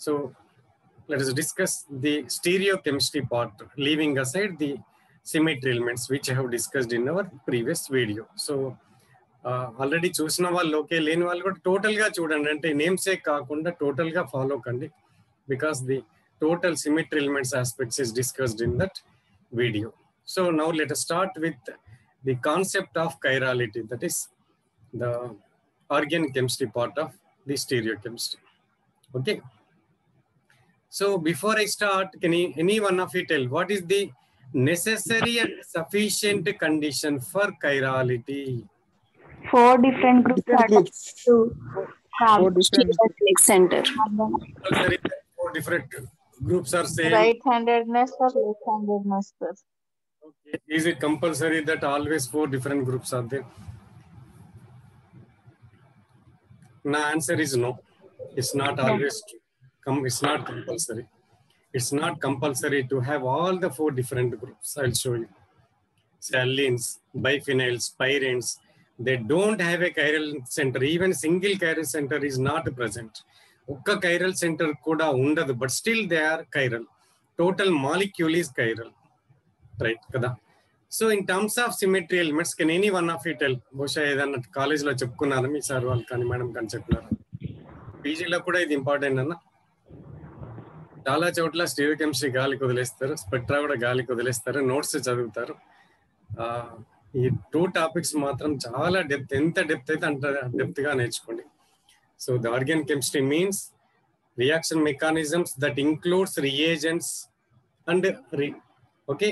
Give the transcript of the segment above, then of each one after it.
So let us discuss the stereochemistry part, leaving aside the symmetry elements, which I have discussed in our previous video. So already చూసిన వాళ్ళు okay లేని వాళ్ళు కూడా టోటల్గా చూడండి అంటే నేమ్సే కాకుండా టోటల్గా ఫాలో కండి because the total symmetry elements aspects is discussed in that video so now let start with the concept of chirality that is the organic chemistry part of the stereochemistry. Okay. So before I start, can any one of you tell what is the necessary and sufficient condition for chirality? Four different groups are Different groups. to Four have different center. Four different groups are same. right-handedness or left-handedness. Okay. Is it compulsory that always four different groups are there? No, answer is no. It's not always true Com- it's not compulsory. It's not compulsory to have all the four different groups. I'll show you. Salines, biphenyls, pyrenes, they don't have a chiral center. Even single chiral center is not present. ఒక్క chiral center కూడా ఉండదు but still they are chiral. Total molecule is chiral. Right కదా so in terms of symmetry elements can any one of it బహుశా ఏదన్నా కాలేజీలో చెప్పుకున్నారు మీ sir వాళ్ళు కానీ మేడం కానీ చెప్పినారు పీజీలో కూడా ఇది ఇంపార్టెంట్ అన్న చాలా చోట్ల స్టీవ్ కెమిస్ట్రీ గాలి కుదిలేస్తారు స్పెక్ట్రా కూడా గాలి వదిలేస్తారు నోట్స్ చదువుతారు. ఈ టూ టాపిక్స్ మాత్రం చాలా డెప్త్ ఎంత డెప్త్ అయితే అంత డెప్త్గా నేర్చుకోండి. So the organ chemistry means reaction mechanisms that includes reagents and re okay?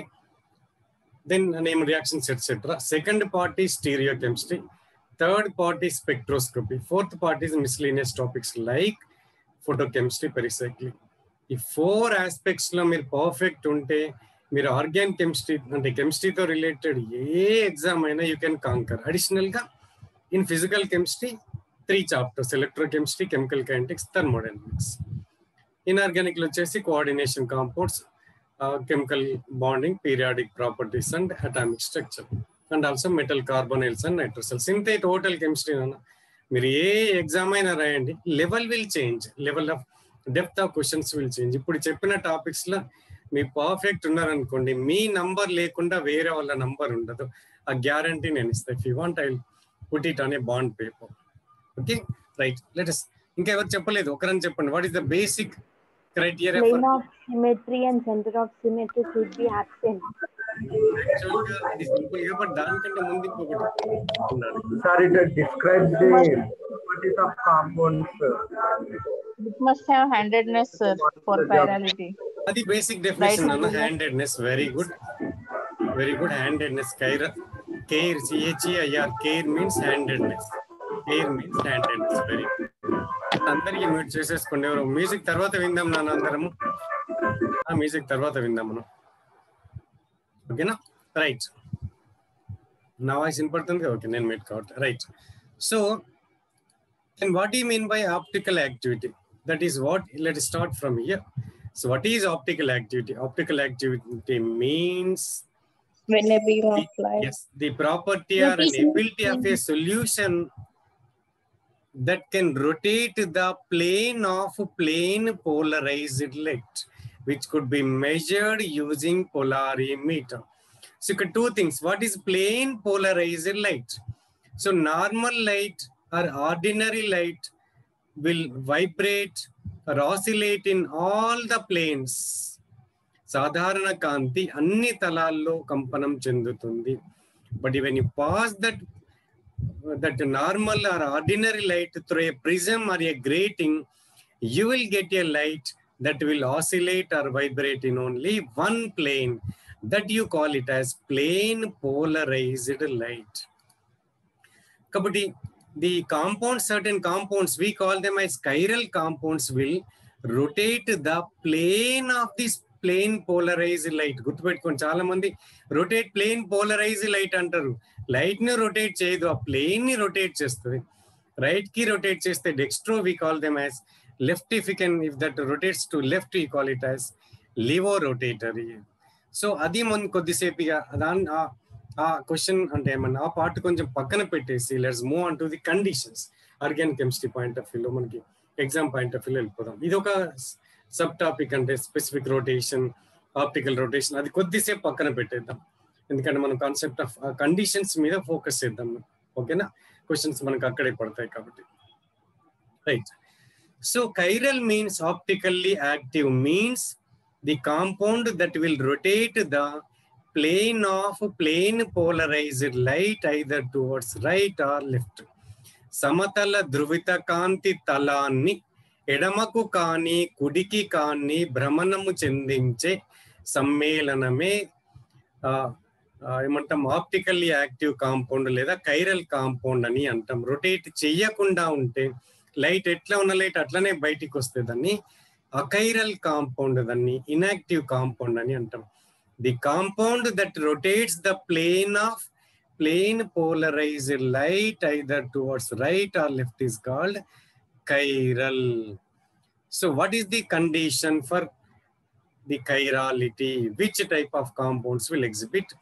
Then name reactions etcetera second party stereochemistry third party spectroscopy fourth party miscellaneous topics like photochemistry pericyclic. ఈ four ఆస్పెక్ట్స్లో మీరు perfect ఉంటే మీరు organ chemistry అంటే కెమిస్ట్రీతో related ఏ exam అయినా you can conquer అడిషనల్గా in physical chemistry three chapters electrochemistry chemical kinetics thermodynamics ఇన్ఆర్గానిక్లో వచ్చేసి coordination compounds chemical bonding periodic properties and atomic structure and also metal carbonyls and nitrosyls ఇంతే total chemistry మీరు ఏ exam అయినా రాయండి. Level will change level of depth of questions will change ఇప్పుడు చెప్పిన టాపిక్స్లో మీ perfect ఉన్నారనుకోండి మీ నంబర్ లేకుండా వేరే వాళ్ళ నంబర్ ఉండదు. ఆ గ్యారంటీ నేను ఇస్తాను if you want I put it అనే bond paper okay right let us ఇంకా ఎవరు చెప్పలేదు? ఒకరని చెప్పండి. What is the basic criteria plane of symmetry and center of symmetry should be అది బేసిక్ డెఫినేషన్ అన్న. Handedness very good very good handedness cheir care C H E I R care means handedness care means handedness very good అందరికి mute చేసేసుకోండి ఎవరు music తర్వాత విందాం నాన్న అందరము. ఆ మ్యూజిక్ తర్వాత విందాం మనం. ఓకేనా రైట్ నా వాయిస్ వినపడుతుంది ఓకే నేను మీట్ కాబట్టి right so And what do you mean by optical activity? That is what, let us start from here. So what is optical activity? Optical activity means, When a beam of light. yes, the property or an ability of a solution that can rotate the plane of plane polarized light, which could be measured using polarimeter. So ఇక్కడ two things. What is plane polarized light? So normal light or ordinary light will vibrate or oscillate in all the planes. సాధారణ కాంతి అన్ని తలాల్లో కంపనం చెందుతుంది but when you pass that that normal or ordinary light through a prism or a grating you will get a light that will oscillate or vibrate in only one plane that you call it as plane polarized light కాబట్టి the compounds, certain compounds, we call them as chiral compounds, will rotate the plane of this plane polarize light గుర్తుపెట్టుకోండి చాలా మంది rotate plane polarise light అంటారు. లైట్ని rotate చేయదు ఆ ప్లేన్ని rotate చేస్తుంది. రైట్కి రొటేట్ చేస్తే dextro we call them as left if can if that rotates to left you call levo rotatory so అది మన కొద్దిసేపు ఇక దాని ఆ- క్వశ్చన్ అంటే ఏమన్నా ఆ పార్ట్ కొంచెం పక్కన పెట్టేసి let's move on to the conditions organic chemistry point of వ్యూలో మనకి ఎగ్జామ్ పాయింట్ ఆఫ్ వ్యూలో వెళ్ళిపోదాం ఇది ఒక సబ్ టాపిక్ అంటే స్పెసిఫిక్ రొటేషన్ ఆప్టికల్ రొటేషన్ అది కొద్దిసేపు పక్కన పెట్టేద్దాం. ఎందుకంటే మనం కాన్సెప్ట్ ఆఫ్ కండిషన్స్ మీద ఫోకస్ చేద్దాం. ఓకేనా క్వశ్చన్స్ మనకు అక్కడే పడతాయి కాబట్టి. Right so chiral means optically active means the compound that will rotate the plane of plane polarized light either towards right or left సమతల ధృవిత కాంతి తలాన్ని ఎడమకు కాని కుడికి కాని భ్రమణము చెందించే సమ్మేళనమే ఏమంటాం ఆప్టికల్లీ యాక్టివ్ కాంపౌండ్ లేదా కైరల్ కాంపౌండ్ అని అంటాం. రొటేట్ చెయ్యకుండా ఉంటే లైట్ ఎట్లా ఉన్న లైట్ అట్లనే బయటికి వస్తే దాన్ని అకైరల్ కాంపౌండ్ దాన్ని ఇన్యాక్టివ్ కాంపౌండ్ అని అంటాం. The compound that rotates the plane of plane polarize light either towards right or left is called chiral. So what is the condition for the chirality? Which type of compounds will exhibit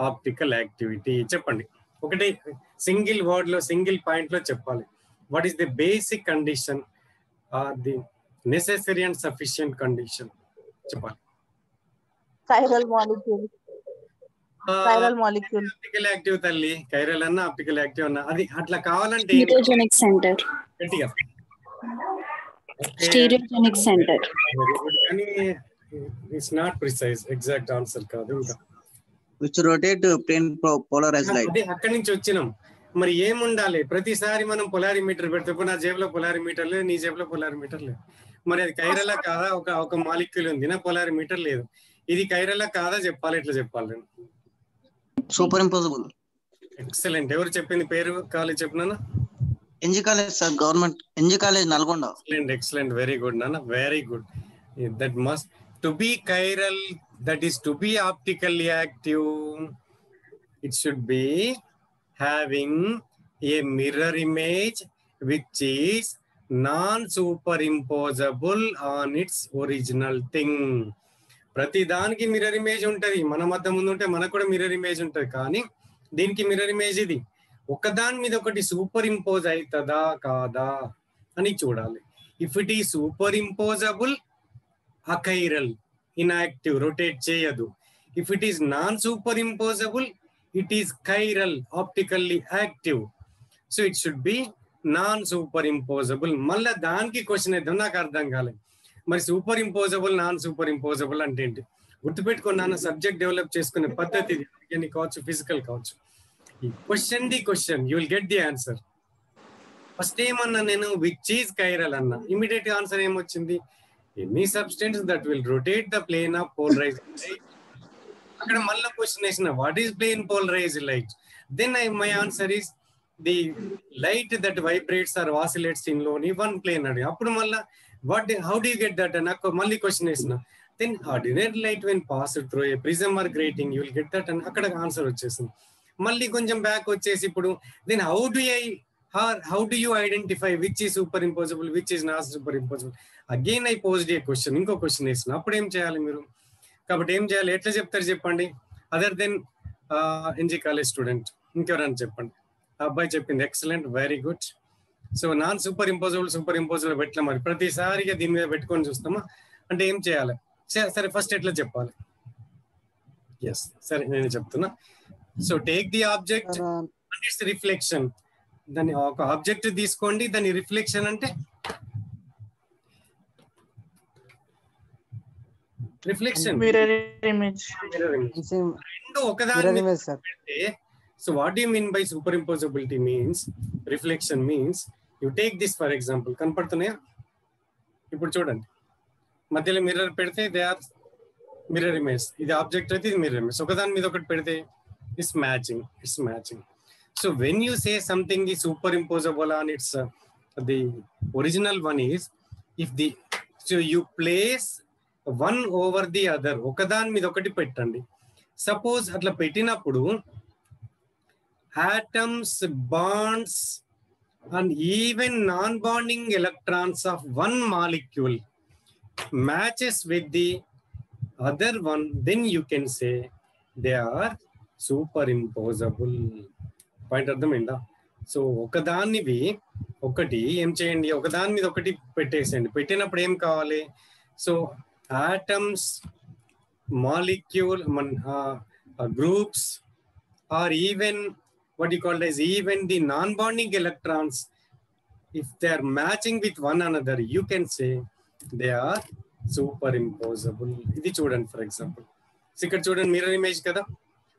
optical activity? చెప్పండి. ఒకటి single వర్డ్లో single పాయింట్లో చెప్పాలి. What is the basic condition the necessary and sufficient condition చెప్పాలి chiral molecule. chiral molecule. Optical active తల్లి. Chiral అన్న optical active అన్న. అది అట్లా కావాలంటే. గట్టిగా center. Very good. కానీ it's not precise exact answer కాదు ఇంకా. Which rotate uh, plane po- polarized light. అదే అక్కడి నుంచి వచ్చినాం. మరి ఏముండాలి? ప్రతిసారి మనం పొలారి మీటర్ పెడితే నా జేబులో పొలారి మీటర్ లేదు నీ జేబులో పొలారి మీటర్ లేదు. మరి అది కైరల కాదా? ఒక ఒక మాలిక్యూల్ ఉంది నా పొలారి మీటర్ లేదు. ఇది కైరల కాదా? చెప్పాలి ఇట్లా చెప్పాలి? Super impossible. ఎక్సలెంట్. ఎవరు చెప్పింది పేరు? కాలేజ్ చెప్పినా MG college sir government MG college Nalgonda. Excellent excellent. Very good నాన్న. Very good. That must to be chiral that is to be optical active. It should be having a mirror image which is non superimposable on its original thing. ప్రతి దానికి mirror image ఉంటుంది. మన మధ్య ముందు ఉంటే మనకు కూడా మిర్రర్ ఇమేజ్ ఉంటుంది. కానీ దీనికి మిర్రర్ ఇమేజ్ ఇది. ఒకదాని మీద ఒకటి సూపర్ ఇంపోజ్ అవుతుందా కాదా? అని చూడాలి. If it is superimposable achiral inactive rotate చేయదు. If it is non superimposable it is chiral optically active so it should be non superimposable మళ్ళీ దానికి క్వశ్చన్ అయితే నాకు అర్థం కాలేదు. మరి superimposable non super imposable అంటే ఏంటి? గుర్తుపెట్టుకున్నాను సబ్జెక్ట్ డెవలప్ చేసుకునే పద్ధతి కావచ్చు ఫిజికల్ కావచ్చు. Question the question you will get the answer first ఏమన్నా నేను విచ్ ఈజ్ కైరల్ అన్న? ఇమీడియట్ ఆన్సర్ ఏమొచ్చింది? Any substance that will rotate the plane of polarize అక్కడ మళ్ళీ క్వశ్చన్ వేసిన what is plane polarize light then I my answer is the light that vibrates or oscillates ఇన్లోని one plane అడిగి అప్పుడు మళ్ళీ what how do get that నాకు మళ్ళీ question వేసిన. Then ordinary light when pass through a prism or grating you will get that అని అక్కడ answer వచ్చేసింది. మళ్ళీ కొంచెం బ్యాక్ వచ్చేసి ఇప్పుడు then how do I how do you identify which is super impossible which is not super impossible again I posed a question ఇంకో question వేసిన. అప్పుడు ఏం చేయాలి మీరు? కాబట్టి ఏం చేయాలి? ఎట్లా చెప్తారు చెప్పండి? Other then NG college student ఇంకెవరైనా చెప్పండి. ఆ అబ్బాయి చెప్పింది excellent very good so non superimposable superimposable పెట్టలే మరి. ప్రతిసారిగా దీని మీద పెట్టుకొని చూస్తామా? అంటే ఏం చేయాలి? సరే, సరే ఫస్ట్ ఎట్లా చెప్పాలి? ఎస్ సరే నేను చెప్తున్నా. So take the object its reflection దాన్ని ఒక ఆబ్జెక్ట్ తీసుకోండి. దాని రిఫ్లెక్షన్ అంటే రిఫ్లెక్షన్ mirror image. రెండు ఒకదాని మీద పెడితే so what you mean by superimposability means reflection means you take this for example కనపడుతున్నాయా? ఇప్పుడు చూడండి. మధ్యలో మిర్రర్ పెడితే దే ఆర్ మిర్రర్ ఇమేజ్ ఇది ఆబ్జెక్ట్ అయితే ఇది మిర్రర్ ఇమేజ్ ఒకదాని మీద ఒకటి పెడితే it's matching it's matching so when you say something is superimposable on it's the original one is if the so you place one over the other ఒకదాని మీద ఒకటి పెట్టండి. సపోజ్ అట్లా పెట్టినప్పుడు atoms bonds and even non bonding electrons of one molecule matches with the other one then you can say they are superimposable point అర్థమైందా? So ఒకదానివి ఒకటి ఏం చేయండి? ఒకదాని మీద ఒకటి పెట్టేసేయండి. పెట్టినప్పుడు ఏం కావాలి? So atoms molecule groups or even what you call as even the non-bonding electrons, if they are matching with one another, you can say they are superimposable. ఇది చూడండి ఫర్ ఎగ్జాంపుల్ సో ఇక్కడ చూడండి మిర్రర్ ఇమేజ్ కదా.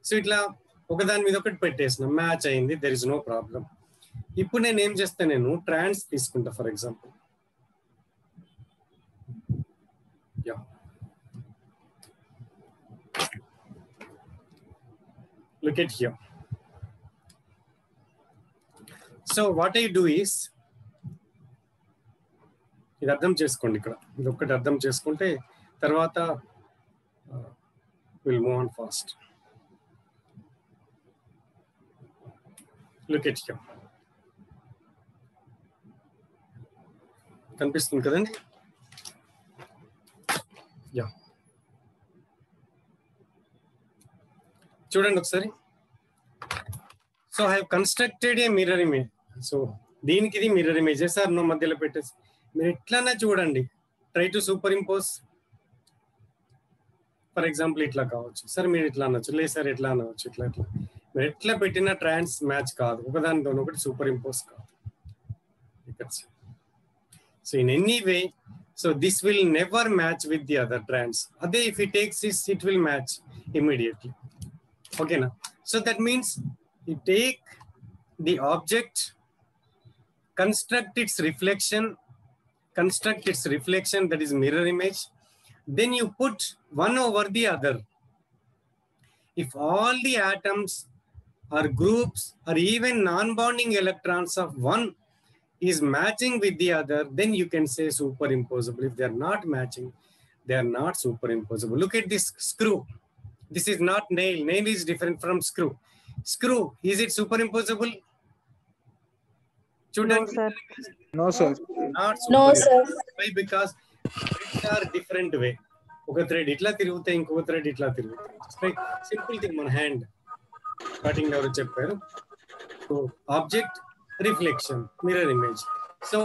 So ఇట్లా ఒకదాని మీద ఒకటి పెట్టేసిన మ్యాచ్ అయింది దెర్ ఇస్ నో ప్రాబ్లం ఇప్పుడు నేను ఏం చేస్తాను నేను ట్రాన్స్ తీసుకుంటా for example ya Look at here. So what I do is ఇది అర్థం చేసుకోండి ఇక్కడ. ఇది ఒక్కటి అర్థం చేసుకుంటే తర్వాత will move on fast look at here కనిపిస్తుంది కదండి? యా చూడండి ఒకసారి. So I constructed a mirror image so దీనికి ఇది మిర్రర్ ఇమేజ్ సార్ నో మధ్యలో పెట్టేసి. మీరు ఎట్లన్నా చూడండి. Try to superimpose for example ఇట్లా కావచ్చు. సార్ మీరు ఇట్లా అనొచ్చు. లేదు సార్ ఎట్లా అనవచ్చు ఇట్లా ఇట్లా. మీరు ఎట్లా పెట్టిన ట్రాన్స్ మ్యాచ్ కాదు. ఒకదానితో ఒకటి సూపర్ ఇంపోజ్ కాదు so in any way so this will never match with the other trans అదే if it takes is it will match Okay now. So that means you take the object, construct its reflection, construct its reflection that is mirror image, then you put one over the other. If all the atoms or groups or even non-bonding electrons of one is matching with the other, then you can say superimposable. If they are not matching, they are not superimposable. Look at this screw. This is not nail. Nail is different from screw. Screw, is it superimposable? No, Children, sir. No, sir. not No, superimposable. sir. Why? Because threads are different way. ఒక thread ఇట్లా తిరుగుతాయి ఇంకొక thread ఇట్లా తిరుగుతాయి simple thing మన hand starting ఎవరు చెప్పారు so object reflection mirror image so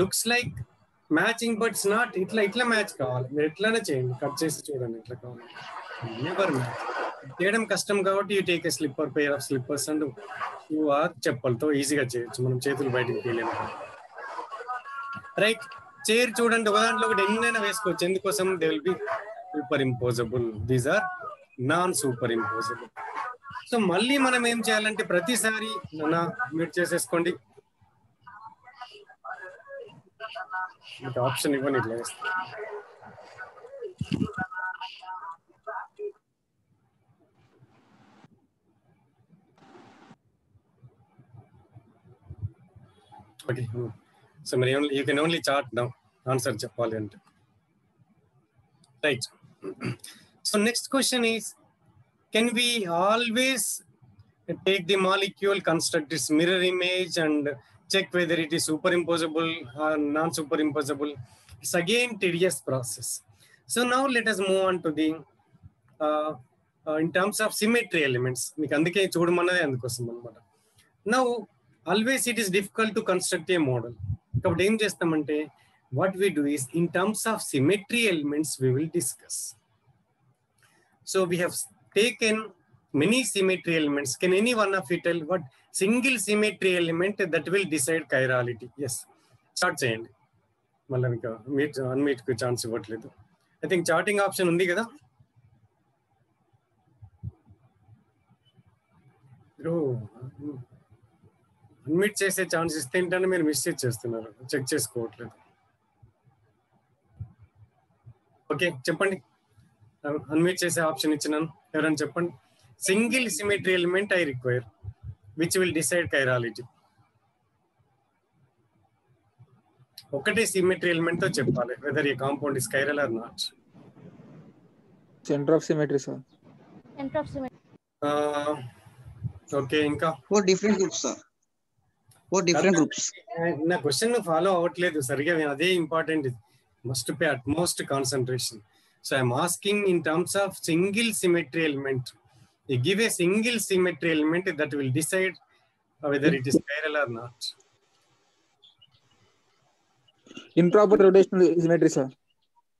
looks like matching but's not ఇట్లా ఇట్లా మ్యాచ్ కావాలి మీరు ఎట్లానే చేయండి కట్ చేసి చూడండి ఇట్లా కావాలి చేయడం కష్టం కాబట్టి you take a slipper pair of slippers and you are చెప్పలతో ఈజీగా చేయొచ్చు. మనం చేతులు బయటకు తీయలేము. రైట్ చైర్ చూడండి ఒక దాంట్లో ఒకటి ఎన్నైనా వేసుకోవచ్చు. ఎందుకోసం? They will be superimposable these are non superimposable so మళ్ళీ మనం ఏం చేయాలంటే ప్రతిసారి నా మ్యూట్ చేసేసుకోండి. ఆప్షన్ ఇవ్వని ఇట్లా వేస్తాను ఓకే సో మరి you can only chart now answer చెప్పాలి అంటే right so next question is can we always take the molecule, construct its mirror image, and check whether it is superimposable or non-superimposable. It's again tedious process. So now let us move on to the uh, uh, in terms of symmetry elements. మీకు అందుకే చూడమన్నదే అందుకోసం అనమాట now Always it is difficult to construct a model కాబట్టి ఏం చేస్తామంటే what we do is in terms of symmetry elements we will discuss so we have taken many symmetry elements. Can any one of you tell what single symmetry element that will decide chirality? Yes. Start చేయండి మళ్ళీ మీకు meet అన్మీట్కు chance ఇవ్వట్లేదు I think charting option ఉంది కదా ఓ unmute చేసే chance ఇస్తే ఏంటంటే మీరు మిస్టేక్ చేస్తున్నారు. చెక్ చేసుకోవట్లేదు. ఓకే చెప్పండి. అన్మీట్ చేసే ఆప్షన్ ఇచ్చినాను. ఎవరైనా చెప్పండి. Single symmetry element I require which will decide chirality ఒకటే సిమెట్రీ ఎలిమెంట్తో చెప్పాలి వెదర్ ఈ compound is chiral or not Center of symmetry, sir. Center of symmetry. Okay ఇంకా? Four different groups sir four different groups నా question follow అవ్వట్లేదు. సరిగా అదే important must pay at most concentration so I'm asking in terms of single symmetry element you give a single symmetry element that will decide whether it is chiral or not. Improper rotational symmetry sir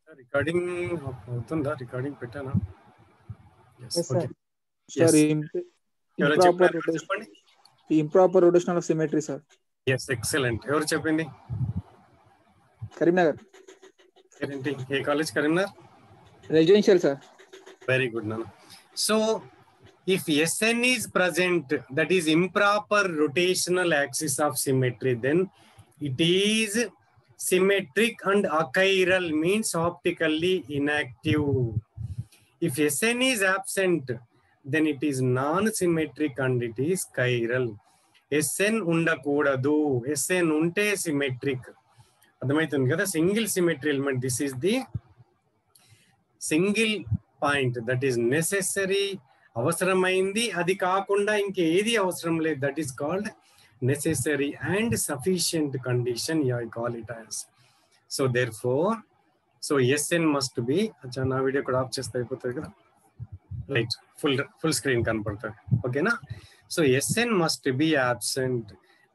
recording అవుతుందా? Recording పెట్టానా? Yes, Yes, sir. okay. Sir ఎవరో improper చెప్పారు rotation చెప్పండి improper rotational symmetry sir yes excellent ఎవరు చెప్పింది కరీంనగర్ ఏంటి ఏ college Karimnagar residential sir Very good, Nana. So, if Sn is present, that is improper rotational axis of symmetry, then it is symmetric and achiral means optically inactive. If Sn is absent, then it is non symmetric and it is chiral SN ఉండకూడదు. SN ఉంటే symmetric అర్థమవుతుంది కదా? Single symmetry element this is the single point that is necessary అవసరమైంది అది కాకుండా ఇంకేది అవసరం లేదు. That is called necessary and sufficient condition I call it as so therefore so SN must be అచ్చా నా వీడియో కూడా ఆఫ్ చేస్తే అయిపోతుంది కదా? రైట్ ఫుల్ ఫుల్ స్క్రీన్ కనపడుతుంది ఓకేనా so SN must be absent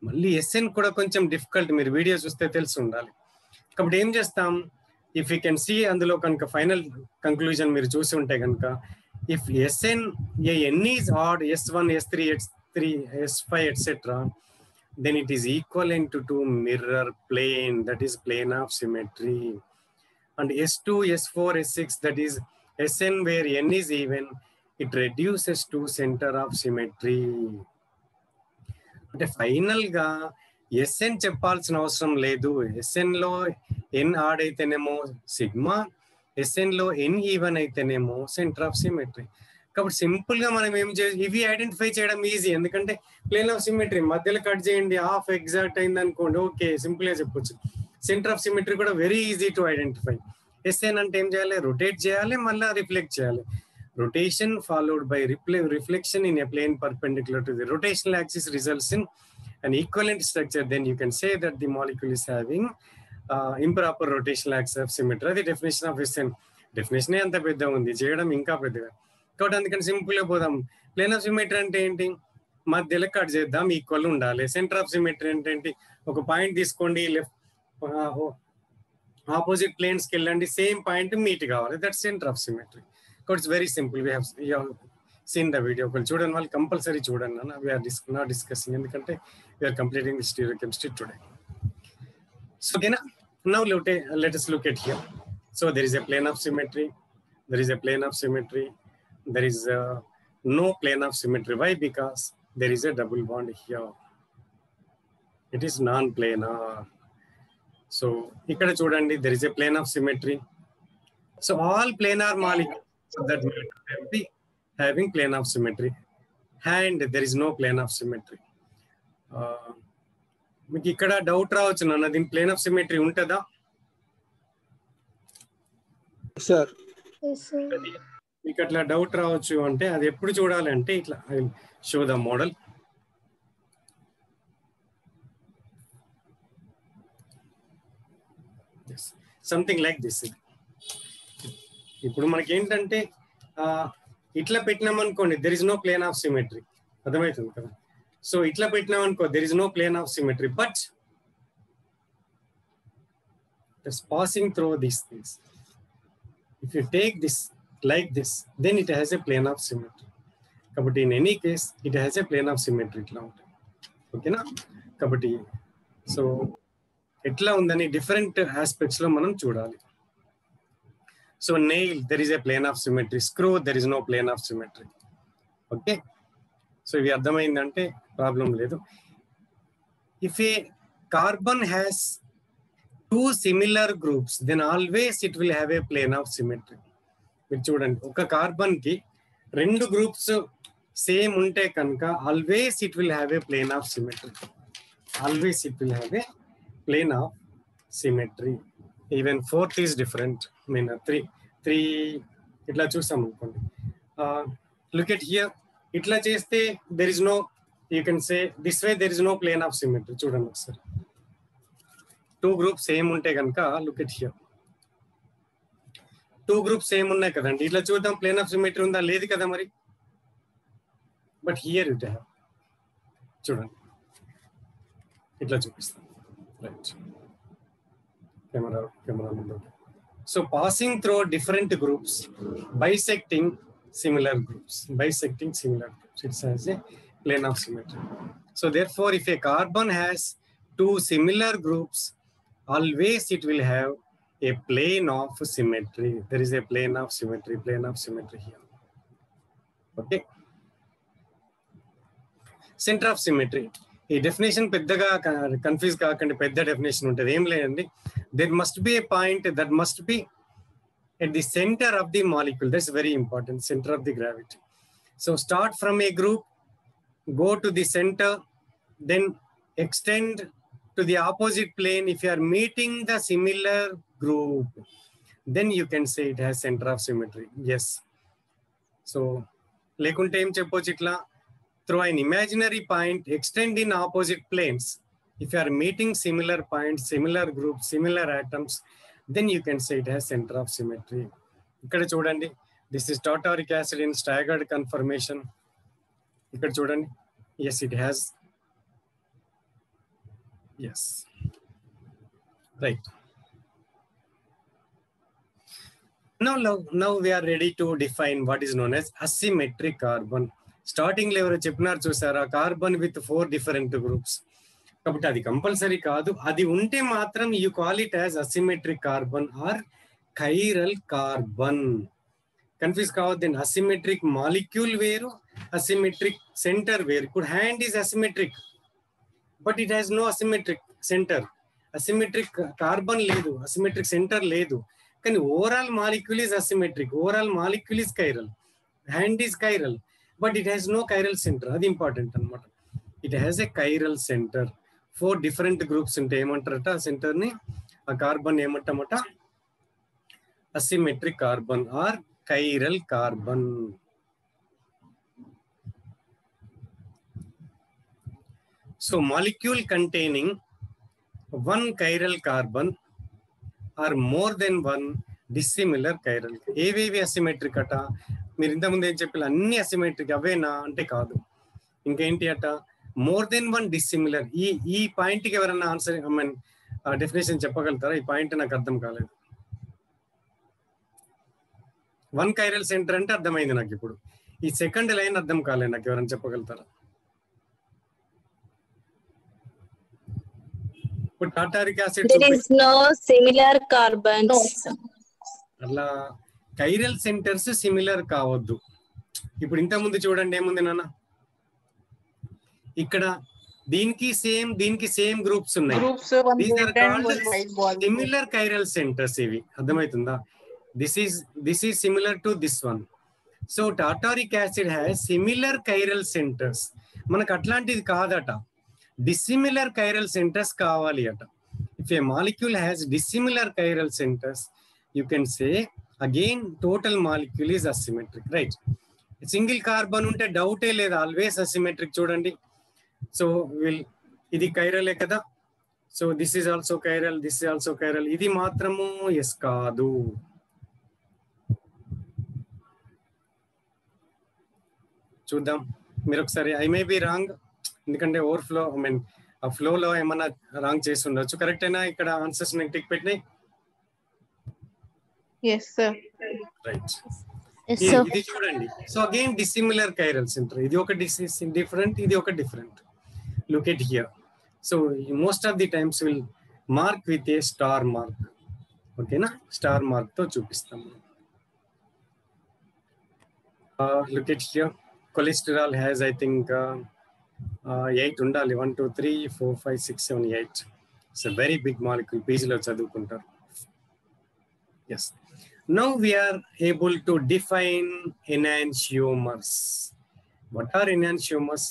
మళ్ళీ ఎస్ఎన్ కూడా కొంచెం డిఫికల్ట్ మీరు వీడియో చూస్తే తెలిసి ఉండాలి. కాబట్టి ఏం చేస్తాం? ఇఫ్ యూ కెన్ సీ అందులో కనుక ఫైనల్ కంక్లూజన్ మీరు చూసి ఉంటే కనుక if SN a n is odd S one S three S three S five etcetera then it is equivalent to mirror plane. That is plane of symmetry. And s2 s4 s6 that is sn where n is even it reduces to center of symmetry. అంటే ఫైనల్గా S N చెప్పాల్సిన అవసరం లేదు. ఎస్ఎన్లో ఎన్ odd అయితేనేమో sigma ఎస్ఎన్లో ఎన్ even అయితేనేమో centre of symmetry కాబట్టి సింపుల్గా మనం ఏం చే ఇవి ఐడెంటిఫై చేయడం ఈజీ ఎందుకంటే ప్లేన్ ఆఫ్ సిమెట్రీ మధ్యలో కట్ చేయండి హాఫ్ ఎగ్జాక్ట్ అయింది అనుకోండి ఓకే సింపుల్గా చెప్పొచ్చు. సెంటర్ ఆఫ్ సిమెట్రీ కూడా very easy to identify SN అంటే ఏం చేయాలి? రొటేట్ చేయాలి మళ్ళీ రిఫ్లెక్ట్ చేయాలి. Rotation followed by replay reflection in a plane perpendicular to the rotational axis results in and equivalent structure then you can say that the molecule is having improper rotational axis of symmetry అది definition of ఎస్ఐన్ definition ఎంత పెద్ద ఉంది. చేయడం ఇంకా పెద్దగా. కాబట్టి అందుకని సింపుల్గా పోదాం. ప్లేన్ ఆఫ్ సిమెట్రీ అంటే ఏంటి? మధ్యలో కట్ చేద్దాం ఈక్వల్ ఉండాలి. సెంటర్ ఆఫ్ సిమెట్రీ అంటే ఒక పాయింట్ తీసుకోండి left ఆపోజిట్ ప్లేన్స్ కి వెళ్ళండి సేమ్ పాయింట్ మీట్ కావాలి దట్ సెంటర్ ఆఫ్ సిమెట్రీ కాబట్టి it's very simple we have seen the video ఒకళ్ళు చూడండి వాళ్ళు కంపల్సరీ చూడండి అన్న వీఆర్ డిస్ నాట్ డిస్కసింగ్ ఎందుకంటే we're completing the stereo chemistry today so ఓకేనా now let let us look at here so there is a plane of symmetry there is a plane of symmetry there is uh, no plane of symmetry why because there is a double bond here it is non-planar So ఇక్కడ చూడండి there is a plane of symmetry so all plane are having plane of symmetry and there is no plane of symmetry మీకు ఇక్కడ doubt రావచ్చు నన్ను దీని plane of symmetry ఉంటుందా? Sir మీకు అట్లా డౌట్ రావచ్చు అంటే అది ఎప్పుడు చూడాలంటే ఇట్లా show the model something like this ఇప్పుడు మనకి ఏంటంటే ఇట్లా పెట్టినామనుకోండి there is no plane of symmetry అర్థమవుతుంది కదా? సో ఇట్లా పెట్టినాం అనుకో there is no plane of symmetry but passing through these things if you take this like this then it has a plane of symmetry కాబట్టి in any case it has a plane of symmetry ఇట్లా ఉంటుంది. ఓకేనా కాబట్టి so ఎట్లా ఉందని different ఆస్పెక్ట్స్లో మనం చూడాలి. So nail there is a plane of symmetry screw there is no plane of symmetry okay so ఇవి అర్థమైందంటే ప్రాబ్లం లేదు. If a carbon has two similar groups then always it will have a plane of symmetry మీరు చూడండి ఒక కార్బన్కి రెండు groups same ఉంటే కనుక always it will have a plane of symmetry always it will have a plane of symmetry even fourth is different mean three three ఇట్లా chusam అనుకోండి. Look at here ఇట్లా చేస్తే there is no you can say, this way there is no plane of symmetry. చూడండి ఒకసారి. Two groups same ఉంటే కనుక look at here two groups same ఉన్నాయి కదండి. ఇట్లా చూద్దాం ప్లేన్ ఆఫ్ సిమెట్రీ ఉందా? లేదు కదా మరి. బట్ హియర్ ఇట్ హ్యావ్ చూడండి. ఇట్లా చూపిస్తాం Right. Camera, camera number. So passing through different groups, bisecting similar groups, bisecting similar groups. It says a plane of symmetry. So therefore, if a carbon has two similar groups, always it will have a plane of symmetry. There is a plane of symmetry, plane of symmetry here. Okay. Center of symmetry. ఈ definition పెద్దగా confuse కాకండి పెద్ద definition ఉంటుంది. ఏం లేదండి. There must be a point that must be at the centre of the molecule that's very important centre of the gravity so start from a group go to the centre then extend to the opposite plane if you are meeting the similar group then you can say it has centre of symmetry yes so లేకుంటే ఏం చెప్పొచ్చు ఇట్లా? Through an imaginary point extend in opposite planes if you are meeting similar points similar group similar items then you can say it has center of symmetry. ఇక్కడ చూడండి this is tartaric acid in staggered conformation ఇక్కడ చూడండి as it has S right Now, now, now we are ready to define what is known as asymmetric carbon. స్టార్టింగ్లో ఎవరో చెప్పినారు చూసారా? Carbon with four different groups. కాబట్టి అది compulsory కాదు. అది ఉంటే మాత్రం you call it as asymmetric carbon or chiral carbon. Confuse కావద్దండి asymmetric molecule వేరు అసిమెట్రిక్ సెంటర్ వేరు. ఇప్పుడు hand is asymmetric but it has no asymmetric centre. Asymmetric carbon లేదు అసిమెట్రిక్ సెంటర్ లేదు. కానీ overall molecule is asymmetric overall molecule is chiral. Hand is chiral. But it has no chiral centre అది important అనమాట it has a chiral centre four different groups ఉంటాయి ఏమంటారట? ఆ సెంటర్ని ఆ carbon ఏమంటామట? Asymmetric carbon or chiral carbon so molecule containing one chiral carbon or more than one dissimilar chiral ఏవేవి asymmetric అట? మీరు ఇంతకుముందు ఏం చెప్పారు అన్ని అసిమెట్రిక్ అవేనా? అంటే కాదు. ఇంకేంటి అట? మోర్ దెన్ వన్ డిస్సిమిలర్ ఈ ఈ పాయింట్కి ఎవరైనా ఆన్సర్ ఐ మీన్ డెఫినేషన్ చెప్పగలుగుతారా? ఈ పాయింట్ నాకు అర్థం కాలేదు. వన్ కైరల్ సెంటర్ అంటే అర్థమైంది నాకు ఇప్పుడు. ఈ సెకండ్ లైన్ అర్థం కాలేదు నాకు ఎవరైనా చెప్పగలుగుతారా? ఇప్పుడు టాటారిక్ యాసిడ్. అలా కైరల్ సెంటర్స్ సిమిలర్ కావద్దు. ఇప్పుడు ఇంత ముందు చూడండి ఏముంది నాన్న? ఇక్కడ దీనికి సేమ్ దీనికి సేమ్ గ్రూప్స్ ఉన్నాయి. సిమిలర్ కైరల్ సెంటర్స్ ఇవి. అర్థమవుతుందా? This is this is similar to this one so tartaric acid has similar chiral centres మనకు అట్లాంటిది కాదట. డిసిమిలర్ కైరల్ సెంటర్స్ కావాలి అట. If a molecule has dissimilar chiral centres you can say again total molecule is asymmetric right single carbon ఉంటే డౌటే లేదు always asymmetric చూడండి. So will ఇది కైరలే కదా? So this is also chiral this is also chiral ఇది మాత్రము yes కాదు. చూద్దాం. మీరు ఒకసారి ఐ మే బి రాంగ్ ఎందుకంటే ఓవర్ ఫ్లో ఐ మీన్ ఆ ఫ్లో లో ఏమన్నా రాంగ్ చేసి ఉండొచ్చు. కరెక్ట్ అయినా ఇక్కడ ఆన్సర్స్ నేను టిక్ పెట్టినాయి. Yes, sir. రైట్ Yes, ఇది sir. ఇది చూడండి. So again dissimilar chiral centre ఇది ఒక డిఫరెంట్ ఇది ఒక different look at here so most of the times will mark with a star mark ఓకేనా స్టార్ మార్క్తో చూపిస్తాం. Look at here cholesterol has I think eight ఉండాలి. One two three four five six seven eight it's very big molecule పీజీలో చదువుకుంటారు. Yes now we are able to define enantiomers. What are enantiomers?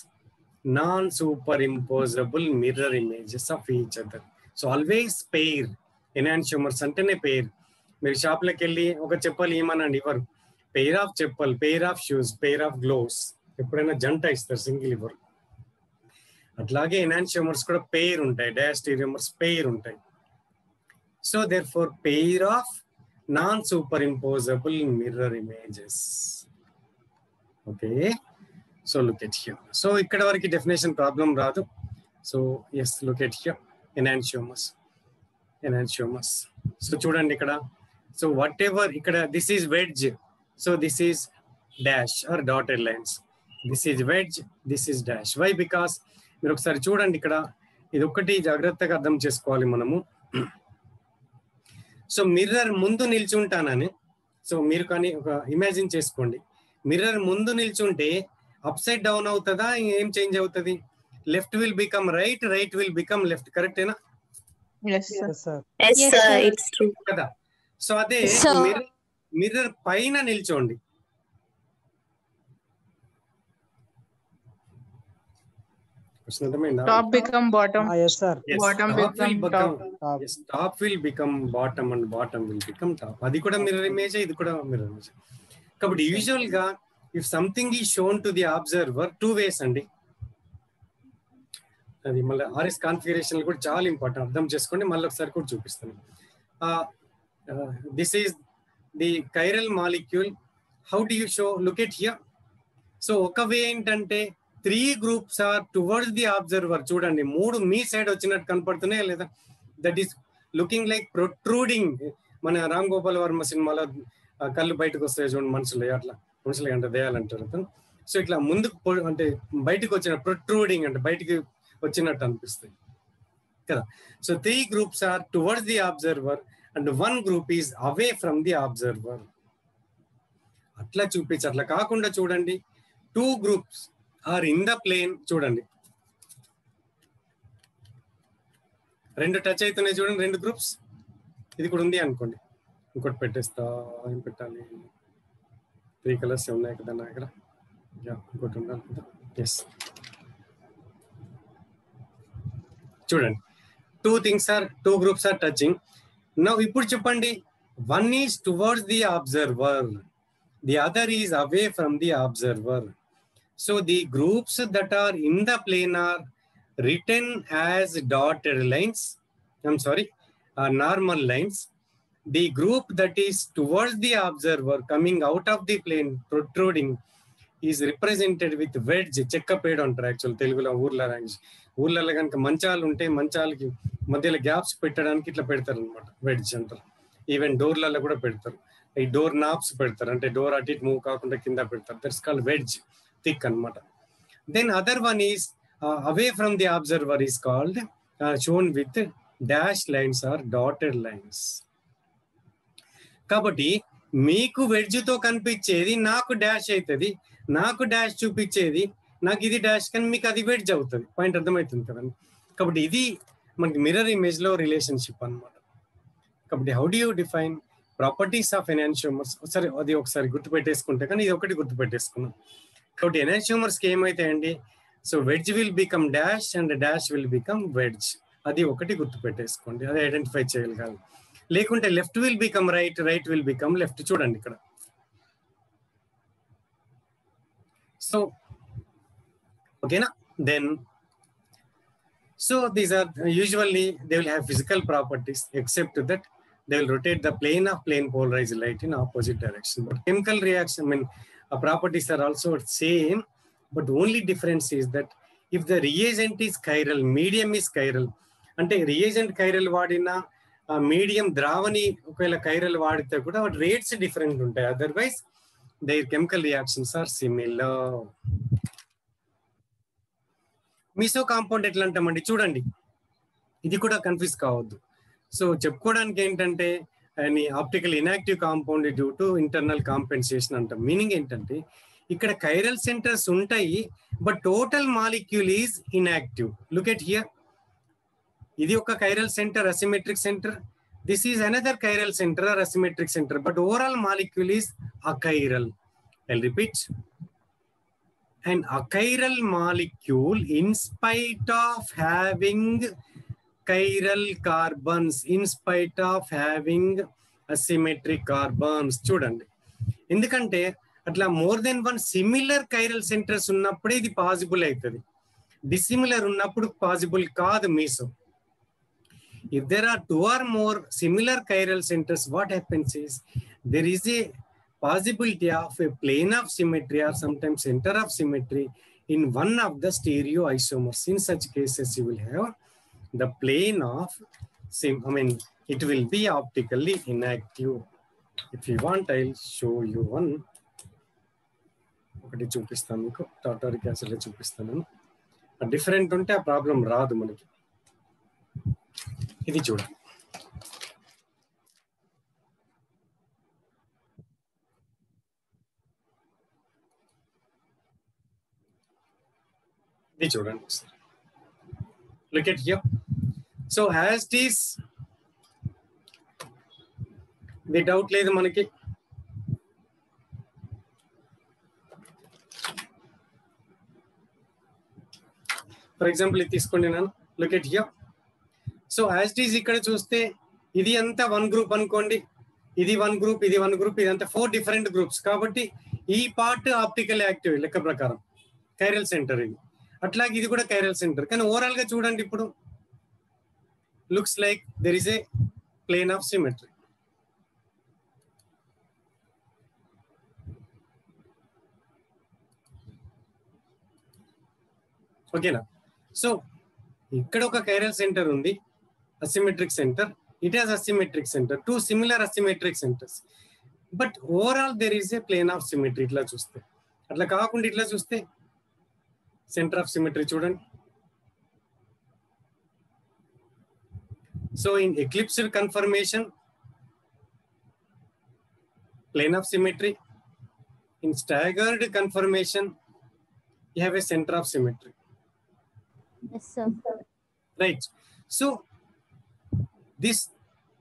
Non-superimposable mirror images of each other. So always pair. Enantiomers అంటేనే పేర్ మీరు షాప్లోకి వెళ్ళి ఒక చెప్పలు ఏమనండి ఇవ్వరు pair of chappal pair of shoes pair of gloves ఎప్పుడైనా జంట ఇస్తారు సింగిల్ ఇవ్వరు అట్లాగే ఎనాన్షియోమర్స్ కూడా పెయిర్ ఉంటాయి డయాస్టీరియోమర్స్ పెయిర్ ఉంటాయి so therefore pair of non superimposable mirror images okay so look at here so ఇక్కడ వరకు డెఫినేషన్ ప్రాబ్లం రాదు. So yes look at here. Enantiomers enantiomers so చూడండి ఇక్కడ. సో వాట్ ఎవర్ ఇక్కడ this is wedge so this is dash or dotted lines this is wedge this is dash why because మీరు ఒకసారి చూడండి ఇక్కడ. ఇది ఒకటి జాగ్రత్తగా అర్థం చేసుకోవాలి మనము. సో మిర్రర్ ముందు నిల్చుంటానని సో మీరు కానీ ఒక ఇమాజిన్ చేసుకోండి మిర్రర్ ముందు నిల్చుంటే అప్ సైడ్ డౌన్ అవుతుందా ఏం చేంజ్ అవుతుంది left will become right right will become left కరెక్టేనా Yes, sir. Yes, sir. Yes, Yes, sir. sir. It's true. కదా సో అదే మిర్రర్ పైన నిల్చోండి Question అర్థమైందా? Top become bottom. Ah, yes, sir. Yes, bottom top will become become Top. yes, top will become bottom and bottom will become top. అది కూడా mirror image ఇది కూడా mirror image కాబట్టి యూజువల్గా if something is shown to the observer two ways అండి అది మళ్ళీ RS configuration కూడా చాలా ఇంపార్టెంట్ అర్థం చేసుకోండి మళ్ళీ ఒకసారి కూడా చూపిస్తాను this is the chiral molecule how do you show look at here so ఒక వే ఏంటంటే three groups are towards the observer. చూడండి మూడు మీ సైడ్ వచ్చినట్టు కనపడుతున్నాయి లేదా that is looking like protruding మన రామ్ గోపాల్ వర్మ సినిమాలో కళ్ళు బయటకు వస్తాయి చూడండి మనుషులు అట్లా. మనుషులు అంటే దేయాలంటారు అతను. సో ఇట్లా ముందుకు అంటే బయటకు వచ్చిన ప్రొట్రూడింగ్ అంటే బయటికి వచ్చినట్టు అనిపిస్తుంది కదా? So three groups are towards the observer and one group is away from the observer అట్లా చూపించి అట్లా కాకుండా చూడండి. Two groups are in the plane చూడండి. రెండు టచ్ అవుతున్నాయి చూడండి రెండు గ్రూప్స్. ఇది కూడా ఉంది అనుకోండి. ఇంకోటి పెట్టేస్తా ఏం పెట్టాలి? త్రీ కలర్స్ ఉన్నాయి కదా నా దగ్గర. ఇంకోటి ఉండాలి కదా. ఎస్ చూడండి. Two things are two groups are touching నా ఇప్పుడు చెప్పండి. One is towards the observer the other is away from the observer so the groups that are in the plane are return as dotted lines I'm sorry normal lines the group that is towards the observer coming out of the plane protruding represented with wedge చెక్క పేడ్ అంటారు actual తెలుగులో ఊర్ల language ఊర్లలో కనుక మంచాలు ఉంటే మంచాలకి మధ్యలో గ్యాప్స్ పెట్టడానికి ఇట్లా పెడతారు అనమాట వెడ్జ్ అంటారు ఈవెన్ డోర్లలో కూడా పెడతారు. ఈ డోర్ నాప్స్ పెడతారు. అంటే డోర్ అటు ఇటు మూవ్ కాకుండా కింద పెడతారు. దట్స్ కాల్ వెడ్జ్ థిక్ అన్నమాట. Then other one is away from the observer is called shown with dash lines or dotted lines కాబట్టి మీకు వెడ్జ్తో కనిపించేది నాకు డాష్ అవుతుంది నాకు డాష్ చూపించేది నాకు ఇది డాష్ కానీ మీకు అది వెడ్జ్ అవుతుంది. పాయింట్ అర్థమవుతుంది కదండి. కాబట్టి ఇది మనకి మిర్రర్ ఇమేజ్లో రిలేషన్షిప్ అన్నమాట. కాబట్టి how do you define properties of financial సరే అది ఒకసారి గుర్తు పెట్టేసుకుంటే కానీ ఇది ఒకటి గుర్తు పెట్టేసుకున్నాం కాబట్టి ఎనాన్షియోమర్స్కి ఏమైతాయండి so wedge will become dash and dash will become wedge అది ఒకటి గుర్తు పెట్టేసుకోండి అది ఐడెంటిఫై చేయగలగాలి. లేకుంటే left will become right right will become left చూడండి ఇక్కడ. సో ఓకేనా then so these are usually they will have physical properties except that they will rotate the plane of plane polarized light in opposite direction. But chemical reaction, I mean, uh, properties are also same, but only difference is that if the reagent is chiral, medium is chiral, అంటే reagent chiral వాడిన medium ద్రావణి ఒకవేళ chiral వాడితే కూడా rates different ఉంటాయి. Otherwise their chemical reactions are similar meso compound ఎట్లా అంటామండి? చూడండి. ఇది కూడా కన్ఫ్యూజ్ కావద్దు. సో చెప్పుకోవడానికి ఏంటంటే optical inactive compound due to internal compensation అంటాం. మీనింగ్ ఏంటంటే ఇక్కడ కైరల్ సెంటర్స్ ఉంటాయి but total molecule is inactive look at here ఇది ఒక chiral centre asymmetric centre this is another chiral centre or asymmetric centre but overall molecule is achiral I repeat and achiral molecule in spite of chiral carbons in spite of having asymmetric carbons చూడండి ఎందుకంటే అట్లా more than one similar chiral centres ఉన్నప్పుడే ఇది possible అవుతుంది dissimilar ఉన్నప్పుడు possible కాదు మీసో if there are two or more similar chiral centers what happens is there is a possibility of a plane of symmetry or sometimes center of symmetry in one of the stereoisomers. In such cases, you will have the plane of sim. I mean, it will be optically inactive. If you want, I'll show you one. ఒకటి చూపిస్తాను మీకు tartaric acid చూపిస్తాను different ఉంటే ఆ problem రాదు మనకి ఇది చూడండి ఇది చూడండి look at here so has teas ఇది డౌట్ లేదు మనకి. ఫర్ ఎగ్జాంపుల్ ఇది తీసుకోండి నేను look at here so as is ఇక్కడ చూస్తే ఇది అంతా వన్ గ్రూప్ అనుకోండి. ఇది వన్ గ్రూప్ ఇది వన్ గ్రూప్ ఇది అంత ఫోర్ డిఫరెంట్ గ్రూప్స్ కాబట్టి ఈ పార్ట్ ఆప్టికల్ యాక్టివ్ లెక్క ప్రకారం. కైరల్ సెంటర్ ఇది. అట్లాగే ఇది కూడా కైరల్ సెంటర్. కానీ ఓవరాల్గా చూడండి ఇప్పుడు looks like there is a plane of symmetry ఓకేనా సో ఇక్కడ ఒక కైరల్ సెంటర్ ఉంది asymmetric center it has asymmetric center two similar asymmetric centers but overall there is a plane of symmetry ఇట్లా చూస్తే. అట్లా కాకుండా ఇట్లా చూస్తే center of symmetry children. So in eclipsed conformation, plane of symmetry. In staggered conformation, you have a center of symmetry. Yes, sir. Right. So this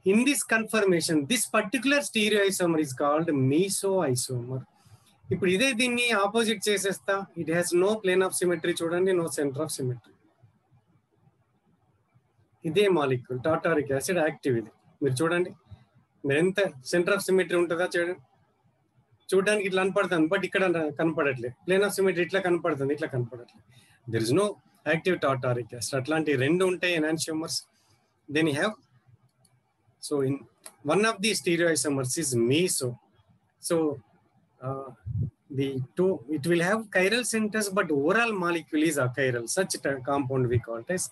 in this conformation, this particular stereoisomer is called mesoisomer. ఇప్పుడు ఇదే దీన్ని opposite చేసేస్తా. It has no plane of symmetry చూడండి no centre of symmetry ఇదే molecule tartaric acid active ఇది. మీరు చూడండి మీరు ఎంత సెంటర్ ఆఫ్ సిమెట్రీ ఉంటుందా చూడండి. చూడడానికి ఇట్లా కనపడుతుంది బట్ ఇక్కడ కనపడట్లేదు. ప్లేన్ ఆఫ్ సిమెట్రీ ఇట్లా కనపడుతుంది ఇట్లా కనపడట్లేదు. There is no active tartaric acid అట్లాంటి రెండు ఉంటాయి enantiomers then have so in one of the stereoisomers is meso so the two it will have chiral centers but overall molecule such a compound compound we call as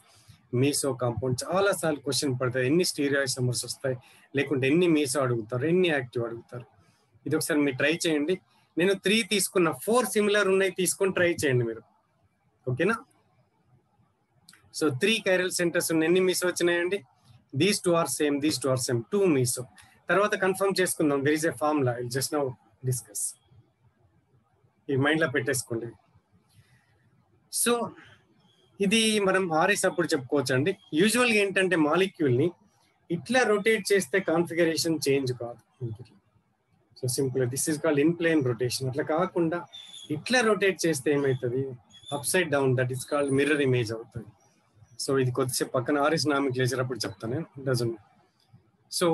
meso compound చాలా సార్లు question పడతాయి. ఎన్ని స్టీరియోయిసమర్స్ వస్తాయి? లేకుంటే ఎన్ని మీసో అడుగుతారు? ఎన్ని active అడుగుతారు? ఇది ఒకసారి మీరు ట్రై చేయండి. నేను త్రీ తీసుకున్న ఫోర్ సిమిలర్ ఉన్నాయి తీసుకొని ట్రై చేయండి మీరు. ఓకేనా సో త్రీ కైరల్ సెంటర్స్ ఉన్నాయి ఎన్ని మీసో వచ్చినాయండి? These two are same these two are same two meso తర్వాత కన్ఫర్మ్ చేసుకుందాం. There is a formula just now discuss. ఈ మైండ్లో పెట్టేసుకోండి. సో ఇది మనం ఆర్ఎస్ అప్పుడు చెప్పుకోవచ్చు అండి యూజువల్గా ఏంటంటే మాలిక్యూల్ని ఇట్లా రొటేట్ చేస్తే కాన్ఫిగరేషన్ చేంజ్ కాదు. So simple this is called in plane rotation అట్లా కాకుండా ఇట్లా రొటేట్ చేస్తే ఏమవుతుంది upside down that is called mirror image అవుతుంది. సో ఇది కొద్దిసేపు పక్కన ఆర్ఎస్ నామిక్ లేచర్ అప్పుడు చెప్తాను. నేను డజన్ సో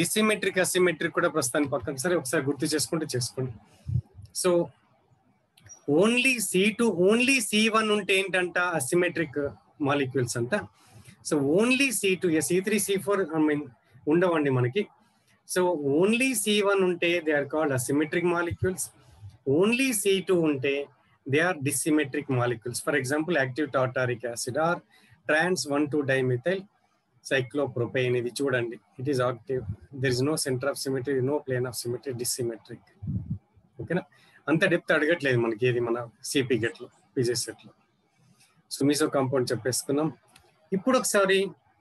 డిసిమెట్రిక్ అసిమెట్రిక్ కూడా ప్రస్తుతానికి పక్కన సరే ఒకసారి గుర్తు చేసుకుంటే చేసుకోండి. So only C two only C one ఉంటే ఏంటంట? అసిమెట్రిక్ మాలిక్యూల్స్ అంట. So only C two C three C four I mean ఉండవండి మనకి. సో ఓన్లీ సి వన్ ఉంటే they are called asymmetric molecules only C two ఉంటే they are dissymmetric molecules for example active tartaric acid or trans one two dimethyl cyclopropane ఇది చూడండి. It is active there is no centre of symmetry no plane of symmetry dissymmetric ఓకేనా అంత depth అడగట్లేదు మనకి ఏది మన CP గెట్లో పీజెస్ గెట్లో సుమిసో కాంపౌండ్ చెప్పేసుకున్నాం. ఇప్పుడు ఒకసారి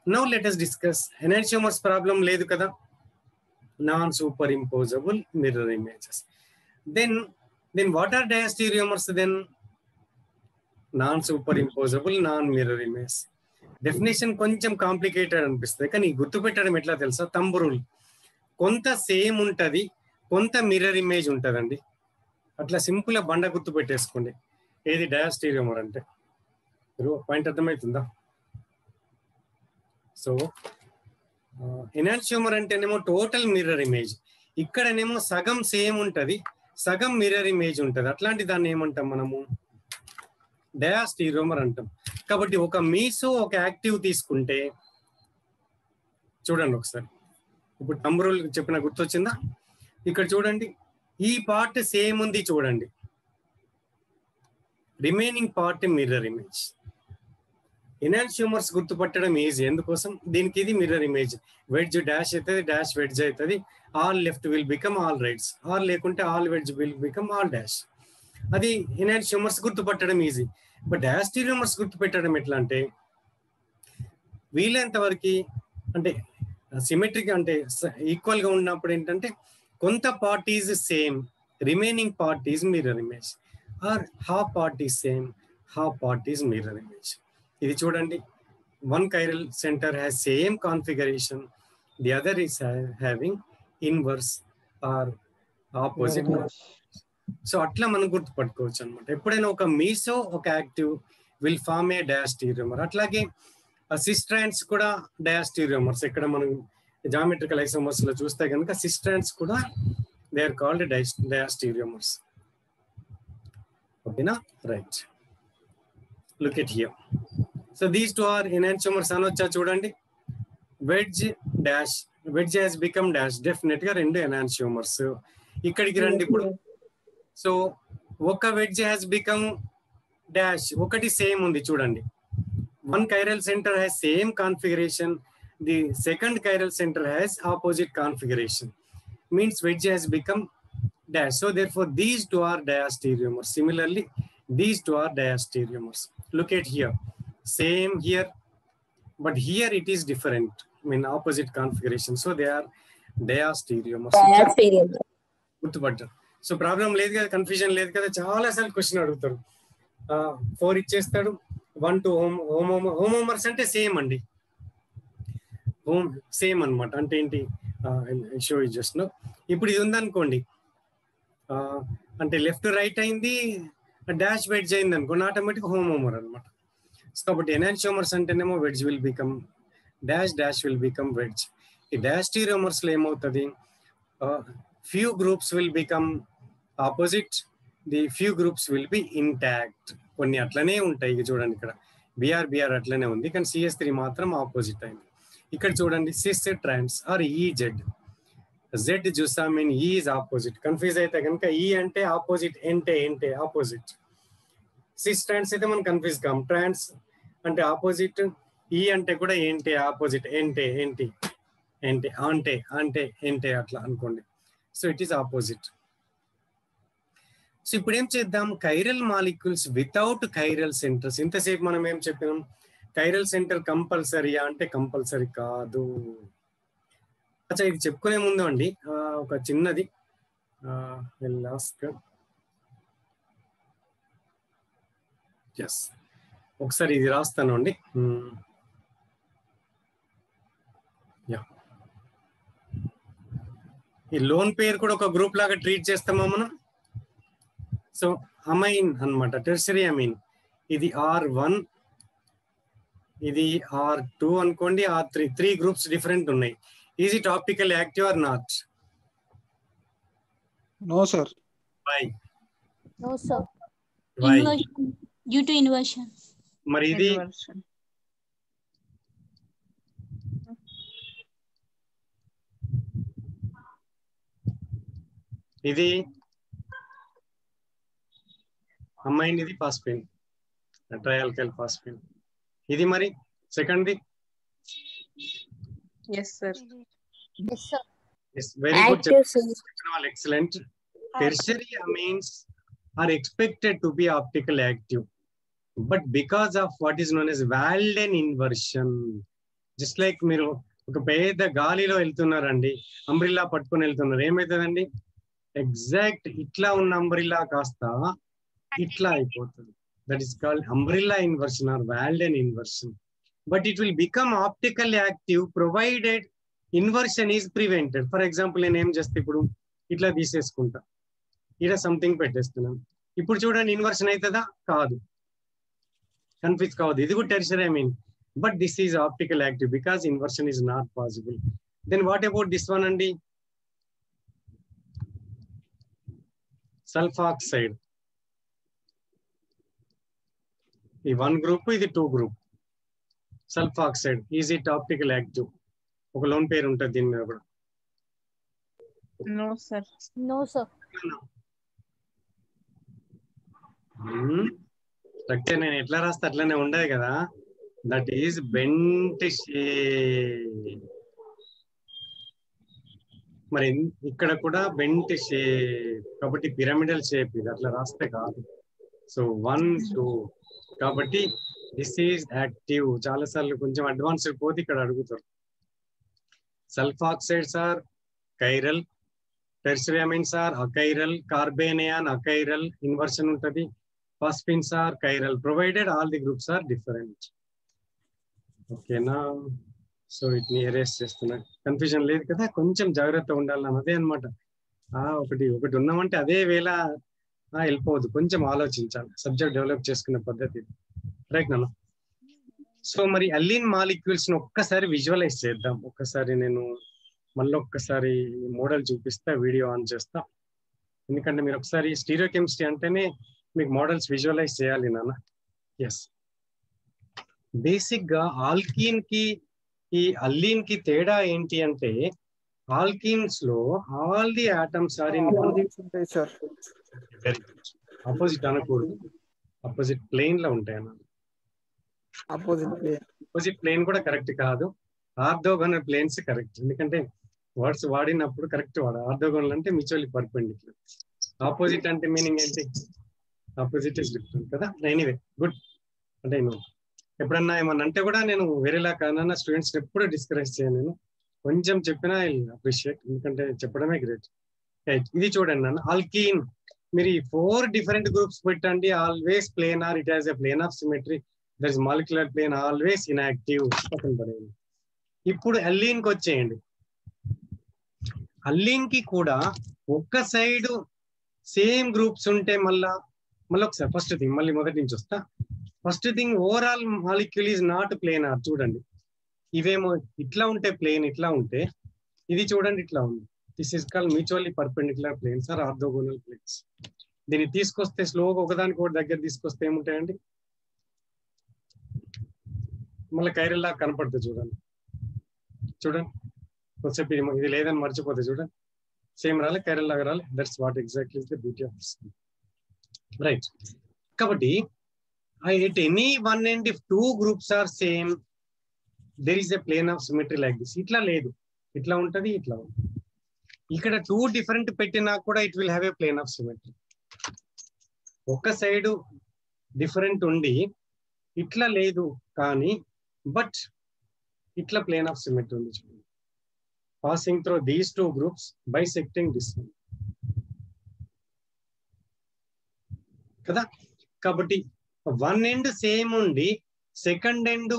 now let us discuss enantiomers problem లేదు కదా? Non superimposable mirror images then then what are diastereomers then non superimposable non mirror image definition కొంచెం కాంప్లికేటెడ్ అనిపిస్తుంది కానీ గుర్తుపెట్టడం ఎట్లా తెలుసా? తంబు రూల్ కొంత సేమ్ ఉంటుంది కొంత మిర్రర్ ఇమేజ్ ఉంటుందండి. అట్లా సింపుల్గా బండ గుర్తు పెట్టేసుకోండి. ఏది డయాస్టీరియోమర్ అంటే? పాయింట్ అర్థమవుతుందా? సో ఎనాన్షియోమర్ అంటేనేమో టోటల్ మిర్రర్ ఇమేజ్ ఇక్కడనేమో సగం సేమ్ ఉంటుంది సగం మిర్రర్ ఇమేజ్ ఉంటుంది. అట్లాంటి దాన్ని ఏమంటాం మనము? డయాస్టీరియోమర్ అంటాం. కాబట్టి ఒక మీసో ఒక యాక్టివ్ తీసుకుంటే చూడండి ఒకసారి. ఇప్పుడు టంబరూల్ చెప్పిన గుర్తొచ్చిందా? ఇక్కడ చూడండి ఈ పార్ట్ సేమ్ ఉంది చూడండి. Remaining part mirror image enantiomers గుర్తుపట్టడం ఈజీ ఎందుకోసం? దీనికి ఇది మిర్రర్ ఇమేజ్ వెడ్జ్ డాష్ అవుతుంది డాష్ వెడ్జ్ అవుతుంది. All left will become all rights all లేకుంటే all wedge will become all dash అది ఎనాన్షియోమర్స్ గుర్తుపట్టడం ఈజీ బట్ డాస్టీరియోమర్స్ గుర్తుపెట్టడం ఎట్లా అంటే వీలైనంత వరకు అంటే సిమెట్రిక్ అంటే ఈక్వల్గా ఉన్నప్పుడు ఏంటంటే కొంత part is same remaining part is mirror image or half part is same half part is mirror image ఇది చూడండి. One chiral center has same configuration the other is having inverse or opposite so అట్లా మనం గుర్తుపట్టుకోవచ్చు అనమాట ఎప్పుడైనా ఒక meso ఒక active will form a diastereomer అట్లాగే సిస్ట్రాన్స్ కూడా డయాస్టీరియోమర్స్ ఇక్కడ మనం జామెట్రికల్ ఐసోమర్స్లో చూస్తే కనుక సిస్ట్రాన్స్ కూడా దే ఆర్ కాల్డ్ డయాస్టీరియోమర్స్ ఓకేనా right look at here so these two are enantiomers అనొచ్చా చూడండి. Wedge dash wedge has become dash డెఫినెట్గా రెండు ఎనాన్షియోమర్స్ ఇక్కడికి రండి ఇప్పుడు. సో ఒక వెడ్జ్ హ్యాస్ బికమ్ డాష్ ఒకటి సేమ్ ఉంది చూడండి one chiral center has same configuration the second chiral center has opposite configuration means wedge has become dash. So therefore, these two are diastereomers. Similarly, these two are diastereomers. Look at here. Same here, but here it is different. I mean, opposite configuration. So they are diastereomers. గుర్తుపట్టారు so problem లేదు కదా confusion లేదు కదా చాలా సార్లు question అడుగుతారు. Four ఇచ్చేస్తాడు one two home home home homeworks అంటే సేమ్ అండి. హోమ్ సేమ్ అన్నమాట. అంటే ఏంటి? షో జస్ట్ ఇప్పుడు ఇది ఉందనుకోండి. అంటే లెఫ్ట్ రైట్ అయింది డాష్ వెడ్జ్ అయింది అనుకోండి ఆటోమేటిక్ హోమ్ హోమర్ అనమాట కాబట్టి ఎనాన్షియోమర్స్ అంటేనేమో wedge will become dash dash will become wedge ఈ డాష్ టీరోమర్స్లో ఏమవుతుంది? Few groups will become opposite the few groups will be intact కొన్ని అట్లనే ఉంటాయి ఇక చూడండి ఇక్కడ. బిఆర్ బిఆర్ అట్లనే ఉంది. కానీ సిఎస్ త్రీ మాత్రం ఆపోజిట్ అయింది. ఇక్కడ చూడండి cis trans or E Z Z చూసా mean E is opposite confuse అయితే కనుక ఈ అంటే ఆపోజిట్ ఎంటే ఎంటే ఆపోజిట్ సిస్ ట్రాన్స్ అయితే మనం కన్ఫ్యూజ్ కాం. ట్రాన్స్ అంటే ఆపోజిట్ ఈ అంటే కూడా ఏంటి ఆపోజిట్ ఏంటే ఏంటి ఏంటి అంటే అంటే ఏంటే అట్లా అనుకోండి. So it is opposite so ఇప్పుడు ఏం చేద్దాం? Chiral molecules without chiral centers ఇంతసేపు మనం ఏం చెప్పినాం కైరల్ సెంటర్ కంపల్సరీయా అంటే కంపల్సరీ కాదు. అచ్చా ఇది చెప్పుకునే ముందు అండి. ఒక చిన్నది. ఎస్ ఒకసారి ఇది రాస్తాను అండి యా ఈ లోన్ పేరు కూడా ఒక గ్రూప్ లాగా ట్రీట్ చేస్తామా మనం? సో అమైన్ అన్నమాట టెర్సరీ అమైన్. ఇది ఆర్ వన్ ఇది ఆర్ టూ అనుకోండి R three. Three groups different ఉన్నాయి. Is it optical active or not? No, sir. వై? Inversion. Due to inversion. మరి ఇది ఇది అమ్మాయిని ఇది ఫాస్ఫిన్ ట్రయాల్కెల్ ఫాస్ఫిన్ ఇది మరి సెకండ్ది? Yes very good excellent tertiary amines are expected be optical active but because of what is known inversion just like మీరు ఒక పెద్ద గాలిలో వెళ్తున్నారండి అంబ్రిల్లా పట్టుకుని వెళ్తున్నారు ఏమైతుందండి? ఎగ్జాక్ట్ ఇట్లా ఉన్న అంబ్రిల్లా కాస్త ఇట్లా అయిపోతుంది. That is called umbrella inversion or Walden inversion but it will become optical active provided inversion is prevented for example నేను ఏం చేస్తే ఇప్పుడు? ఇట్లా తీసేసుకుంటా. ఇక్కడ సంథింగ్ పెట్టేస్తున్నాను ఇప్పుడు చూడండి ఇన్వర్షన్ అవుతుందా కాదు. కన్ఫ్యూజ్ కావద్దు. ఇది కూడా tertiary I mean but this is optical active because inversion is not possible then what about this one అండి సల్ఫాక్సైడ్ ఈ వన్ గ్రూప్ ఇది two group sulfoxide is it optical active ఒక లోన్ పేరు ఉంటుంది దీని మీద కూడా No, sir. No, sir. Hmm. Structure నేను ఎట్లా రాస్తే అట్లనే ఉండదు కదా దట్ ఈస్ బెంట్ మరి ఇక్కడ కూడా బెంట్ షేప్ కాబట్టి పిరమిడల్ షేప్ ఇది అట్లా రాస్తే కాదు. So one two. కాబట్టి దిస్ ఈజ్ యాక్టివ్. చాలా సార్లు కొంచెం అడ్వాన్స్డ్ పోతే ఇక్కడ అడుగుతారు. Sulfoxides are chiral tertiary amines are achiral carbanion achiral inversion ఉంటుంది. Phosphines are chiral. Provided all the groups are different. ఓకేనా? సో వీటిని ఎరేస్ చేస్తున్నా. కన్ఫ్యూజన్ లేదు కదా కొంచెం జాగ్రత్త ఉండాలి అదే అనమాట ఒకటి ఒకటి ఉన్నామంటే అదే వేళ వెళ్ళిపోవద్దు. కొంచెం ఆలోచించాలి. సబ్జెక్ట్ డెవలప్ చేసుకునే పద్ధతి. రైట్ నాన్న? సో మరి అల్లిన్ మాలిక్యూల్స్ని ఒక్కసారి విజువలైజ్ చేద్దాం. ఒక్కసారి నేను మళ్ళీ ఒక్కసారి మోడల్ చూపిస్తా వీడియో ఆన్ చేస్తా. ఎందుకంటే మీరు ఒకసారి స్టీరియో కెమిస్ట్రీ అంటేనే మీకు మోడల్స్ విజువలైజ్ చేయాలి నాన్న. ఎస్ బేసిక్గా ఆల్కీన్కి ఈ అల్లీన్కి తేడా ఏంటి అంటే ఆల్కీన్స్లో all the atoms are in Opposites ఉంటాయి సార్. వెరీ గుడ్ ఆపోజిట్ అనకూడదు. ఆపోజిట్ ప్లేన్లో ఉంటాయి అన్న ఆపోజిట్ ప్లేన్ ఆపోజిట్ ప్లేన్ కూడా కరెక్ట్ కాదు. ఆర్థోగోనల్ ప్లేన్స్ కరెక్ట్ ఎందుకంటే వర్డ్స్ వాడినప్పుడు కరెక్ట్ వాడు. ఆర్థోగోనల్ అంటే మ్యూచువల్లీ పర్పెండిక్యులర్ ఆపోజిట్ అంటే మీనింగ్ ఏంటి? ఆపోజిట్ ఇస్ డిఫరెంట్ కదా? ఎనీవే గుడ్ అంటే నేను ఎప్పుడన్నా ఏమన్నా అంటే కూడా నేను వేరేలా కాదన్నా స్టూడెంట్స్ ఎప్పుడు డిస్కరేజ్ చేయను నేను. కొంచెం చెప్పినా అప్రిషియేట్ ఎందుకంటే చెప్పడమే గ్రేట్ ఇది చూడండి నన్ను ఆల్కీన్ మీరు ఈ ఫోర్ డిఫరెంట్ గ్రూప్స్ పెట్టండి always plane or it has a plane of symmetry there is molecular plane always inactive పక్కన పడేయండి. ఇప్పుడు అల్లీన్కి వచ్చేయండి. అల్లీన్కి కూడా ఒక్క సైడ్ సేమ్ గ్రూప్స్ ఉంటే మళ్ళా మళ్ళీ ఒకసారి ఫస్ట్ థింగ్ మళ్ళీ మొదటి నుంచి వస్తా. First thing overall molecule is not plane or చూడండి. ఇవేమో ఇట్లా ఉంటే ప్లేన్ ఇట్లా ఉంటే ఇది చూడండి ఇట్లా ఉంది. This is call mutually perpendicular planes or orthogonal planes దీన్ని తీసుకొస్తే స్లోగా ఒకదానికి ఒకటి దగ్గర తీసుకొస్తే ఏముంటాయండి? మళ్ళీ కైరల్లా కనపడుతుంది చూడండి. చూడండి. కొంచెంసేపు ఇది లేదని మర్చిపోతే చూడండి. సేమ్ రాలే కైరల్లాగా రాలే. That's what exactly the beauty of right కాబట్టి at any one and if two groups are same there is a plane of symmetry like this ఇట్లా లేదు. ఇట్లా ఉంటది ఇట్లా ఉంటుంది. ఇక్కడ టూ డిఫరెంట్ పెట్టినా కూడా it will have a plane of symmetry ఒక సైడ్ డిఫరెంట్ ఉండి ఇట్లా లేదు కానీ బట్ ఇట్లా ప్లేన్ ఆఫ్ సిమెట్రీ ఉంది చూడండి. Passing through these two groups bisecting this కదా? కాబట్టి వన్ ఎండ్ సేమ్ ఉండి సెకండ్ ఎండ్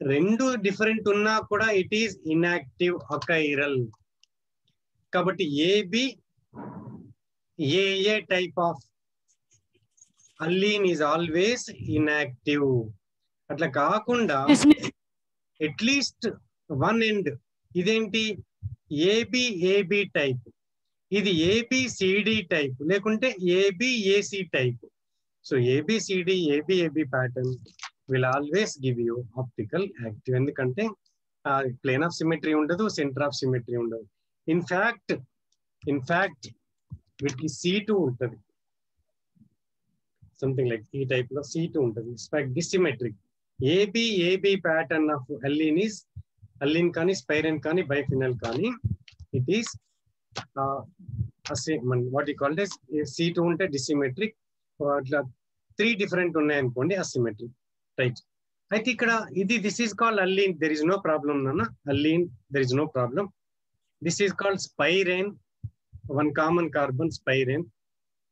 రెండు డిఫరెంట్ ఉన్నా కూడా ఇట్ ఈస్ ఇన్యాక్టివ్ అకైరల్ కాబట్టి AB A type of allene is always inactive. అట్లా కాకుండా అట్లీస్ట్ వన్ ఎండ్ ఇదేంటి? AB AB type. ఇది ఏబి సిడి టైప్. లేకుంటే AB AC type. So ABCD AB AB pattern will always give you optical active ఎందుకంటే plane of symmetry ఉండదు centre of symmetry ఉండదు. In fact in fact వీటికి C two ఉంటుంది. Something like ఈ టైప్లో C two ఉంటుంది. Dissymmetric AB AB pattern of allene is allene కానీ స్పైరన్ కానీ బైఫినల్ కానీ ఇట్ ఈస్ వాట్ ఈ కాల్డ్ సి టూ ఉంటే డిసిమెట్రిక్ అట్లా త్రీ డిఫరెంట్ ఉన్నాయనుకోండి అసిమెట్రిక్ రైట్ అయితే ఇక్కడ ఇది this is called allene there is no problem నాన్న. Allene there is no problem this is called spirane one common carbon spirane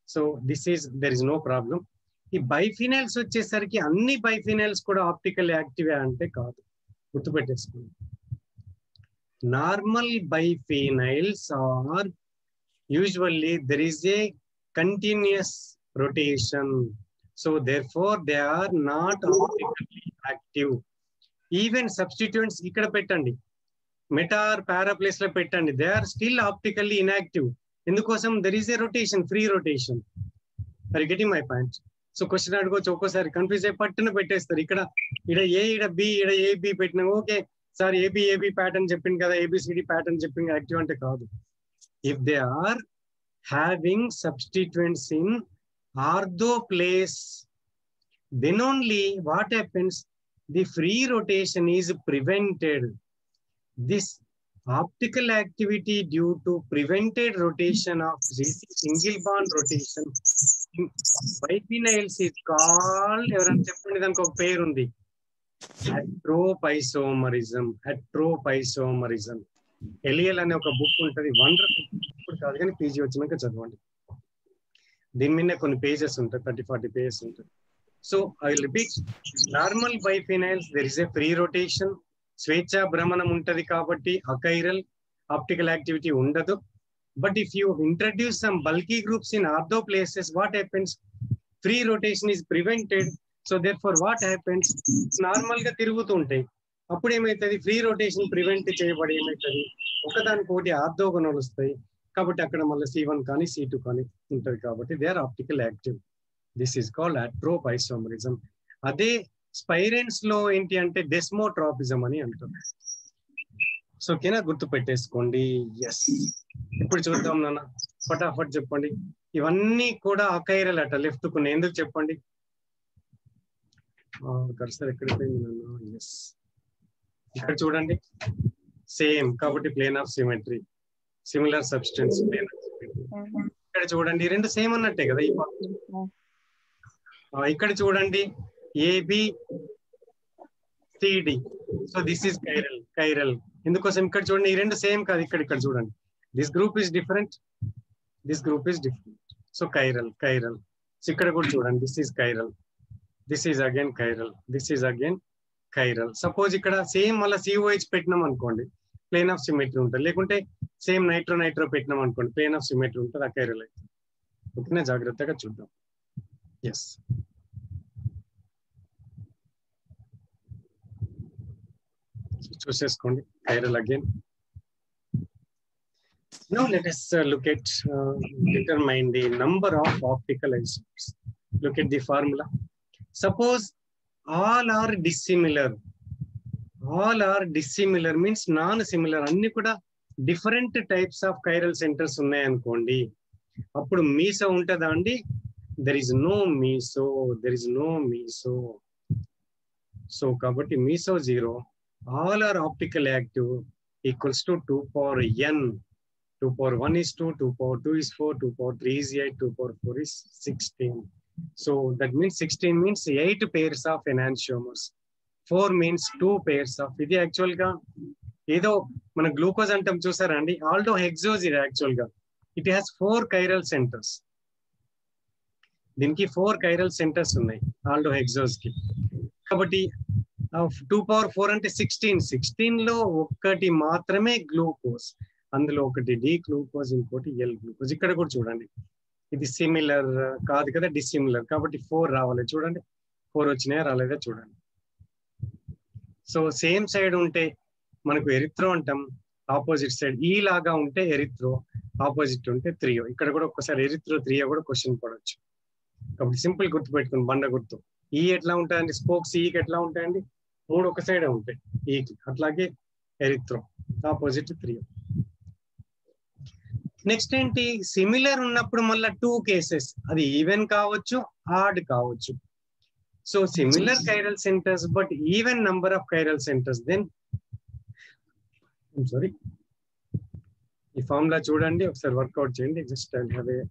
so this is there is no problem ఈ biphenyls వచ్చేసరికి అన్ని biphenyls కూడా optical యాక్టివే అంటే కాదు. గుర్తుపెట్టేసుకోండి. Normal biphenyls are usually there is a continuous rotation. So therefore they are not optically active. Even substituents ఇక్కడ పెట్టండి meta or పారాప్లేస్లో పెట్టండి they are still optically inactive ఎందుకోసం there is a rotation free rotation మరి getting my point so question అడుకోవచ్చు ఒక్కోసారి confuse అయ్యి పట్టున పెట్టేస్తారు ఇక్కడ ఇక్కడ ఏ ఇక్కడ బి ఇక్కడ ఏ బి పెట్టినా okay sir A B A B pattern చెప్పింది కదా A B C D pattern చెప్పింది యాక్టివ్ అంటే కాదు if they are having substituents in ortho place. Then only what happens the free rotation is prevented this optical activity due to prevented rotation of single bond rotation biphenyls is call ఎవరైనా చెప్పండి దానికి ఒక పేరు ఉంది హెట్రోపైసోమరిజం atropisomerism Eliel అనే ఒక book ఉంటుంది. వండర్ ఇప్పుడు కాదు కానీ పీజీ వచ్చినాక చదవండి. దీని మీద కొన్ని పేజెస్ ఉంటాయి థర్టీ ఫార్టీ పేజెస్ ఉంటాయి. So I repeat normal biphenyls there is a free rotation స్వేచ్ఛ భ్రమణం ఉంటది కాబట్టి అకైరల్ ఆప్టికల్ యాక్టివిటీ ఉండదు but if you introduce some bulky groups in ortho places what happens free rotation is prevented so therefore what happens నార్మల్గా తిరుగుతూ ఉంటాయి అప్పుడు ఏమైతుంది ఫ్రీ రొటేషన్ ప్రివెంట్ చేయబడి ఏమైతుంది ఒకదానికోటి ఆర్థోగోనల్ వస్తాయి కాబట్టి అక్కడ మళ్ళీ సి వన్ కానీ సి టూ కానీ ఉంటుంది కాబట్టి they are optical active this is called atropisomerism అదే స్పైరెన్స్లో ఏంటి అంటే డెస్మోట్రాపిజం అని అంటారు. సో ఓకేనా గుర్తు పెట్టేసుకోండి ఎస్ ఇప్పుడు చూద్దాం నాన్న. ఫటాఫట్ చెప్పండి. ఇవన్నీ కూడా అకైరల్ అట లెఫ్ట్ కొన్ని ఎందుకు చెప్పండి? కర్సర్ ఎక్కడ పోయింది నాన్న? ఎస్ ఇక్కడ చూడండి. సేమ్ కాబట్టి plane of symmetry similar substance ఇక్కడ చూడండి రెండు సేమ్ అన్నట్టే కదా ఈ ఇక్కడ చూడండి AB CD so this is chiral chiral ఎందుకోసం ఇక్కడ చూడండి ఈ రెండు సేమ్ కాదు ఇక్కడ ఇక్కడ చూడండి. This group is different this group is different so chiral chiral so ఇక్కడ కూడా చూడండి this is chiral this is again chiral this is again chiral suppose ఇక్కడ సేమ్ మళ్ళీ సిఓహెచ్ పెట్టినాం అనుకోండి ప్లేన్ ఆఫ్ సిమెట్రీ ఉంటుంది. లేకుంటే సేమ్ నైట్రో నైట్రో పెట్టినాం అనుకోండి పెయిన్ ఆఫ్ సిమెట్రీ ఉంటుంది ఆ కైరల్ అయితే జాగ్రత్తగా చూద్దాం. Yes చూసేసుకోండి chiral again. No let's look at determine the number of optical yes look at the formula suppose all are dissimilar all are dissimilar means non similar అన్ని కూడా different types of chiral centers ఉన్నాయనుకోండి అప్పుడు meso ఉంటుందా అండి? There is no meso there is no meso. So కాబట్టి meso zero all are optical active equals to two power n two power one is two two power two is four two power three is eight two power four is sixteen so that means sixteen means eight pairs of enantiomers four means two pairs of ఇది యాక్చువల్గా ఏదో మన glucose అంటాం చూసారా అండి aldo హెగ్జోజ్ ఇది యాక్చువల్గా. It has four chiral centers దీనికి ఫోర్ కైరల్ సెంటర్స్ ఉన్నాయి ఆల్డో హెగ్జోజ్కి కాబట్టి టూ పవర్ ఫోర్ అంటే సిక్స్టీన్ సిక్స్టీన్లో ఒక్కటి మాత్రమే గ్లూకోజ్. అందులో ఒకటి డి గ్లూకోజ్ ఇంకోటి ఎల్ గ్లూకోజ్. ఇక్కడ కూడా చూడండి. ఇది సిమిలర్ కాదు కదా? డిసిమిలర్ కాబట్టి ఫోర్ రావాలి చూడండి. ఫోర్ వచ్చినాయా? రాలేదా? చూడండి. సో సేమ్ సైడ్ ఉంటే మనకు ఎరిత్రో అంటాం ఆపోజిట్ సైడ్ ఈ లాగా ఉంటే ఎరిత్రో ఆపోజిట్ ఉంటే త్రియో. ఇక్కడ కూడా ఒక్కసారి ఎరిత్రో త్రియో కూడా క్వశ్చన్ పడవచ్చు. కాబట్టి సింపుల్ గుర్తు పెట్టుకుని బండ గుర్తు. ఈ ఎట్లా ఉంటాయండి? స్పోక్స్ ఈకి ఎట్లా ఉంటాయండి? మూడు ఒక సైడే ఉంటాయి. ఈకి అట్లాగే ఎరిత్రో ఆపోజిట్ త్రియో. నెక్స్ట్ ఏంటి? సిమిలర్ ఉన్నప్పుడు మళ్ళీ టూ కేసెస్ అది ఈవెన్ కావచ్చు ఆడ్ కావచ్చు. So similar chiral centers but even number of chiral centers then sorry ఈ ఫార్ములా చూడండి ఒకసారి వర్కౌట్ చేయండి just I have a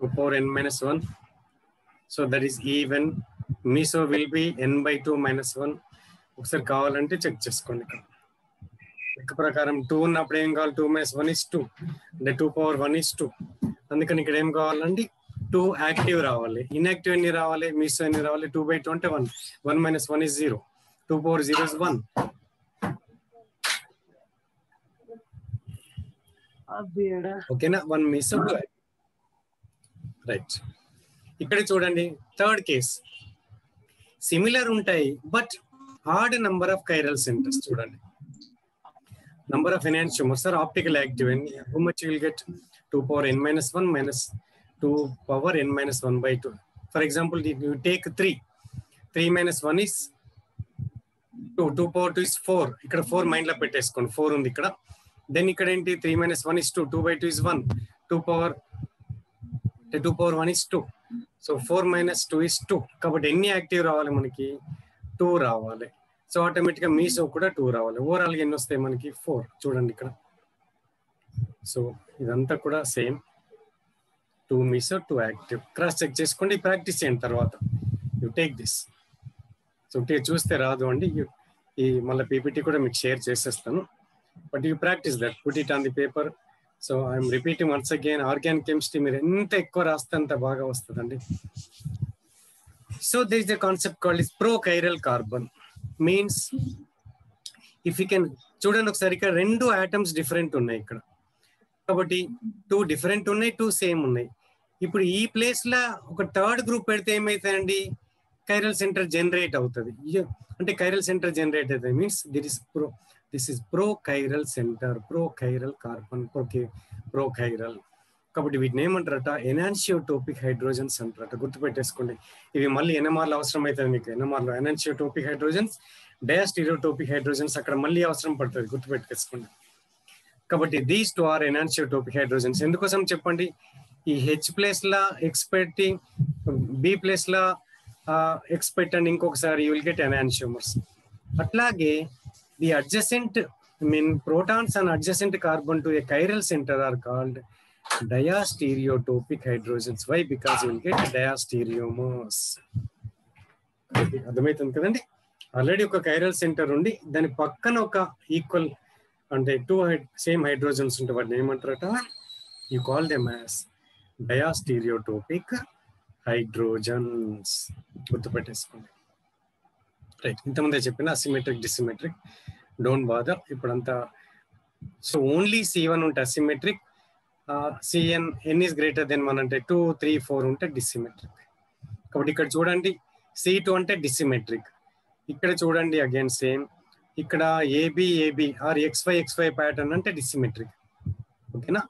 to power n minus 1. So that is even. Meso will be n by 2 minus 1. ఒకసారి కావాలంటే check చేసుకోండి ఇక్కడ. లెక్క ప్రకారం టూ ఉన్నప్పుడు ఏం కావాలి? Two minus one is two. అంటే two power one is two. అందుకని ఇక్కడ ఏం కావాలండి? టూ యాక్టివ్ రావాలి. ఇన్యాక్టివ్ ఎన్ని రావాలి? మీసో ఎన్ని రావాలి? టూ బై టూ అంటే one. One minus one is zero. Two power zero is one. ఓకేనా? One meso right. ఇక్కడ చూడండి. Third case. సిమిలర్ ఉంటాయి but hard number of chiral centers చూడండి number of enantiomers are optical active and how much will get two power n minus one minus two power n minus one by two for example you take three three minus one is two two power two is four ఇక్కడ four మైండ్లో పెట్టేసుకోండి four ఉంది ఇక్కడ then ఇక్కడ ఏంటి three minus one is two two by two is one two power two power one is two so four minus two is two కాబట్టి ఎన్ని active రావాలి మనకి? టూ రావాలి. సో ఆటోమేటిక్గా మీసో కూడా టూ రావాలి. ఓవరాల్గా ఎన్ని వస్తాయి మనకి? ఫోర్ చూడండి ఇక్కడ. సో ఇదంతా కూడా same two meso two active cross check చేసుకోండి ప్రాక్టీస్ చేయండి తర్వాత. యు టేక్ దిస్ సో ఉంటే చూస్తే రాదు అండి. ఈ మళ్ళీ పీపీటీ కూడా మీకు షేర్ చేసేస్తాను. But you practice that put it on the paper so I'm repeating once again organic chemistry మీరు ఎంత ఎక్కువ రాస్తే అంత బాగా వస్తుందండి. So this the concept called is pro chiral carbon means if you can చూడండి ఒకసారి ఇక్కడ రెండు ఐటమ్స్ డిఫరెంట్ ఉన్నాయి ఇక్కడ. కాబట్టి టూ డిఫరెంట్ ఉన్నాయి టూ సేమ్ ఉన్నాయి. ఇప్పుడు ఈ ప్లేస్లో ఒక థర్డ్ గ్రూప్ పెడితే ఏమైతుందండి? కైరల్ సెంటర్ జనరేట్ అవుతుంది. అంటే కైరల్ సెంటర్ జనరేట్ అవుతుంది. Means that is pro this is pro chiral center pro chiral carbon okay pro chiral కాబట్టి వీటిని ఏమంటారట? ఎనాన్షియోటోపిక్ హైడ్రోజన్స్ అంటారట. గుర్తుపెట్టేసుకోండి. ఇవి మళ్ళీ ఎన్ఎంఆర్లు అవసరం అవుతుంది మీకు. ఎన్ఎంఆర్లో ఎనాన్షియోటోపిక్ హైడ్రోజన్స్ డయాస్టీరియోటోపిక్ హైడ్రోజన్స్ అక్కడ మళ్ళీ అవసరం పడుతుంది. గుర్తుపెట్టేసుకోండి. కాబట్టి these two are enantiotopic hydrogens. ఎందుకోసం చెప్పండి? ఈ హెచ్ ప్లేస్ లా ఎక్స్పెక్ట్ బి ప్లేస్ లా ఎక్స్పెక్ట్ అండ్ ఇంకొకసారి యూ విల్ గెట్ ఎనాన్షియోమర్స్ అట్లాగే the adjacent mean protons and adjacent carbon to a chiral center are called diastereotopic hydrogens why because will get diastereomers అర్థమవుతుంది కదండి? Already ఒక chiral centre ఉండి దాని పక్కన ఒక ఈక్వల్ అంటే టూ సేమ్ హైడ్రోజన్స్ ఉంటే వాటిని ఏమంటారట? You call them as diastereotopic hydrogens గుర్తుపెట్టేసుకోండి. Right ఇంతకుముందే చెప్పిన అసిమెట్రిక్ డిసిమెట్రిక్ డోంట్ బాదర్ ఇప్పుడంతా సో ఓన్లీ సి వన్ ఉంటే asymmetric CN n is greater than one అంటే టూ త్రీ ఫోర్ ఉంటే డిసిమెట్రిక్ కాబట్టి ఇక్కడ చూడండి సి టూ అంటే డిసిమెట్రిక్ ఇక్కడ చూడండి అగైన్ సేమ్ ఇక్కడ AB AB are X Y X Y pattern అంటే డిసిమెట్రిక్ ఓకేనా?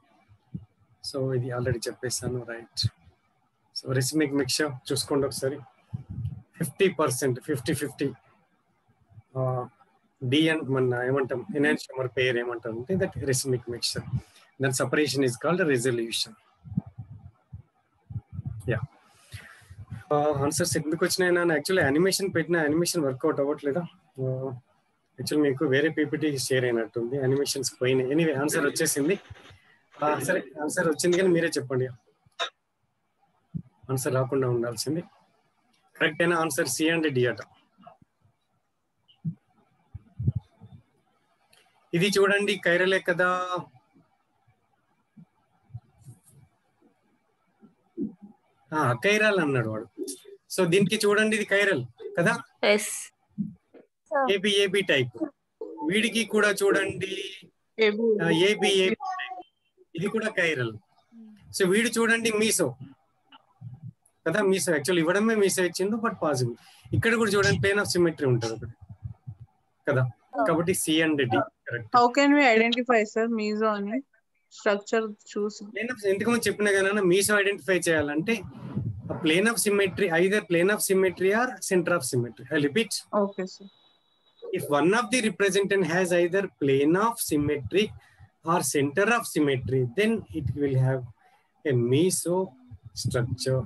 సో ఇది ఆల్రెడీ చెప్పేసాను రైట్ సో రెసిమిక్ మిక్చర్ చూసుకోండి ఒకసారి. Fifty percent fifty fifty. డిఎన్ మన ఏమంటాం ఎనాన్షియమర్ పేరు ఏమంటాం అంటే దట్ రెసిమిక్ మిక్చర్ దాని separation is called resolution yeah answers ఎందుకు వచ్చినాయి నేను యాక్చువల్లీ యానిమేషన్ పెట్టిన యానిమేషన్ వర్కౌట్ అవ్వట్లేదా? యాక్చువల్ మీకు వేరే పీపీటీ షేర్ అయినట్టుంది యానిమేషన్స్ పోయినాయి. ఎనీవే ఆన్సర్ వచ్చేసింది. సరే ఆన్సర్ వచ్చింది కానీ మీరే చెప్పండి. ఆన్సర్ రాకుండా ఉండాల్సింది. కరెక్ట్ అయిన ఆన్సర్ సి అండ్ డి అట. ఇది చూడండి కైరలే కదా. ఆ, కైరాల్ అన్నాడు వాడు. సో దీనికి చూడండి ఇది కైరల్ కదా? ఏబి ఏబి టైప్ వీడికి కూడా చూడండి. ఏబి ఏబి ఇది కూడా కైరల్. సో వీడు చూడండి మీసో. కదా మీసో యాక్చువల్ ఇవ్వడమే మీసో ఇచ్చిండు బట్ పాసిబుల్ ఇక్కడ కూడా చూడండి ప్లేన్ ఆఫ్ సిమెట్రీ ఉంటుంది ఒకటి. కదా? కాబట్టి C and D correct How can we identify, sir, meso అని? స్ట్రక్చర్ చూసి. ప్లేన్ ఆఫ్ ఎందుకని చెప్పిన కదా మీసో ఐడెంటిఫై చేయాలంటే plane of symmetry either plane of symmetry or center of symmetry I repeat okay sir if one of the representant has either plane of symmetry or center of symmetry, then it will have a meso structure.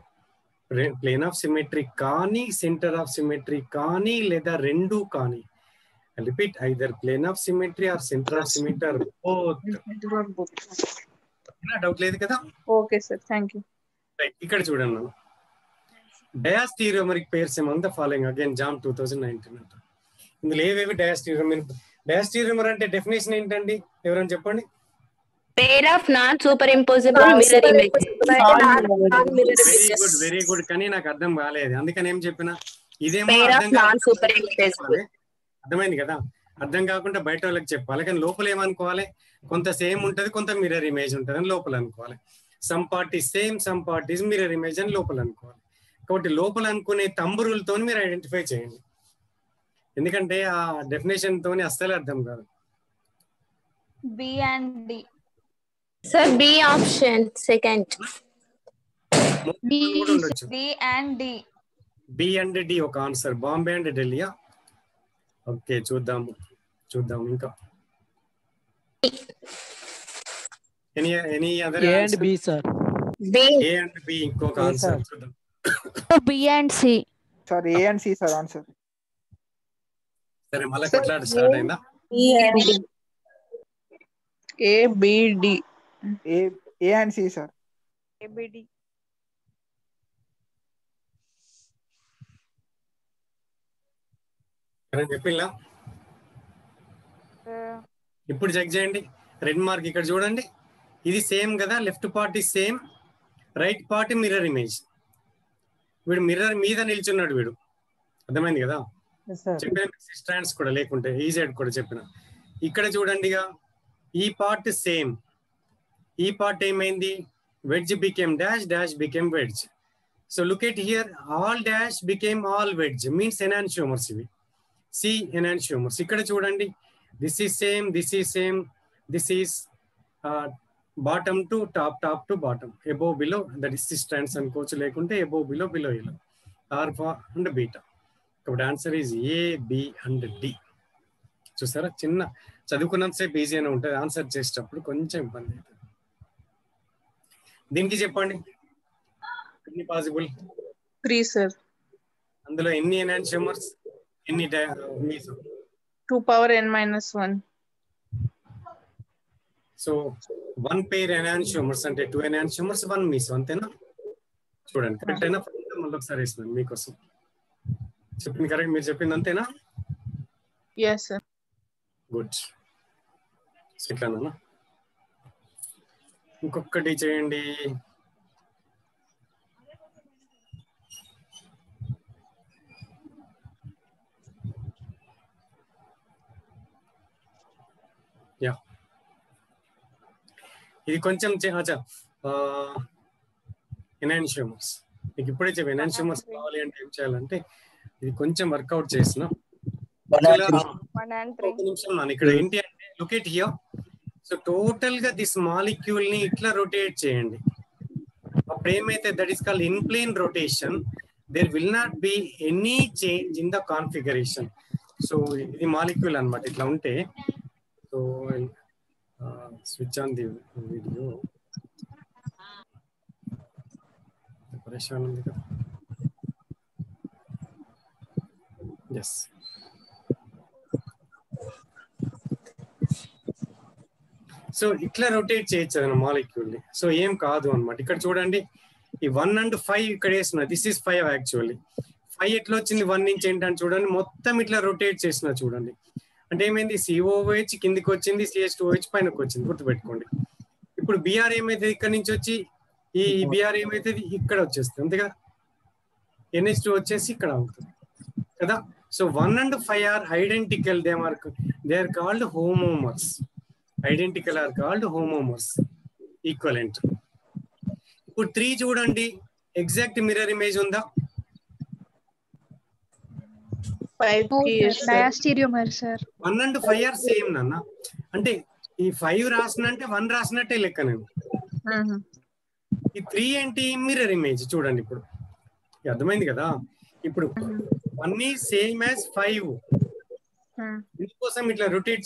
Plane of symmetry కానీ centre of symmetry కానీ లేదా రెండు కానీ. Repeat either plane of symmetry or center of symmetry doubt లేదు కదా? Okay sir thank you ఇక్కడ చూడండి. నన్ను diastereomeric pairs among the following again JAM two thousand nineteen అంట. ఇందులో ఏవేవి డయాస్ థియరమరిక్ డయాస్ థియరమర్ అంటే డెఫినేషన్ ఏంటండి? ఎవరైనా చెప్పండి. Pair of non superimposable mirror image. Very good very good కానీ నాకు అర్థం కాలేదు. అందుకని ఏం చెప్పిన? ఇదేమో పేర్ ఆఫ్ అర్థం నాన్ సూపర్ ఇంపోజిబుల్. అర్థమైంది కదా? అర్థం కాకుండా బయట వాళ్ళకి చెప్పాలి. కానీ లోపల ఏమనుకోవాలి? కొంత సేమ్ ఉంటది కొంత మిర్రర్ ఇమేజ్ ఉంటది అని లోపల అనుకోవాలి. Some party same some parties mirror image అని లోపల అనుకోవాలి. కాబట్టి లోపల అనుకునే తంబురులతో మీరు ఐడెంటిఫై చేయండి. ఎందుకంటే ఆ డెఫినేషన్ తోని అస్సలు అర్థం కాదు. B and D Sir, B option, second. మూడు కూడా ఉండొచ్చు B and D. B and D ఒక ఆన్సర్ బాంబే అండ్ ఢిల్లీయా ఓకే చూద్దాము చూద్దాం ఇంకా any any other A and B, sir. B. A and B ఇంకొక A, ఆన్సర్ sir. చూద్దాం B and C. Sir A and C sir answer సరే మళ్ళీ కొట్లాట స్టార్ట్ అయిందా A, B, D. A A and C sir. నేను చెప్పిందా ఇప్పుడు check చేయండి. రెడ్ మార్క్ ఇక్కడ చూడండి. ఇది సేమ్ కదా left part is same right part mirror image వీడు మిర్రర్ మీద నిల్చున్నాడు వీడు. అర్థమైంది కదా? చెప్పిన స్టాండ్స్ కూడా లేకుంటే ఈ సైడ్ కూడా చెప్పిన. ఇక్కడ చూడండి ఇక ఈ పార్ట్ సేమ్ ఈ పార్ట్ ఏమైంది? Wedge became dash dash became wedge so look at here all dash became all wedge means enantiomers ఇవి. సి ఎనాన్షియోమర్స్ ఇక్కడ చూడండి. This is same this is same this is bottom to top top to bottom above below that is stands అనుకోవచ్చు లేకుంటే above below below ఇలా alpha and beta కాబట్టి answer is A B and D చూసారా? చిన్న చదువుకున్నంతసేపు ఈజీగానే ఉంటుంది. Answer చేసేటప్పుడు కొంచెం ఇబ్బంది అవుతుంది. దీనికి చెప్పండి. ఎన్ని పాసిబుల్ Three, sir. అందులో ఎన్ని ఎనాన్షియమర్స్ ఎన్ని mesos? Two power n minus one. So one pair enantiomers అంటే టూ ఎనాన్షియమర్స్ వన్ మీస్ అంతేనా? చూడండి కరెక్ట్ అయినా మళ్ళీ ఒకసారి వేస్తున్నాను మీకోసం. చెప్పింది కరెక్ట్ మీరు చెప్పింది అంతేనా? Yes, sir. గుడ్ ఇట్లానా ఇంకొకటి చేయండి. యా. ఇది కొంచెం చే- అచ్చా ఎనాన్షియమర్స్ మీకు ఇప్పుడే చెప్పి ఎనాన్షియమర్స్ కావాలి అంటే ఏం చేయాలంటే ఇది కొంచెం వర్కౌట్ చేసిన. నిమిషం ఇక్కడ ఏంటి అంటే లుకెట్ హియర్. సో టోటల్గా దిస్ మాలిక్యూల్ని ఇట్లా రొటేట్ చేయండి అప్పుడు ఏమైతే that is call in plane rotation there will not be any change in the configuration so ఇది మాలిక్యూల్ అన్నమాట ఇట్లా ఉంటే so switch on the video పరేషాన్ ఉంది కదా ఎస్ సో ఇట్లా రొటేట్ చేయొచ్చు అన్న మాలిక్యూల్ని. సో ఏం కాదు అన్నమాట. ఇక్కడ చూడండి ఈ వన్ అండ్ ఫైవ్ ఇక్కడ వేసిన this is five actually five ఎట్లా వచ్చింది? వన్ నుంచి ఏంటని చూడండి. మొత్తం ఇట్లా రొటేట్ చేసిన చూడండి. అంటే ఏమైంది? సిఓహెచ్ కిందికి వచ్చింది సిహెచ్ టూ హెచ్ పైనకి వచ్చింది. గుర్తుపెట్టుకోండి. ఇప్పుడు బిఆర్ ఏమైతుంది ఇక్కడ నుంచి వచ్చి ఈ బిఆర్ ఏమైతుంది ఇక్కడ వచ్చేస్తుంది? అంతేగా? ఎన్హెచ్ టూ వచ్చేసి ఇక్కడ అవుతుంది. కదా? So one and five are identical they are they are called homomers identical are called homomers equivalent ఇప్పుడు త్రీ చూడండి. ఎగ్జాక్ట్ మిర్రర్ ఇమేజ్ ఉందా? Five keys, sir. Diastereomer, sir. One and five are same నాన్న అంటే ఈ five రాసిన అంటే one రాసినట్టే లెక్క నేను. ఈ త్రీ ఏంటి మిర్రర్ ఇమేజ్ చూడండి ఇప్పుడు. అర్థమైంది కదా? ఇప్పుడు వన్ ఈ సేమ్ యాజ్ ఫైవ్. ఇందుకోసం ఇట్లా రొటేట్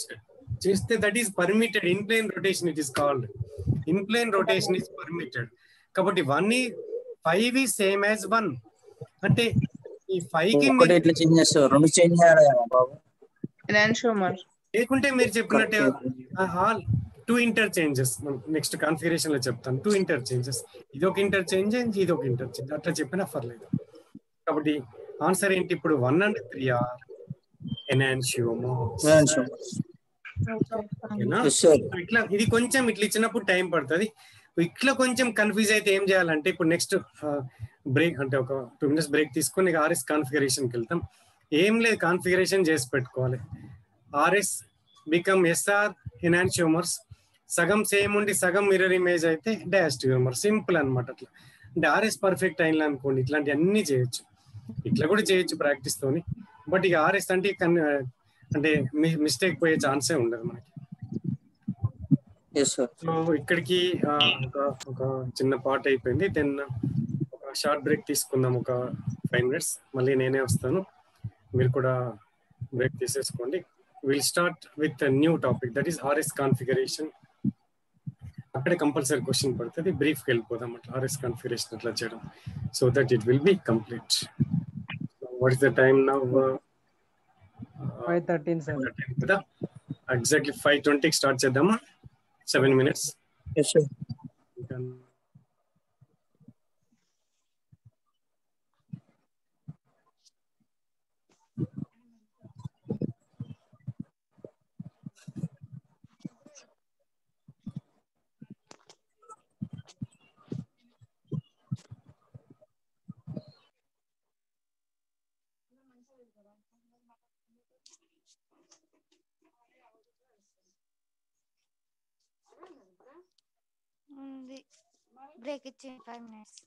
చేస్తే that is permitted in plane rotation it is called in plane rotation is permitted కాబట్టి వన్ ఈ ఫైవ్ ఈ సేమ్ యాజ్ వన్ అంటే ఈ ఫైవ్కి చేంజ్ రెండు చేంజ్ బాబు. లేకుంటే మీరు చెప్పినట్టే ఆల్ టూ ఇంటర్చేంజెస్ నెక్స్ట్ కాన్ఫిగరేషన్లో చెప్తాను. టూ ఇంటర్చేంజెస్ ఇది ఒక ఇంటర్చేంజ్ ఇది ఒక ఇంటర్చేంజ్ అట్లా చెప్పినా పర్లేదు. కాబట్టి ఆన్సర్ ఏంటి ఇప్పుడు? One and three are ఎనాన్షియోమో. ఇట్లా ఇది కొంచెం ఇట్లా ఇచ్చినప్పుడు టైం పడుతుంది. ఇట్లా కొంచెం కన్ఫ్యూజ్ అయితే ఏం చేయాలంటే ఇప్పుడు నెక్స్ట్ బ్రేక్ అంటే ఒక టూ మినిట్స్ బ్రేక్ తీసుకొని ఆర్ఎస్ కాన్ఫిగరేషన్కి వెళ్తాం. ఏం లేదు కాన్ఫిగరేషన్ చేసి పెట్టుకోవాలి. ఆర్ఎస్ బికమ్ ఎస్ఆర్ ఎనాన్షియోమర్స్ సగం సేమ్ ఉండి సగం మిర్రర్ ఇమేజ్ అయితే డాష్ ట్యూమర్ సింపుల్ అన్నమాట అట్లా. అంటే ఆర్ఎస్ పర్ఫెక్ట్ అయిన అనుకోండి ఇట్లాంటి అన్ని చేయొచ్చు. ఇట్లా కూడా చేయొచ్చు ప్రాక్టీస్ తోని. బట్ ఇక ఆర్ఎస్ అంటే అంటే మిస్టేక్ పోయే ఛాన్సే ఉండదు మనకి. సో ఇక్కడికి ఒక చిన్న పార్ట్ అయిపోయింది. దెన్ ఒక షార్ట్ బ్రేక్ తీసుకుందాం ఒక ఫైవ్ మినిట్స్ మళ్ళీ నేనే వస్తాను. మీరు కూడా బ్రేక్ తీసేసుకోండి. Will start with new topic that is RS configuration అక్కడే కంపల్సరీ క్వశ్చన్ పడుతుంది. బ్రీఫ్ వెళ్ళిపోదాం అట్లా. ఆర్ఎస్ కాన్ఫిగరేషన్ అట్లా చేయడం. So that it will be complete what is the time now five thirteen sir కదా ఎగ్జాక్ట్లీ ఫైవ్ ట్వంటీకి start చేద్దామా seven minutes ఉంది బ్రేక్ ఇచ్చి ఫైవ్ మినిట్స్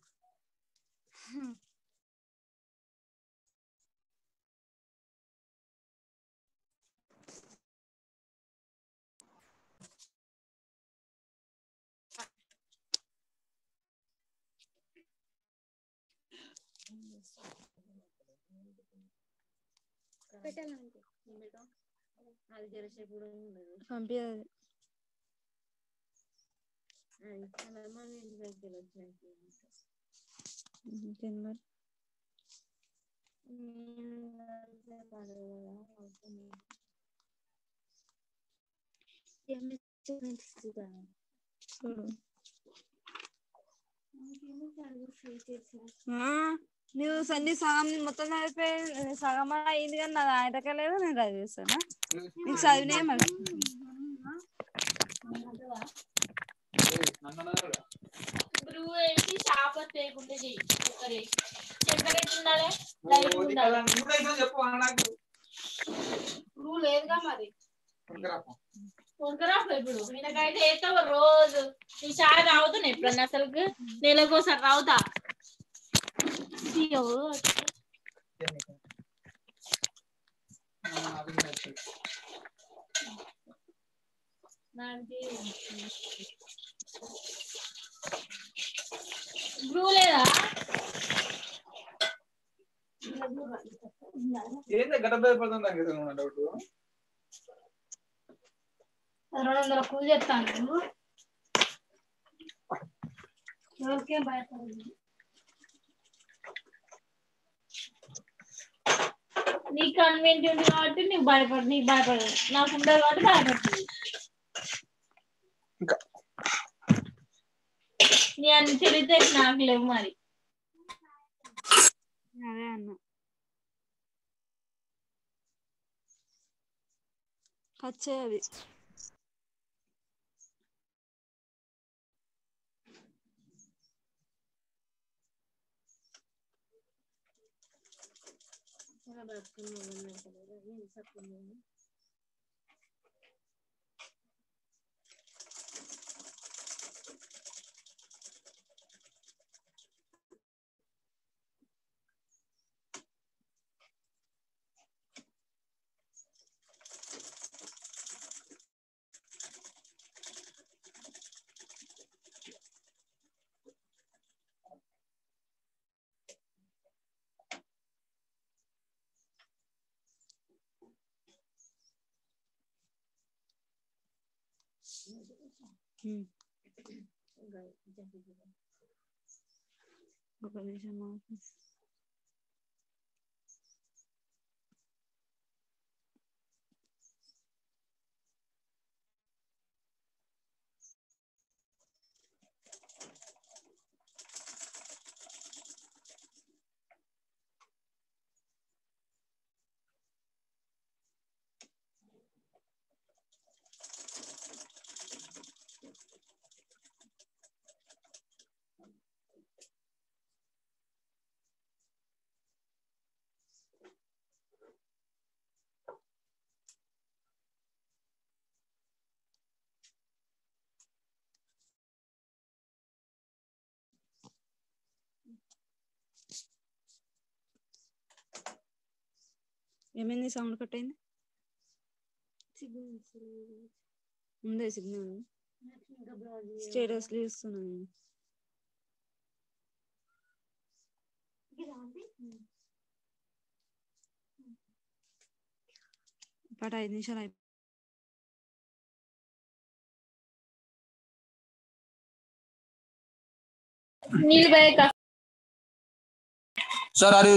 పంపించాలి ఇంకేం చూడు నువ్వు సంధి సగం మొత్తం చదివిపోయి సగం అయింది కానీ నాది ఆయటకలేదు నేను చదివిస్తానా నీకు చదివినే మరి లేదుగా మరి కొనుక్కరా ఇప్పుడు ఈయనకైతే వేస్తావు రోజు నీ చాయ్ తాగుతాను ఎప్పుడన్నా అసలు నెలకోసారి తాగుతా తీయవు. బ్లూ లేదా ఏంది నాకు డౌట్ రెండు వందల కూలి చెప్తాను నువ్వు ఎవరికే భయపడదు. నీకు కన్వీనియంట్ ఉంది కాబట్టి నీకు భయపడు నీకు భయపడదు. నాకు ఉండదు కాబట్టి భయపడుతుంది. నీ అన్ని తెలితే నాకు లేవు మరి. అదే అన్న. వచ్చే అది. Hum. Agora já mostra. ఏమైంది సౌండ్ కట్ అయింది? ఉందే సిగ్నల్. స్టేటస్ చూస్తున్నాను పాట ఐదు నిమిషాలు అయిపోయింది నీళ్ళు పోయాక sir are you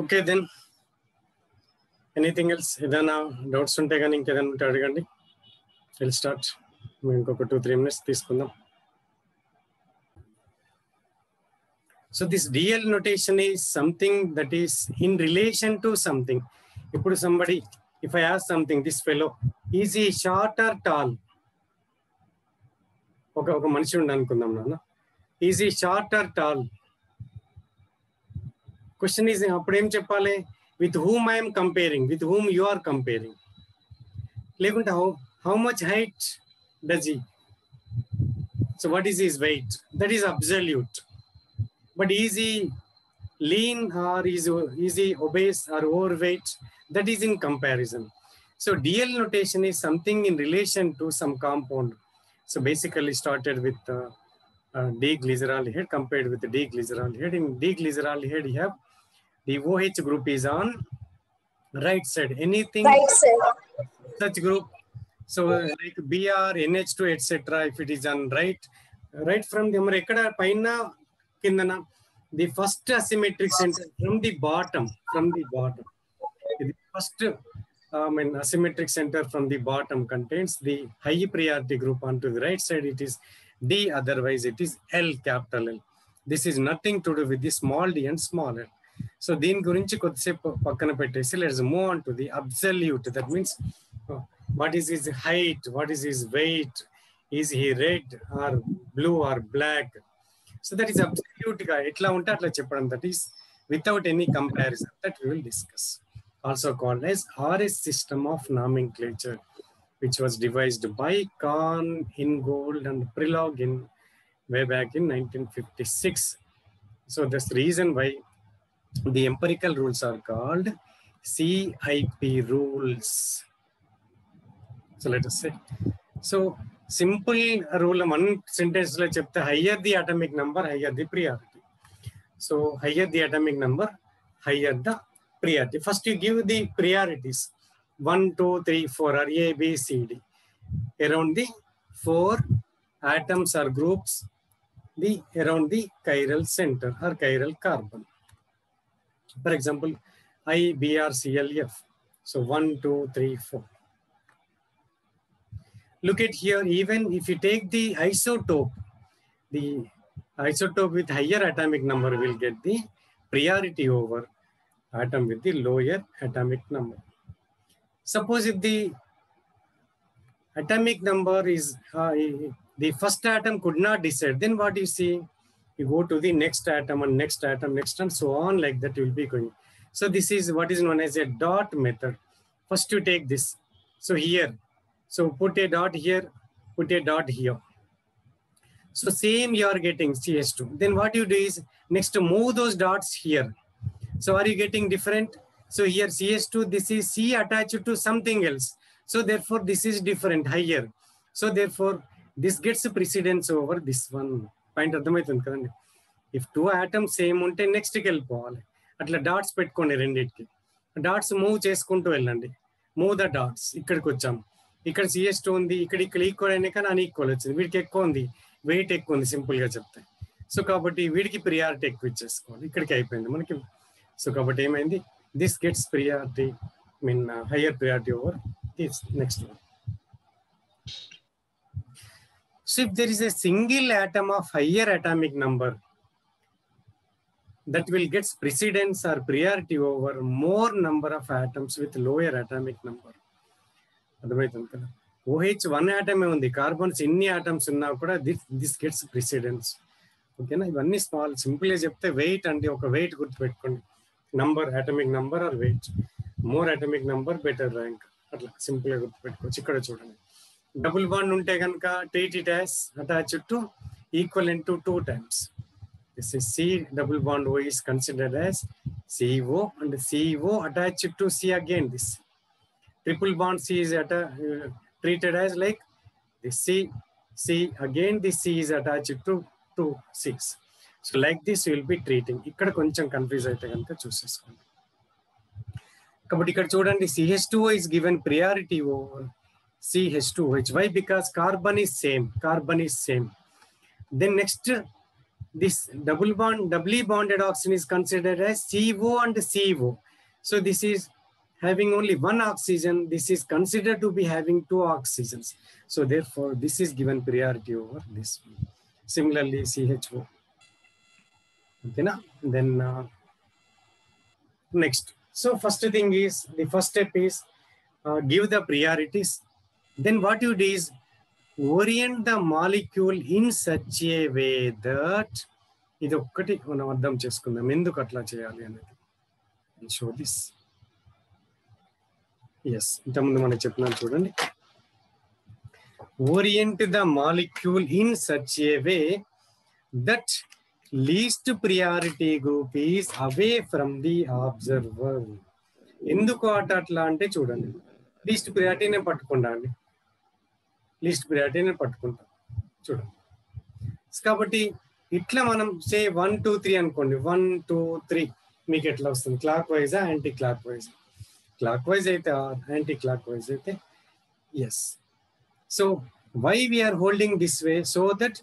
okay then anything else ఏదైనా డౌట్స్ ఉంటే కానీ ఇంకేదైనా ఉంటే అడగండి. విల్ స్టార్ట్ మేము ఇంకొక టూ త్రీ మినిట్స్ తీసుకుందాం. సో దిస్ డిఎల్ నొటేషన్ ఈ something that is in relation to something ఇప్పుడు somebody if I has something this fellow is ఈ షార్ట్ ఆర్ టాల్ ఒక ఒక మనిషి ఉండి అనుకుందాం నాన్న. ఈజ్ ఈ short or tall question is అప్పుడు ఏం చెప్పాలి with whom I'm comparing with whom you are comparing లేకుంటే how how much height does ఈ so what is is weight that is absolute but easy lean or is easy obese or overweight that is in comparison So DL notation is something in relation to some compound. So basically started with uh, uh, D-glyceraldehyde compared with the D-glyceraldehyde. In D-glyceraldehyde, you have the OH group is on right side. Anything right side. such group. So like BR, NH2, etc. If it is on right, right from the ekada paina kindana, the first asymmetric center from the bottom, from the bottom. The first um, an asymmetric center from the bottom contains the high priority group onto the right side. It is D, otherwise it is L capital L. This is nothing to do with the small d and small l. So దీని గురించి కొద్దిసేపు పక్కన పెట్టేసి let's move on to the absolute that means what is his height what is his weight is he red or blue or black so that is అబ్సల్యూట్గా ఎట్లా ఉంటే అట్లా చెప్పడం. That is without any comparison that will discuss also called as RS system of nomenclature, which was devised by Kahn, Ingold, and Prilog in way back in 1956. So that's the reason why the empirical rules are called CIP rules. So let us say. So simple rule one sentence like chepte higher the atomic number higher the priority. So higher the atomic number higher the priority. First you give the priorities one two three four or A B C D around the four atoms or groups the around the chiral center or chiral carbon. For example, IBRCLF. So one, two, three, four. Look at here, even if you take the isotope, the isotope with higher atomic number will get the priority over atom with the lower atomic number. Suppose if the atomic number is, uh, the first atom could not decide, then what you see? You go to the next atom and next atom, next and so on like that you will be going. So this is what is known as a dot method. First you take this. So here, so put a dot here, put a dot here. So same you are getting CS2. Then what you do is next to move those dots here. So are you getting different? So here CS2, this is C attached to something else. So therefore this is different, higher. So therefore this gets precedence over this one. Point అర్థమవుతుంది కదండి. If two items same ఉంటే నెక్స్ట్కి వెళ్ళిపోవాలి. అట్లా dots పెట్టుకోండి రెండింటికి. Dots move చేసుకుంటూ వెళ్ళండి. మూవ్ ద డాట్స్ ఇక్కడికి వచ్చాము. ఇక్కడ సిఎస్ టూ ఉంది. ఇక్కడ ఇక్కడ ఈక్వల్ అయినా కానీ అని ఈక్వల్ వచ్చింది. వీడికి ఎక్కువ ఉంది. వెయిట్ ఎక్కువ ఉంది. సింపుల్గా చెప్తే. సో కాబట్టి వీడికి ప్రియారిటీ ఎక్కువ ఇచ్చేసుకోవాలి. ఇక్కడికి అయిపోయింది మనకి. సో కాబట్టి ఏమైంది? This gets priority mean higher priority over this next one So if there is a single atom of higher atomic number, that will get precedence or priority over more number of atoms with lower atomic number. అర్థమవుతుంది కదా? OH one ఆటమే ఉంది. Carbons ఎన్ని ఆటమ్స్ ఉన్నా కూడా this this gets precedence ఓకేనా ఇవన్నీ small సింపుల్గా చెప్తే వెయిట్ అంటే ఒక వెయిట్ గుర్తుపెట్టుకోండి. Number atomic number or weight more atomic number better rank అట్లా సింపుల్గా గుర్తుపెట్టుకోవచ్చు. ఇక్కడ చూడండి. డబుల్ బాండ్ ఉంటే కనుక treat it as attach to equal to two times this is C double bond O is considered as CO and CO attach to C again this triple bond C is at a, uh, treated as like the C, C again the C is attached to two C's. So like this you will be treating. ఇక్కడ కొంచెం confuse అయితే కనుక చూసేసుకోండి కాబట్టి ఇక్కడ చూడండి CH is given priority over CH2H. Why? Because carbon is same. Carbon is same. Then next, this double bond, doubly bonded oxygen is considered as CO and CO. So this is having only one oxygen, this is considered to be having two oxygens. So therefore, this is given priority over this. Similarly, CHO. Okay, now then uh, next. So first thing is the first step is uh, give the priorities. Then what you do is orient the molecule in such a way that ఇది ఒక్కటి మనం అర్థం చేసుకుందాం. ఎందుకు అట్లా చేయాలి అనేది. Show this S ఇంతకుముందు మనం చెప్పినాను చూడండి. Orient the molecule in such a way that least priority group is away from the observer ఎందుకు అట అట్లా అంటే చూడండి. లీస్ట్ ప్రియారిటీనే పట్టుకుంటా అండి. లీస్ట్ ప్రియారిటీనే పట్టుకుంటాం. చూడండి. కాబట్టి ఇట్లా మనం సే వన్ టూ త్రీ అనుకోండి. వన్ టూ త్రీ మీకు ఎట్లా వస్తుంది? క్లాక్ వైజా anti clock wise clock wise అయితే యాంటీ క్లాక్ వైజ్ అయితే S so why we are holding this way so that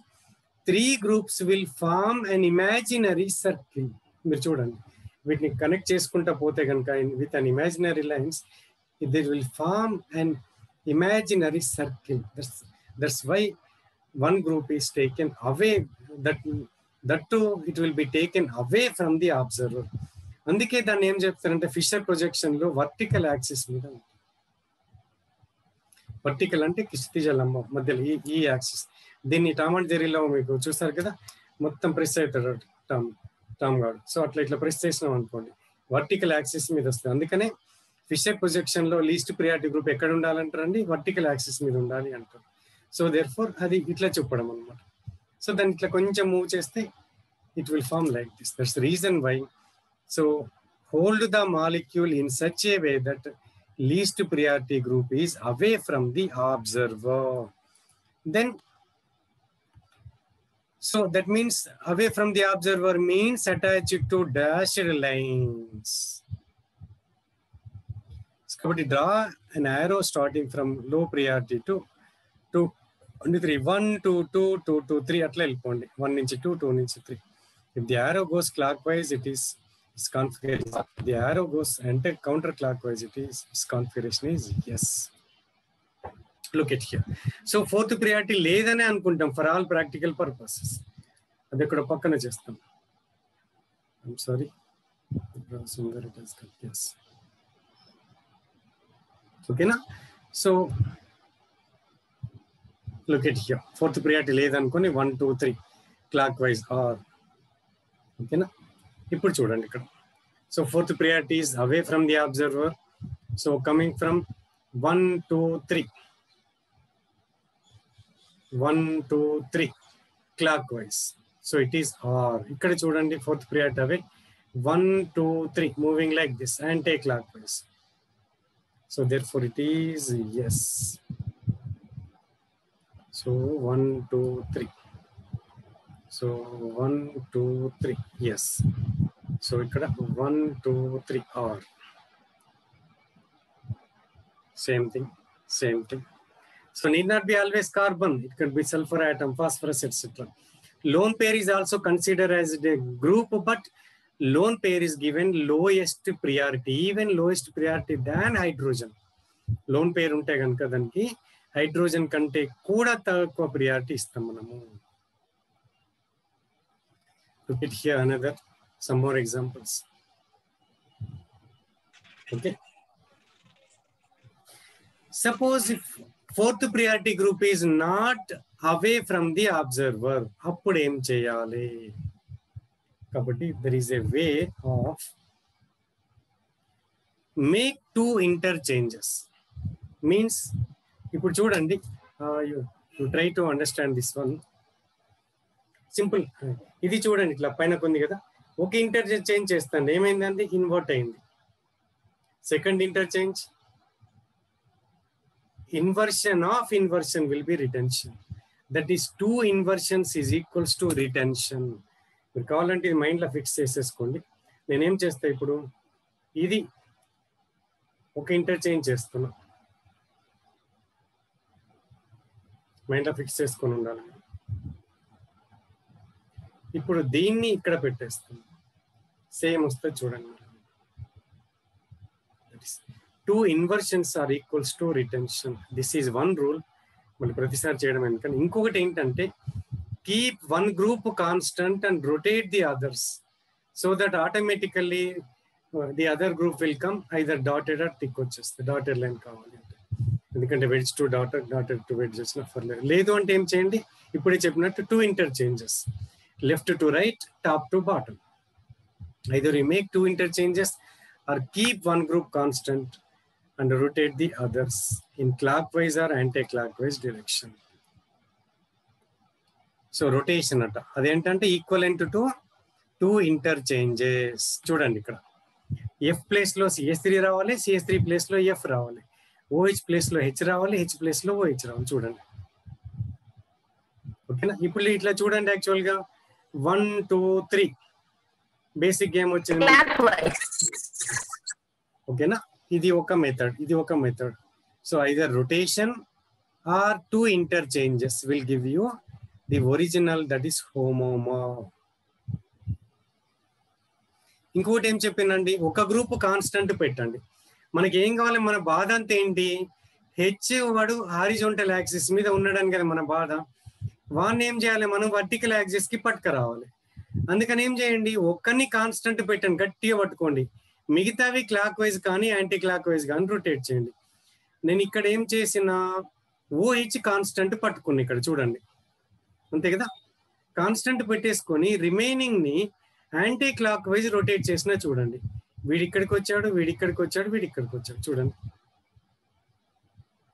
three groups will form and imaginary circle మీరు చూడండి. వీటిని కనెక్ట్ చేసుకుంటా పోతే కనుక with an imaginary lines they will form and imaginary circle. That's that's why one group is taken away. That that too it will be taken away from the observer. అందుకే దాన్ని ఏం చెప్తారంటే ఫిషర్ ప్రొజెక్షన్లో vertical axis మీద vertical అంటే క్షితిజ లంబం మధ్యలో ఈ ఈ యాక్సిస్ దీన్ని టామ్ అండ్ జెరీలో మీకు చూస్తారు కదా మొత్తం ప్రెస్ అవుతాడు టామ్ టామ్ గాడు సో అట్లా ఇట్లా ప్రెస్ చేసినాం అనుకోండి వర్టికల్ యాక్సిస్ మీద వస్తుంది అందుకనే ఫిషర్ ప్రొజెక్షన్లో లీస్ట్ ప్రియారిటీ గ్రూప్ ఎక్కడ ఉండాలంటారండి? వర్టికల్ యాక్సిస్ మీద ఉండాలి అంటారు. సో దేర్ ఫోర్ అది ఇట్లా చెప్పడం అనమాట సో దాన్ని ఇట్లా కొంచెం మూవ్ చేస్తే it will form like this that's reason why so hold the molecule in such a way that least priority group is away from the observer then so that means away from the observer means attached to dashed lines కాబట్టి draw an arrow starting ఫ్రమ్లో priority to two and three one two two two two three అట్లా వెళ్ళిపోండి. One నుంచి two two నుంచి three if the arrow goes clockwise it is is configuration the arrow goes అంటే counter clockwise it is S configuration is S look at here so fourth priority లేదనే అనుకుంటాం for all practical purposes అది ఇక్కడ పక్కన చేస్తాం. I'm sorry Sundar it is S ఓకేనా? So locate here fourth priority లేదనుకొని one two three clockwise R. ఓకేనా? ఇప్పుడు చూడండి ఇక్కడ. So fourth priority is away from the observer so coming from one two three one two three clockwise so it is R ఇక్కడ చూడండి fourth priority away one two three moving like this anticlockwise So therefore it is yes. So one, two, three. So one, two, three. Yes. So it could have one, two, three or same thing, same thing. So need not be always carbon. It could be sulfur atom, phosphorus, etc. Lone pair is also considered as a group, but lone pair is given lowest priority, even lowest priority than hydrogen. Lone pair ఉంటే కనుక దానికి hydrogen కంటే కూడా తక్కువ priority ఇస్తాం మనము. Look it here another some more examples okay suppose if fourth priority group is not away from the observer అప్పుడు ఏం చేయాలి? కాబట్టి there is a way of make two interchanges means ఇప్పుడు చూడండి try to understand this one simple ఇది చూడండి ఇట్లా పైన కొంది కదా. ఒక ఇంటర్చేంజ్ చేస్తాను. ఏమైందండి? ఇన్వర్ట్ అయింది. Second interchange inversion of inversion will be retention that is two inversions is equals to retention మీరు కావాలంటే ఇది మైండ్లో ఫిక్స్ చేసేసుకోండి. నేనేం చేస్తా ఇప్పుడు? ఇది ఒక ఇంటర్చేంజ్ చేస్తున్నా. మైండ్లో ఫిక్స్ చేసుకొని ఉండాలి. ఇప్పుడు దీన్ని ఇక్కడ పెట్టేస్తాను సేమ్ వస్తే చూడండి. Two inversions are equals to retention this is one rule మళ్ళీ ప్రతిసారి చేయడం ఎందుకని. ఇంకొకటి ఏంటంటే keep one group constant and rotate the others so that automatically the other group will come either dotted or thick వచ్చేస్తుంది dotted line కావాలి అంటే. ఎందుకంటే wedge to dotted dotted to wedge వచ్చిన ఫర్లేదు లేదు అంటే ఏం చేయండి? ఇప్పుడే చెప్పినట్టు two interchanges left to right top to bottom either you make two interchanges or keep one group constant and rotate the others in clockwise or anticlockwise direction so rotation అట. అదేంటంటే ఈక్వలెంట్ టు టూ ఇంటర్చేంజెస్ చూడండి ఇక్కడ. F ప్లేస్లో CS three రావాలి CS three ప్లేస్లో F రావాలి. OH ప్లేస్లో H రావాలి హెచ్ ప్లేస్లో ఓహెచ్ రావాలి. చూడండి. ఓకేనా? ఇప్పుడు ఇట్లా చూడండి యాక్చువల్గా. One two three basic game వచ్చింది. ఓకేనా? ఇది ఒక మెథడ్ ఇది ఒక method so either rotation or two interchanges will give you the original that is హోమోమో ఇంకోటి ఏం చెప్పిందండి? ఒక గ్రూప్ కాన్స్టెంట్ పెట్టండి. మనకి ఏం కావాలి? మన బాధ అంతా ఏంటి? హెచ్ వాడు హారిజోంటల్ యాక్సిస్ మీద ఉండడం కదా మన బాధ. వాడిని ఏం చేయాలి? మనం వర్టికల్ యాక్సిస్కి పట్టుకురావాలి. అందుకని ఏం చేయండి? ఒక్కరిని కాన్స్టెంట్ పెట్టండి. గట్టిగా పట్టుకోండి. మిగతావి క్లాక్ వైజ్ కానీ యాంటీ క్లాక్ వైజ్ కానీ రొటేట్ చేయండి. నేను ఇక్కడ ఏం చేసిన ఓహెచ్ కాన్స్టెంట్ పట్టుకుని ఇక్కడ చూడండి. అంతే కదా? కాన్స్టెంట్ పెట్టేసుకొని రిమైనింగ్ని యాంటీ క్లాక్ వైజ్ రొటేట్ చేసినా చూడండి. వీడి ఇక్కడికి వచ్చాడు వీడి ఇక్కడికి వచ్చాడు వీడి ఇక్కడికి వచ్చాడు. చూడండి.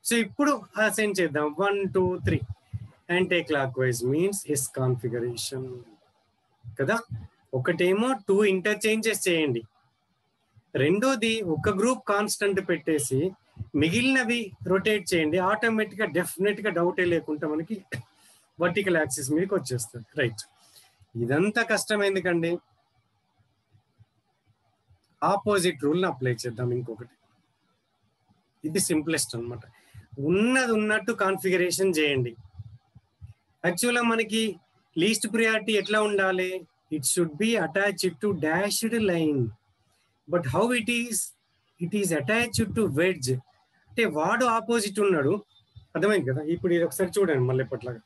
సో ఇప్పుడు అసైన్ చేద్దాం. One two three anticlockwise means S configuration కదా? ఒకటేమో టూ ఇంటర్చేంజెస్ చేయండి. రెండోది ఒక గ్రూప్ కాన్స్టెంట్ పెట్టేసి మిగిలినవి రొటేట్ చేయండి. ఆటోమేటిక్గా డెఫినెట్గా డౌటే లేకుండా మనకి వర్టికల్ యాక్సిస్ మీదకి వచ్చేస్తుంది. రైట్. ఇదంతా కష్టం ఎందుకండి ఆపోజిట్ రూల్ని అప్లై చేద్దాం ఇంకొకటి. ఇది సింప్లెస్ట్ అన్నమాట. ఉన్నది ఉన్నట్టు కాన్ఫిగరేషన్ చేయండి. యాక్చువల్గా మనకి లీస్ట్ ప్రియారిటీ ఎట్లా ఉండాలి? It should be attached to dashed line but how it is it is attached to wedge అంటే వాడు ఆపోజిట్ ఉన్నాడు. అర్థమైంది కదా? ఇప్పుడు ఇది ఒకసారి చూడండి మళ్ళీ ఎప్పట్లాగా.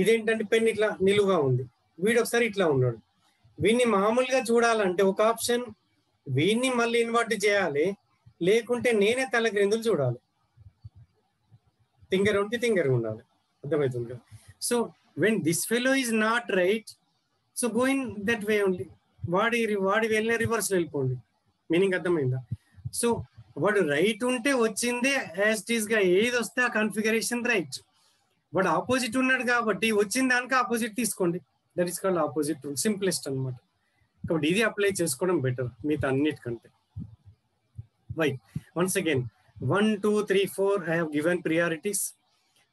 ఇదేంటంటే పెన్ ఇట్లా నిలువుగా ఉంది. వీడు ఒకసారి ఇట్లా ఉన్నాడు. వీడిని మామూలుగా చూడాలంటే ఒక ఆప్షన్ వీడిని మళ్ళీ ఇన్వర్ట్ చేయాలి. లేకుంటే నేనే తల క్రిందులు చూడాలి. థింగర్ ఉంటే థింగర్ ఉండాలి. అర్థమవుతుంది so when this fellow is not right so going that way only వాడి వాడి వెళ్ళిన రివర్స్ వెళ్ళిపోండి. మీనింగ్ అర్థమైందా? సో వాడు రైట్ ఉంటే వచ్చిందే యాజ్ టీస్గా. ఏది వస్తే ఆ కన్ఫిగరేషన్ రైట్ వాడు ఆపోజిట్ ఉన్నాడు కాబట్టి వచ్చిన దానికి ఆపోజిట్ తీసుకోండి. That is called opposite rule simplest అనమాట కాబట్టి ఇది అప్లై చేసుకోవడం బెటర్ మీతో అన్నిటికంటే. Why once again one two three four I have priorities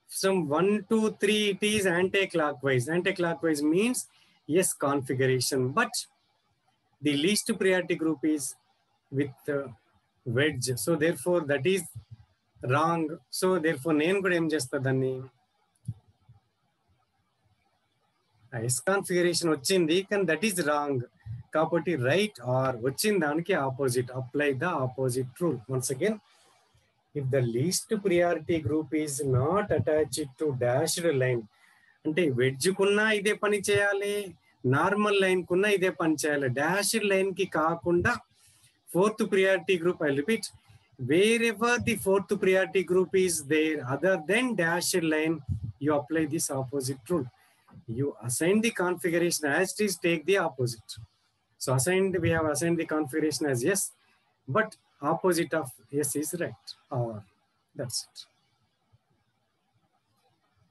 some one two three it is anticlockwise anticlockwise means S configuration but the least priority group is with wedge so therefore that is wrong so therefore నేను కూడా ఏం చేస్తా దాన్ని? S configuration వచ్చింది కానీ that is wrong కాబట్టి right R వచ్చిన దానికి opposite apply the opposite rule once again if the least priority group is not attached to dashed line అంటే వెజ్ కున్నా ఇదే పని చేయాలి నార్మల్ లైన్ కున్నా ఇదే పని చేయాలి. డాష్డ్ లైన్కి కాకుండా fourth priority group I repeat wherever the fourth priority group is there other than dashed line you apply this opposite rule you assign the configuration as it is take the opposite so assigned we have assigned the configuration as yes but opposite of yes is right or that's it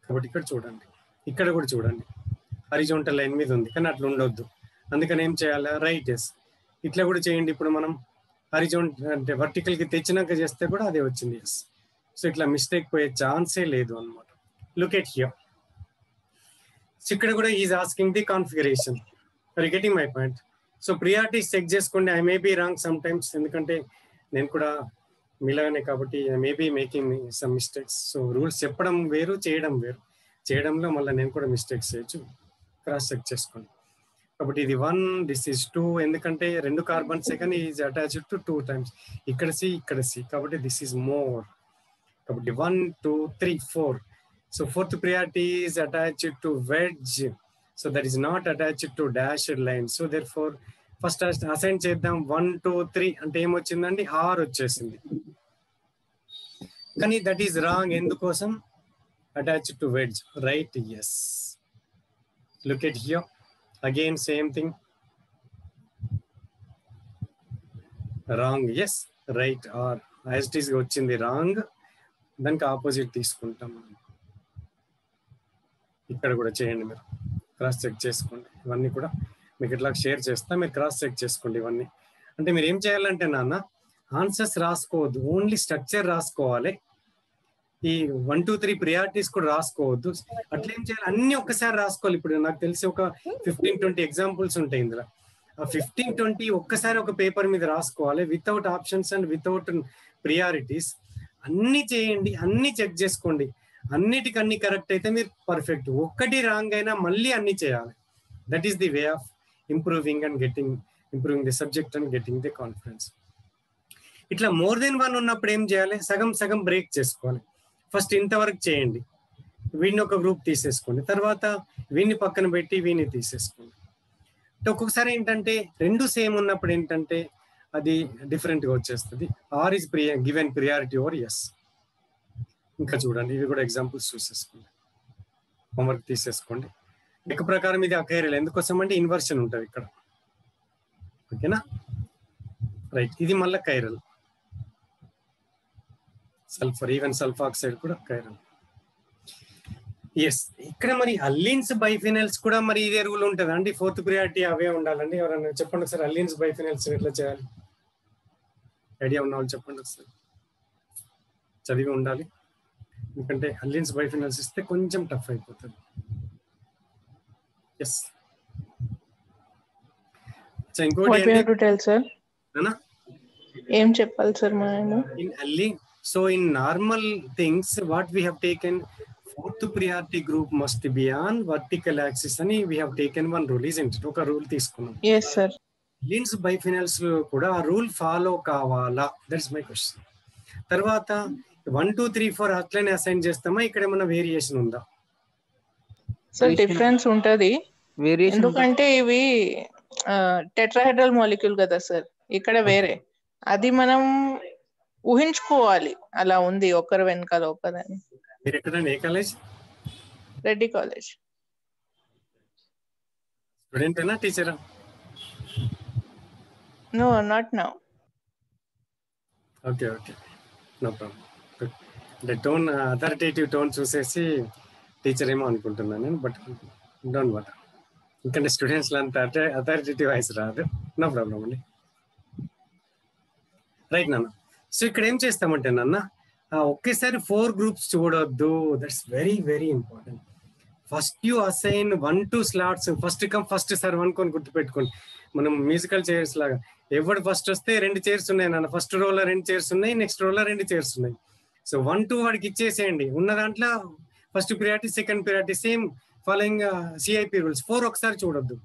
కాబట్టి ఇక్కడ చూడండి ఇక్కడ కూడా చూడండి హరిజోంటల్ line మీద ఉంది కానీ అట్లా ఉండొద్దు అందుకని ఏం చేయాలి రైట్ ఎస్ ఇట్లా కూడా చేయండి ఇప్పుడు మనం హరిజోన్ అంటే వర్టికల్కి తెచ్చినాక చేస్తే కూడా అదే వచ్చింది ఎస్ సో ఇట్లా మిస్టేక్ పోయే ఛాన్సే లేదు అనమాట లుక్ ఎట్ హియర్ సో ఇక్కడ కూడా is asking the configuration are getting my point so priorities check చేసుకోండి I may be wrong sometimes ఎందుకంటే నేను కూడా మిలవనే కాబట్టి I may be making some mistakes so rules చెప్పడం వేరు చేయడం వేరు చేయడంలో మళ్ళీ నేను కూడా మిస్టేక్స్ చేయొచ్చు క్రాస్ చెక్ చేసుకోండి కాబట్టి ఇది వన్ దిస్ ఈజ్ టూ ఎందుకంటే రెండు కార్బన్స్ కానీ is attached to two times ఇక్కడ సి ఇక్కడ సి కాబట్టి దిస్ ఈజ్ మోర్ కాబట్టి one two three four So fourth priority is attached to wedge. So that is not attached to dashed line. So therefore, first assign చేద్దాం. One two three అంటే ఏమొచ్చిందండి? R వచ్చేసింది. కానీ that is wrong ఎందుకోసం? Attach to wedge right S look at here again same thing wrong S right R as వచ్చింది. Wrong దానికి ఆపోజిట్ తీసుకుంటాం మనం. ఇక్కడ కూడా చేయండి మీరు. క్రాస్ చెక్ చేసుకోండి. ఇవన్నీ కూడా మీకు ఇట్లా షేర్ చేస్తా మీరు క్రాస్ చెక్ చేసుకోండి ఇవన్నీ. అంటే మీరు ఏం చేయాలంటే నాన్న ఆన్సర్స్ రాసుకోవద్దు. ఓన్లీ స్ట్రక్చర్ రాసుకోవాలి. ఈ వన్ టూ త్రీ ప్రియారిటీస్ కూడా రాసుకోవద్దు. అట్లా ఏం చేయాలి? అన్ని ఒక్కసారి రాసుకోవాలి. ఇప్పుడు నాకు తెలిసి ఒక ఫిఫ్టీన్ ట్వంటీ ఎగ్జాంపుల్స్ ఉంటాయి ఇందులో. ఆ ఫిఫ్టీన్ ట్వంటీ ఒక్కసారి ఒక పేపర్ మీద రాసుకోవాలి. Without options and without priorities అన్ని చేయండి. అన్ని చెక్ చేసుకోండి. అన్నిటికన్నీ కరెక్ట్ అయితే మీరు పర్ఫెక్ట్ ఒక్కటి రాంగ్ అయినా మళ్ళీ అన్ని చేయాలి. That is the way of improving and getting improving the subject and getting the confidence ఇట్లా మోర్ దెన్ వన్ ఉన్నప్పుడు ఏం చేయాలి? సగం సగం బ్రేక్ చేసుకోవాలి. ఫస్ట్ ఇంతవరకు చేయండి. వీడిని ఒక గ్రూప్ తీసేసుకోండి. తర్వాత వీడిని పక్కన పెట్టి వీడిని తీసేసుకోండి. అంటే ఒక్కొక్కసారి ఏంటంటే రెండు సేమ్ ఉన్నప్పుడు ఏంటంటే అది డిఫరెంట్గా వచ్చేస్తుంది. ఆర్ ఇస్ ప్రియ గివెన్ ప్రియారిటీ ఓర్ ఎస్ ఇంకా చూడండి ఇవి కూడా ఎగ్జాంపుల్స్ చూసేసుకోండి. హోంవర్క్ తీసేసుకోండి. లెక్క ప్రకారం ఇది అకైరల్. ఎందుకోసం అంటే ఇన్వర్షన్ ఉంటుంది ఇక్కడ. ఓకేనా? రైట్ ఇది మళ్ళీ కైరల్. సల్ఫర్ ఈవెన్ సల్ఫాక్సైడ్ కూడా కైరల్. ఎస్ ఇక్కడ మరి అల్లిన్స్ బైఫినల్స్ కూడా మరి ఇదే రూల్ ఉంటుంది అండి? ఫోర్త్ ప్రియారిటీ అవే ఉండాలండి. ఎవరైనా చెప్పండి ఒకసారి అల్లిన్స్ బైఫినల్స్ ఎట్లా చేయాలి? ఐడియా ఉన్న వాళ్ళు చెప్పండి ఒకసారి. చదివి ఉండాలి. ఎందుకంటే హల్లిన్స్ బైఫినల్స్ ఇస్తే కొంచెం టఫ్ అయిపోతుంది. ఎస్ ఏం చెప్పాలి sir in so in normal things what we have taken fourth group must vertical axis అని we have taken one rule ఒక రూల్ తీసుకున్నాం. ఎస్ సార్ లీన్స్ బైఫినల్స్ కూడా ఆ రూల్ ఫాలో కావాలా? దట్స్ మై క్వశ్చన్ తర్వాత వన్ టూ త్రీ ఫోర్ అట్లనే అసైన్ చేస్తామా? ఇక్కడ ఏమైనా వేరియేషన్ ఉందా సార్ డిఫరెన్స్ ఉంటది. వేరియేషన్ ఎందుకంటే ఇవి టెట్రాహైడ్రల్ మాలిక్యూల్ కదా సార్ ఇక్కడ వేరే. అది మనం ఊహించుకోవాలి. అలా ఉంది ఒకరి వెనకాల ఒకరని మీరు ఎక్కడండి? ఏ college Reddy college student టీచరా no not now okay okay no problem అంటే టోన్ అథారిటేటివ్ టోన్ చూసేసి టీచర్ ఏమో అనుకుంటున్నాను నేను బట్ డోంట్ వాట్ ఎందుకంటే స్టూడెంట్స్ అంత అథారిటేటివ్ వాయిస్ రాదు. నో ప్రాబ్లం అండి. రైట్ నాన్న. సో ఇక్కడ ఏం చేస్తామంటే నాన్న ఒకేసారి ఫోర్ గ్రూప్స్ చూడొద్దు. That's very very important first you assign one two slots first come first serve అనుకొని గుర్తుపెట్టుకోండి. మనం మ్యూజికల్ చైర్స్ లాగా. ఎవడు ఫస్ట్ వస్తే రెండు చైర్స్ ఉన్నాయి నాన్న. ఫస్ట్ రోలో రెండు చైర్స్ ఉన్నాయి నెక్స్ట్ రోలో రెండు చైర్స్ ఉన్నాయి. సో వన్ టూ వాడికి ఇచ్చేసేయండి. ఉన్న దాంట్లో first priority second priority same following CIP rules four ఒకసారి చూడొద్దు.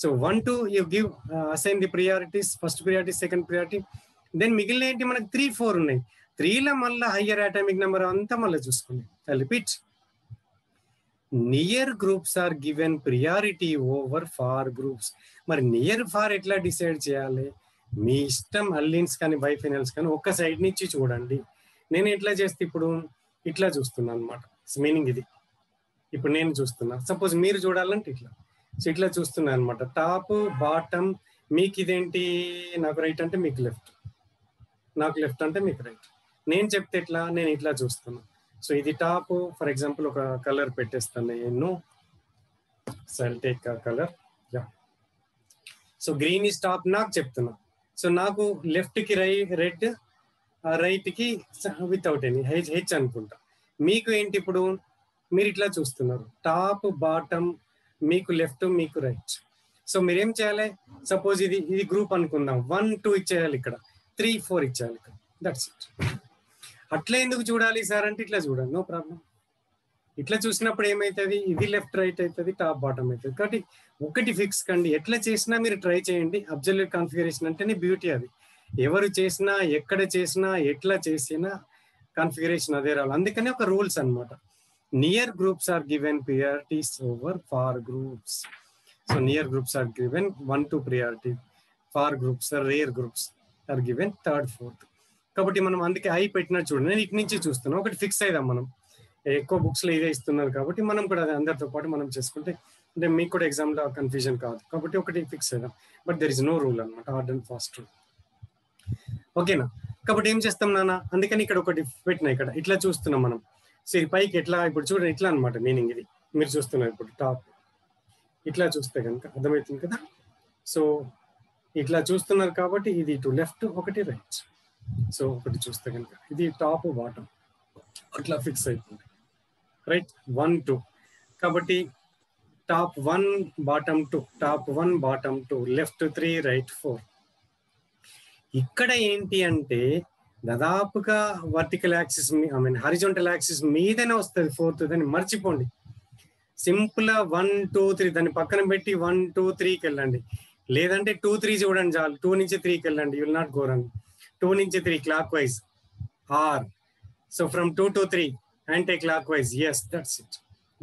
So one two you give assign the priorities first priority second priority then మిగిలిన ఏంటి? మనకి త్రీ ఫోర్ ఉన్నాయి. త్రీలో మళ్ళీ హయ్యర్ అటామిక్ నెంబర్ అంతా మళ్ళీ చూసుకోండి. Repeat near groups are given priority over far groups మరి నియర్ ఫార్ ఎట్లా డిసైడ్ చేయాలి? మీ ఇష్టం అల్లిన్స్ కానీ బైఫైనల్స్ కానీ ఒక్క సైడ్ నుంచి చూడండి. నేను ఎట్లా చేస్తే ఇప్పుడు ఇట్లా చూస్తున్నాను అనమాట మీనింగ్ ఇది. ఇప్పుడు నేను చూస్తున్నా. సపోజ్ మీరు చూడాలంటే ఇట్లా. సో ఇట్లా చూస్తున్నా అనమాట టాప్ బాటమ్ మీకు ఇదేంటి? నాకు రైట్ అంటే మీకు లెఫ్ట్ నాకు లెఫ్ట్ అంటే మీకు రైట్ నేను చెప్తే ఇట్లా నేను ఇట్లా చూస్తున్నా. సో ఇది టాప్ ఫర్ ఎగ్జాంపుల్ ఒక కలర్ పెట్టేస్తాను నేను. Cell take colour yeah so green is top నాకు చెప్తున్నా. సో నాకు లెఫ్ట్కి రై రెడ్ రైట్కి వితౌట్ ఎనీ హెచ్ హెచ్ అనుకుంటా. మీకు ఏంటి ఇప్పుడు? మీరు ఇట్లా చూస్తున్నారు. టాప్ బాటమ్ మీకు లెఫ్ట్ మీకు రైట్ సో మీరేం చేయాలి? సపోజ్ ఇది ఇది గ్రూప్ అనుకుందాం. వన్ టూ ఇచ్చేయాలి ఇక్కడ. త్రీ ఫోర్ ఇచ్చేయాలి ఇక్కడ. దట్స్ ఇట్ అట్లా ఎందుకు చూడాలి సార్ అంటే ఇట్లా చూడండి. నో ప్రాబ్లం ఇట్లా చూసినప్పుడు ఏమవుతుంది ఇది లెఫ్ట్ రైట్ అవుతుంది టాప్ బాటమ్ అవుతుంది కాబట్టి ఒకటి ఫిక్స్ కండి. ఎట్లా చేసినా మీరు ట్రై చేయండి. అబ్జల్యూట్ కాన్ఫిగరేషన్ అంటేనే బ్యూటీ అది. ఎవరు చేసినా ఎక్కడ చేసినా ఎట్లా చేసినా కన్ఫిగరేషన్ అదే రావాలి. అందుకనే ఒక రూల్స్ అన్నమాట. Near groups are given priorities over far groups so near groups are given one two priority far groups rear groups are given third fourth కాబట్టి మనం అందుకే ఐ పెట్టినట్టు చూడండి. నేను ఇటు నుంచి చూస్తున్నాను ఒకటి ఫిక్స్ అయిదాం మనం. ఎక్కువ బుక్స్లో ఇదే ఇస్తున్నారు కాబట్టి మనం కూడా అది అందరితో పాటు మనం చేసుకుంటే అంటే మీకు కూడా ఎగ్జామ్లో కన్ఫ్యూజన్ కాదు. కాబట్టి ఒకటి fix అయిదాం. But there is no rule అనమాట హార్డ్ అండ్ ఫాస్ట్ రూల్ ఓకేనా? కాబట్టి ఏం చేస్తాం నాన్న? అందుకని ఇక్కడ ఒకటి పెట్టినా ఇక్కడ. ఇట్లా చూస్తున్నాం మనం. సరే పైకి ఎట్లా ఇప్పుడు చూడండి ఇట్లా అనమాట మీనింగ్ ఇది. మీరు చూస్తున్నారు ఇప్పుడు టాప్. ఇట్లా చూస్తే కనుక అర్థమవుతుంది కదా? సో ఇట్లా చూస్తున్నారు కాబట్టి ఇది ఇటు లెఫ్ట్ ఒకటి రైట్. సో ఒకటి చూస్తే కనుక ఇది టాప్ బాటమ్. అట్లా ఫిక్స్ అయిపోయింది రైట్? One two. కాబట్టి top one bottom two. Top one bottom two. Left three right four. ఇక్కడ ఏంటి అంటే దాదాపుగా vertical axis I mean horizontal axis మీదనే వస్తుంది ఫోర్త్ దాన్ని మర్చిపోండి. సింపుల్ వన్ టూ త్రీ దాన్ని పక్కన పెట్టి వన్ టూ త్రీకి వెళ్ళండి. లేదంటే టూ త్రీ చూడండి చాలు. టూ నుంచి త్రీకి వెళ్ళండి. You'll not go run two నుంచి three clockwise or so from two to three anticlockwise yes that's it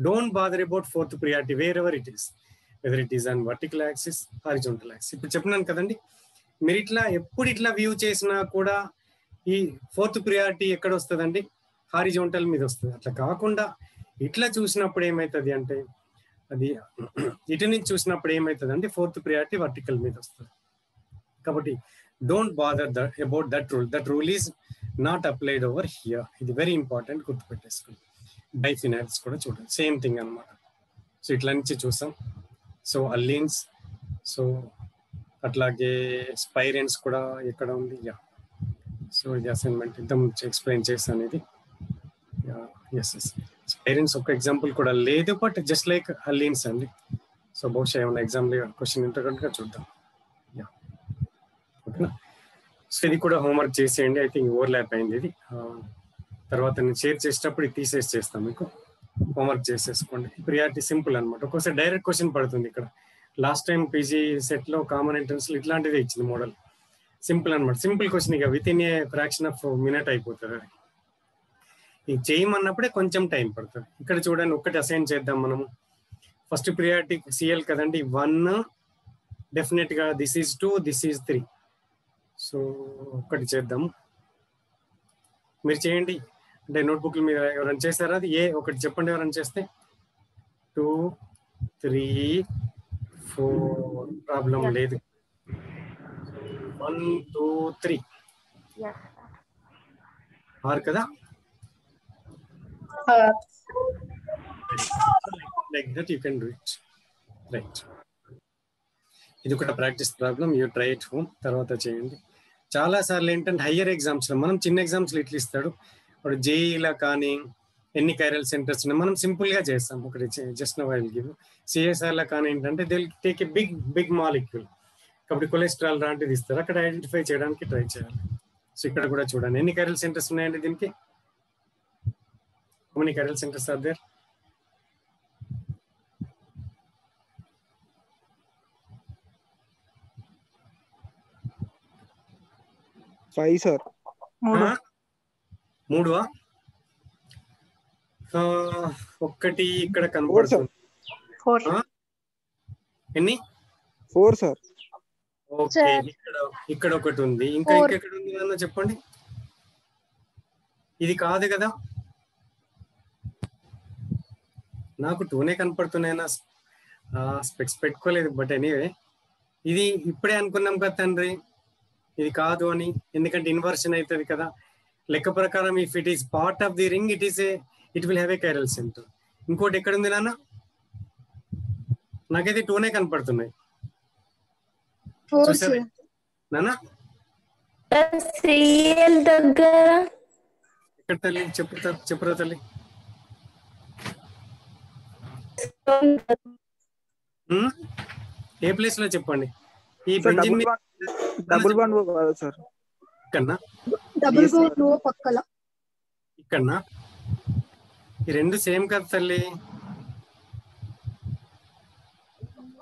don't bother about fourth priority wherever it is whether it is on vertical axis horizontal axis ఇప్పుడు చెప్పినాను కదండి. మీరు ఇట్లా ఎప్పుడు ఇట్లా view చేసినా కూడా ఈ ఫోర్త్ ప్రియారిటీ ఎక్కడ వస్తుందండి హారిజోంటల్ మీద వస్తుంది అట్లా కాకుండా ఇట్లా చూసినప్పుడు ఏమవుతుంది అంటే అది ఇటు నుంచి చూసినప్పుడు ఏమవుతుంది అంటే ఫోర్త్ ప్రియారిటీ వర్టికల్ మీద వస్తుంది కాబట్టి don't bother the about that rule that rule is not applied over here ఇది వెరీ ఇంపార్టెంట్ గుర్తుపెట్టేసుకోండి. డైఫినాల్స్ కూడా చూడండి. సేమ్ థింగ్ అన్నమాట. సో ఇట్లా నుంచి చూసాం. సో అల్లీన్స్ సో అట్లాగే స్పైరెన్స్ కూడా ఎక్కడ ఉంది? యా సో ఇది అసైన్మెంట్ ఇంత ఎక్స్ప్లెయిన్ చేస్తాను ఇది. ఎస్ ఎస్ స్పైరెన్స్ ఒక ఎగ్జాంపుల్ కూడా లేదు బట్ జస్ట్ లైక్ అల్లీన్స్ అండి. సో బహుశా ఏమైనా ఎగ్జామ్ క్వశ్చన్ ఉంటే చూద్దాం. యా ఓకేనా సో ఇది కూడా హోంవర్క్ చేసేయండి. ఐ థింక్ ఓవర్ ల్యాప్ అయింది ఇది. తర్వాత నేను షేర్ చేసేటప్పుడు ఇది తీసేసి చేస్తాను మీకు. హోంవర్క్ చేసేసుకోండి. ప్రియారిటీ సింపుల్ అనమాట ఒక్కోసారి డైరెక్ట్ క్వశ్చన్ పడుతుంది ఇక్కడ. లాస్ట్ టైం పీజీ సెట్లో కామన్ ఎంట్రన్స్ ఇట్లాంటిదే ఇచ్చింది మోడల్. సింపుల్ అనమాట సింపుల్ క్వశ్చన్ ఇక within a fraction of minute అయిపోతుంది అది. ఇది చేయమన్నప్పుడే కొంచెం టైం పడుతుంది. ఇక్కడ చూడండి ఒక్కటి అసైన్ చేద్దాం మనము. ఫస్ట్ ప్రియారిటీ సిఎల్ కదండి వన్ డెఫినెట్గా this is two this is three. So ఒక్కటి చేద్దాం మీరు చేయండి. అంటే నోట్బుక్ల మీద ఎవరైనా చేస్తారా అది ఏ ఒకటి చెప్పండి ఎవరైనా చేస్తే. టూ త్రీ ఫోర్ ప్రాబ్లం లేదు. వన్ టూ త్రీ ఆరు కదా? Like that you can do it right ఇది కూడా practice problem you try it home తర్వాత చేయండి. చాలా సార్లు ఏంటంటే హయ్యర్ ఎగ్జామ్స్లో మనం చిన్న ఎగ్జామ్స్ ఇట్లా ఇస్తాడు. ఇప్పుడు జేఈలా కానీ ఎన్ని కైరల్ సెంటర్స్ ఉన్నాయి? మనం సింపుల్గా చేస్తాం. ఒకటి just no I give CSR లా కానీ ఏంటంటే they take a big big molecule కాబట్టి కొలెస్ట్రాల్ లాంటిది ఇస్తారు. అక్కడ ఐడెంటిఫై చేయడానికి ట్రై చేయాలి. సో ఇక్కడ కూడా చూడండి. ఎన్ని కైరల్ సెంటర్స్ ఉన్నాయండి దీనికి? Many chiral centers are there? Five sir? మూడువా ఆ, ఒక్కటి ఇక్కడ కనపడుతుంది? ఎన్ని? ఫోర్ సార్ ఓకే ఇక్కడ ఇక్కడ ఒకటి ఉంది. ఇంకా. ఇంకెక్కడ ఉంది అన్న చెప్పండి. ఇది కాదు కదా. నాకు టూనే కనపడుతున్నాయినా స్పెక్స్ పెట్టుకోలేదు బట్ ఎనీవే ఇది ఇప్పుడే అనుకున్నాం కదా తండ్రి. ఇది కాదు అని. ఎందుకంటే ఇన్వర్షన్ అవుతుంది కదా. లెక్క ప్రకారం if it is part of the ring it is a it will have a chiral centre. ఇంకోటి ఎక్కడ ఉంది నాన్న? నాకైతే టూనే కనపడుతున్నాయి. సిఎల్ దగ్గర? ఎక్కడ తల్లి? చెప్పు చెప్పురా తల్లి? ఏ ప్లేస్లో చెప్పండి? ఈ డబుల్ బాండ్ సార్ ఇక్కడనా? డబుల్ పక్కల ఇక్కడనా? ఈ రెండు సేమ్ కదా తల్లి?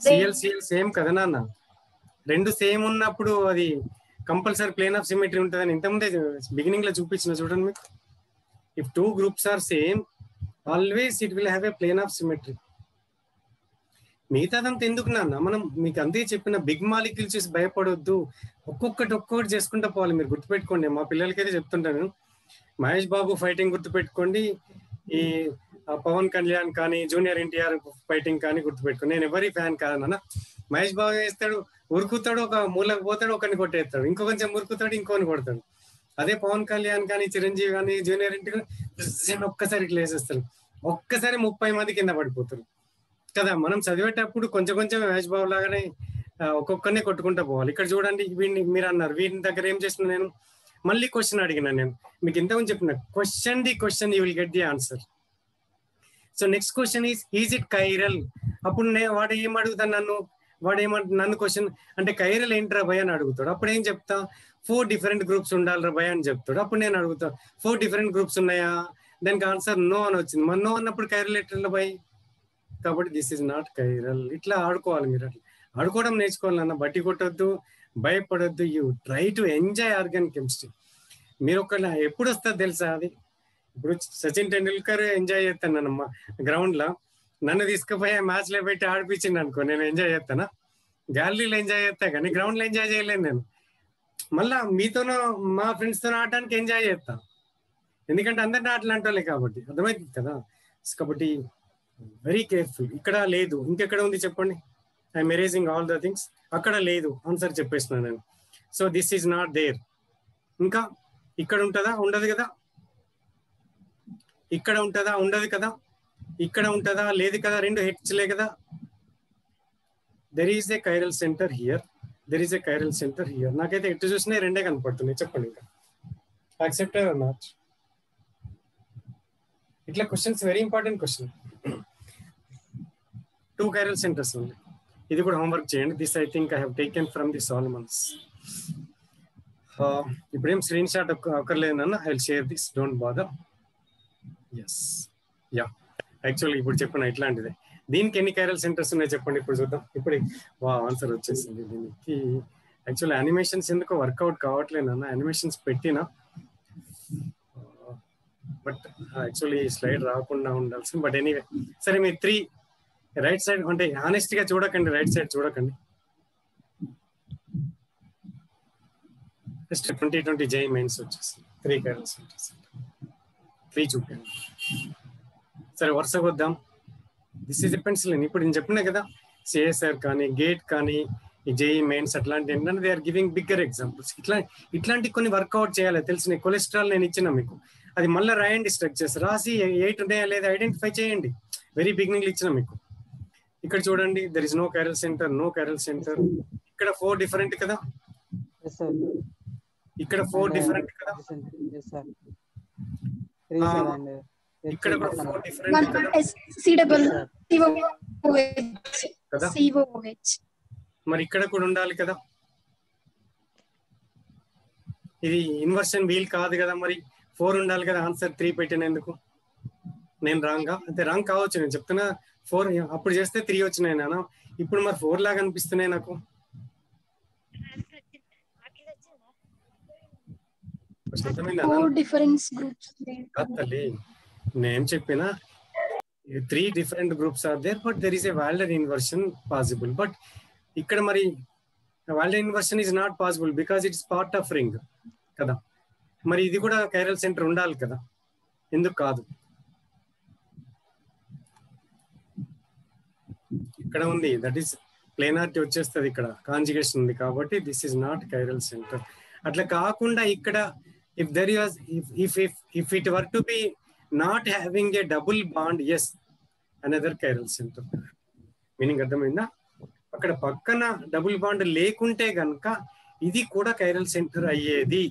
సిఎల్ సిఎల్ సేమ్ కదా నాన్న? రెండు సేమ్ ఉన్నప్పుడు అది కంపల్సరీ ప్లేన్ ఆఫ్ సిమెట్రీ ఉంటుందని ఇంతకుముందే బిగినింగ్లో చూపించిన చూడండి మీకు. If two groups are same always it will have a plane of symmetry మిగతాదంతా ఎందుకు నాన్న? మనం మీకు అంతే చెప్పిన బిగ్ మాలిక్యూల్ చూసి భయపడొద్దు. ఒక్కొక్కటి ఒక్కొక్కటి చేసుకుంటూ పోవాలి. మీరు గుర్తుపెట్టుకోండి. మా పిల్లలకైతే చెప్తుంటాను. మహేష్ బాబు ఫైటింగ్ గుర్తుపెట్టుకోండి. ఈ పవన్ కళ్యాణ్ కానీ జూనియర్ ఎన్టీఆర్ ఫైటింగ్ కానీ గుర్తుపెట్టుకుని నేను ఎవరి ఫ్యాన్ కాదు నాన్న. మహేష్ బాబు వేస్తాడు ఉరుకుతాడు ఒక మూలకు పోతాడు ఒకరిని కొట్టేస్తాడు. ఇంకో కొంచెం ఉరుకుతాడు ఇంకోని కొడతాడు. అదే పవన్ కళ్యాణ్ కానీ చిరంజీవి కానీ జూనియర్ ఎన్టీఆర్ ఒక్కసారి ఇట్లా వేసేస్తారు. ఒక్కసారి ముప్పై మంది కింద పడిపోతారు. కదా మనం చదివేటప్పుడు కొంచెం కొంచెం మహేష్ బాబు లాగానే ఒక్కొక్కరిని కొట్టుకుంటా పోవాలి. ఇక్కడ చూడండి వీడిని మీరు అన్నారు. వీడిని దగ్గర ఏం చేసిన నేను? మళ్ళీ క్వశ్చన్ అడిగిన నేను. మీకు ఇంతకుముందు చెప్పిన question the question you will get the answer so next question is is it chiral అప్పుడు నేను వాడు ఏం అడుగుతాను నన్ను? వాడు ఏమంట నన్ను క్వశ్చన్ అంటే కైరల్ ఏంట్రా భయ? అని అడుగుతాడు. అప్పుడు ఏం చెప్తా? ఫోర్ డిఫరెంట్ గ్రూప్స్ ఉండాలిరా భయ? అని చెప్తాడు. అప్పుడు నేను అడుగుతా ఫోర్ డిఫరెంట్ గ్రూప్స్ ఉన్నాయా? దానికి ఆన్సర్ నో అని వచ్చింది. మన నో అన్నప్పుడు కైరల్ ఎట్లా భయ్? కాబట్టి దిస్ ఇస్ నాట్ కైరల్ ఇట్లా ఆడుకోవాలి మీరు అట్లా. ఆడుకోవడం నేర్చుకోవాలి అన్న బట్టి కొట్టొద్దు. భయపడొద్దు. You try to enjoy organic chemistry మీరు ఒక ఎప్పుడు వస్తుంది తెలుసా అది? ఇప్పుడు సచిన్ టెండూల్కర్ ఎంజాయ్ చేస్తానమ్మా గ్రౌండ్లో నన్ను తీసుకుపోయి మ్యాచ్లో పెట్టి ఆడిపించింది అనుకో నేను ఎంజాయ్ చేస్తానా? గ్యాలరీలో ఎంజాయ్ చేస్తా కానీ గ్రౌండ్లో ఎంజాయ్ చేయలేను నేను. మళ్ళా మీతోనో మా ఫ్రెండ్స్తో ఆడటానికి ఎంజాయ్ చేస్తా. ఎందుకంటే అందరిని ఆటలు వాళ్ళే కాబట్టి. అర్థమవుతుంది కదా? కాబట్టి వెరీ కేర్ఫుల్ ఇక్కడ లేదు. ఇంకెక్కడ ఉంది చెప్పండి? I'm erasing all the things అక్కడ లేదు. ఆన్సర్ చెప్పేస్తున్నాను నేను. So this is not there ఇంకా ఇక్కడ ఉంటుందా? ఉండదు కదా? ఇక్కడ ఉంటుందా? ఉండదు కదా? ఇక్కడ ఉంటుందా? లేదు కదా? రెండు హెచ్లే కదా? There is a chiral centre here there is a chiral centre here నాకైతే ఎటు చూసినా రెండే కనపడుతున్నాయి. చెప్పండి ఇంకా. యాక్సెప్ట్ నాట్ ఇట్లా questions very important question two chiral centres ఉన్నాయి ఇది కూడా హోంవర్క్ చేయండి. This I think I have taken from the Solomons ఇప్పుడేం స్క్రీన్ షాట్ అక్కర్లేదు అన్న I will share this don't bother yes yeah actually ఇప్పుడు చెప్పిన ఇట్లాంటిదే. దీనికి ఎన్ని కైరల్ సెంటర్స్ ఉన్నాయి చెప్పండి. ఇప్పుడు చూద్దాం. ఇప్పుడు వా ఆన్సర్ వచ్చేసింది దీనికి. యాక్చువల్లీ యానిమేషన్స్ ఎందుకో వర్కౌట్ కావట్లేదు అన్న యానిమేషన్స్ పెట్టినా. బట్ యాక్చువల్లీ స్లైడ్ రాకుండా ఉండాల్సింది. బట్ ఎనీవే సరే మీరు త్రీ రైట్ సైడ్ అంటే ఆనెస్ట్గా చూడకండి రైట్ సైడ్ చూడకండి. Just twenty twenty JEE mains వచ్చేసి త్రీ కైరల్ వచ్చేసి త్రీ చూపండి సరే వరుసగా వద్దాం దిస్ ఈజ్ పెన్సిల్ ఇప్పుడు నేను చెప్పినా కదా సిఎస్ఆర్ కానీ గేట్ కానీ జేఈ మెయిన్స్ అట్లాంటి ఏంటంటే they are giving bigger examples ఇట్లా ఇట్లాంటి కొన్ని వర్కౌట్ చేయాలి. తెలిసిన కొలెస్ట్రాల్ నేను ఇచ్చిన మీకు. అది మళ్ళీ రాయండి స్ట్రక్చర్స్ రాసి ఎయిట్ ఉన్నాయా లేదా ఐడెంటిఫై చేయండి. వెరీ బిగినింగ్ ఇచ్చిన మీకు. ఇక్కడ చూడండి there is no chiral centre no chiral centre ఇక్కడ ఫోర్ డిఫరెంట్ కదా? Yes, sir. ఇక్కడ ఫోర్ డిఫరెంట్ కదా? Yes, sir. Three, Ah, uh, ఇక్కడ ఫోర్ డిఫరెంట్ కదా? మరి ఇక్కడ కూడా ఉండాలి కదా? ఇది ఇన్వర్షన్ వీల్ కాదు కదా మరి? ఫోర్ ఉండాలి కదా? ఆన్సర్ త్రీ పెట్టినందుకు. నేను రాంగా అంటే రాంగ్ కావచ్చు నేను చెప్తున్నా. ఫోర్ అప్పుడు చేస్తే త్రీ వచ్చినాయి నాన్న. ఇప్పుడు మరి ఫోర్ లాగా అనిపిస్తున్నాయి నాకు. తల్లి నేను చెప్పిన three different groups are there but there is a Walden inversion possible but ఇక్కడ మరి Walden inversion is not possible because it's part of ring కదా? మరి ఇది కూడా కైరల్ సెంటర్ ఉండాలి కదా? ఎందుకు కాదు? ఇక్కడ ఉంది? దట్ ఈస్ ప్లేనార్టీ వచ్చేస్తుంది ఇక్కడ. కాంజుగేషన్ ఉంది కాబట్టి this is not chiral centre అట్లా కాకుండా ఇక్కడ if there was if if if it were to be not having a double bond yes another chiral centre meaning అర్థమైందా? అక్కడ పక్కన డబుల్ బాండ్ లేకుంటే గనక ఇది కూడా కైరల్ సెంటర్ అయ్యేది.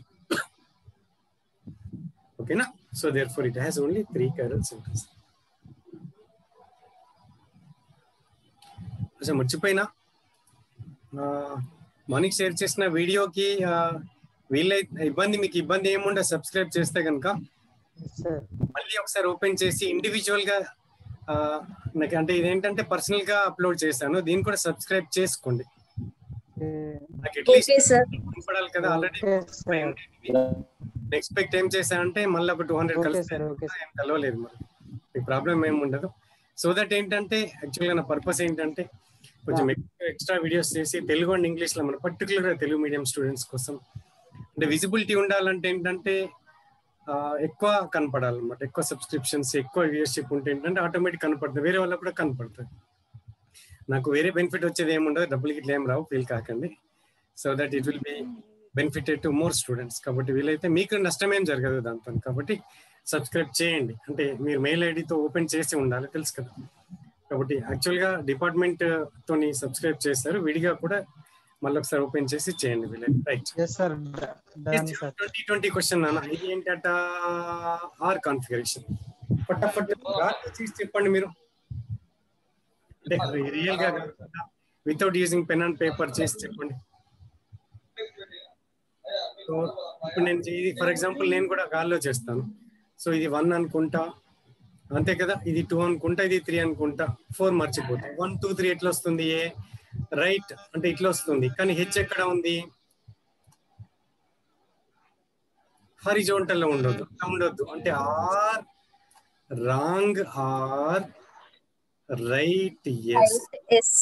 ఓకేనా so there four it has only three chiral centres అసలు మర్చిపోయినా. మార్నింగ్ షేర్ చేసిన వీడియోకి వీళ్ళైతే ఇబ్బంది మీకు ఇబ్బంది ఏముండే సబ్స్క్రైబ్ చేస్తే కనుక మళ్ళీ ఒకసారి ఓపెన్ చేసి ఇండివిజువల్గా నాకు అంటే ఇదేంటంటే పర్సనల్గా అప్లోడ్ చేశాను. దీన్ని కూడా సబ్స్క్రైబ్ చేసుకోండి. కనపడాలి కదా ఆల్రెడీ ఎక్స్పెక్ట్ ఏం చేశా అంటే మళ్ళీ ఒక టూ హండ్రెడ్ కలిసి కలవలేదు మరి. ప్రాబ్లం ఏమి ఉండదు. సో దట్ ఏంటంటే యాక్చువల్గా నా పర్పస్ ఏంటంటే కొంచెం ఎక్స్ట్రా వీడియోస్ చేసి తెలుగు అండ్ ఇంగ్లీష్లో మన పర్టికులర్ తెలుగు మీడియం స్టూడెంట్స్ కోసం. అంటే విజిబిలిటీ ఉండాలంటే ఏంటంటే ఎక్కువ కనపడాలన్నమాట. ఎక్కువ సబ్స్క్రిప్షన్స్ ఎక్కువ వ్యూయర్షిప్ ఉంటే ఏంటంటే ఆటోమేటిక్ కనపడుతుంది. వేరే వాళ్ళకి కూడా కనపడుతుంది. నాకు వేరే బెనిఫిట్ వచ్చేది ఏముండదు. డబ్బులకి ఇట్లా ఏం రావు. ఫీల్ కాకండి. So that it will be benefited to more students కాబట్టి వీలైతే మీకు నష్టం ఏం జరగదు దాంతో. కాబట్టి సబ్స్క్రైబ్ చేయండి. అంటే మీరు మెయిల్ ఐడితో ఓపెన్ చేసి ఉండాలి. తెలుసు కదా. కాబట్టి యాక్చువల్గా డిపార్ట్మెంట్ తోని సబ్స్క్రైబ్ చేస్తారు విడిగా కూడా మళ్ళీ ఒకసారి ఓపెన్ చేసి చేయండి ట్వంటీ ట్వంటీ క్వశ్చన్ నాన్న. ఇది ఏంటట? ఆర్ కాన్ఫిగరేషన్ ఫటాఫట్ చెప్పండి మీరు. అంటే రియల్గా without using pen and paper చేసి చెప్పండి. సో ఇప్పుడు నేను ఫర్ ఎగ్జాంపుల్ నేను కూడా గాల్లో చేస్తాను. సో ఇది వన్ అనుకుంటా. అంతే కదా? ఇది టూ అనుకుంటా ఇది త్రీ అనుకుంటా. ఫోర్ మర్చిపోతా. వన్ టూ త్రీ ఎట్లా వస్తుంది ఏ రైట్ అంటే ఇట్లా వస్తుంది కానీ హెచ్ ఎక్కడ ఉంది? హారిజోంటల్లో ఉండొద్దు. ఉండొద్దు. అంటే R wrong R right S S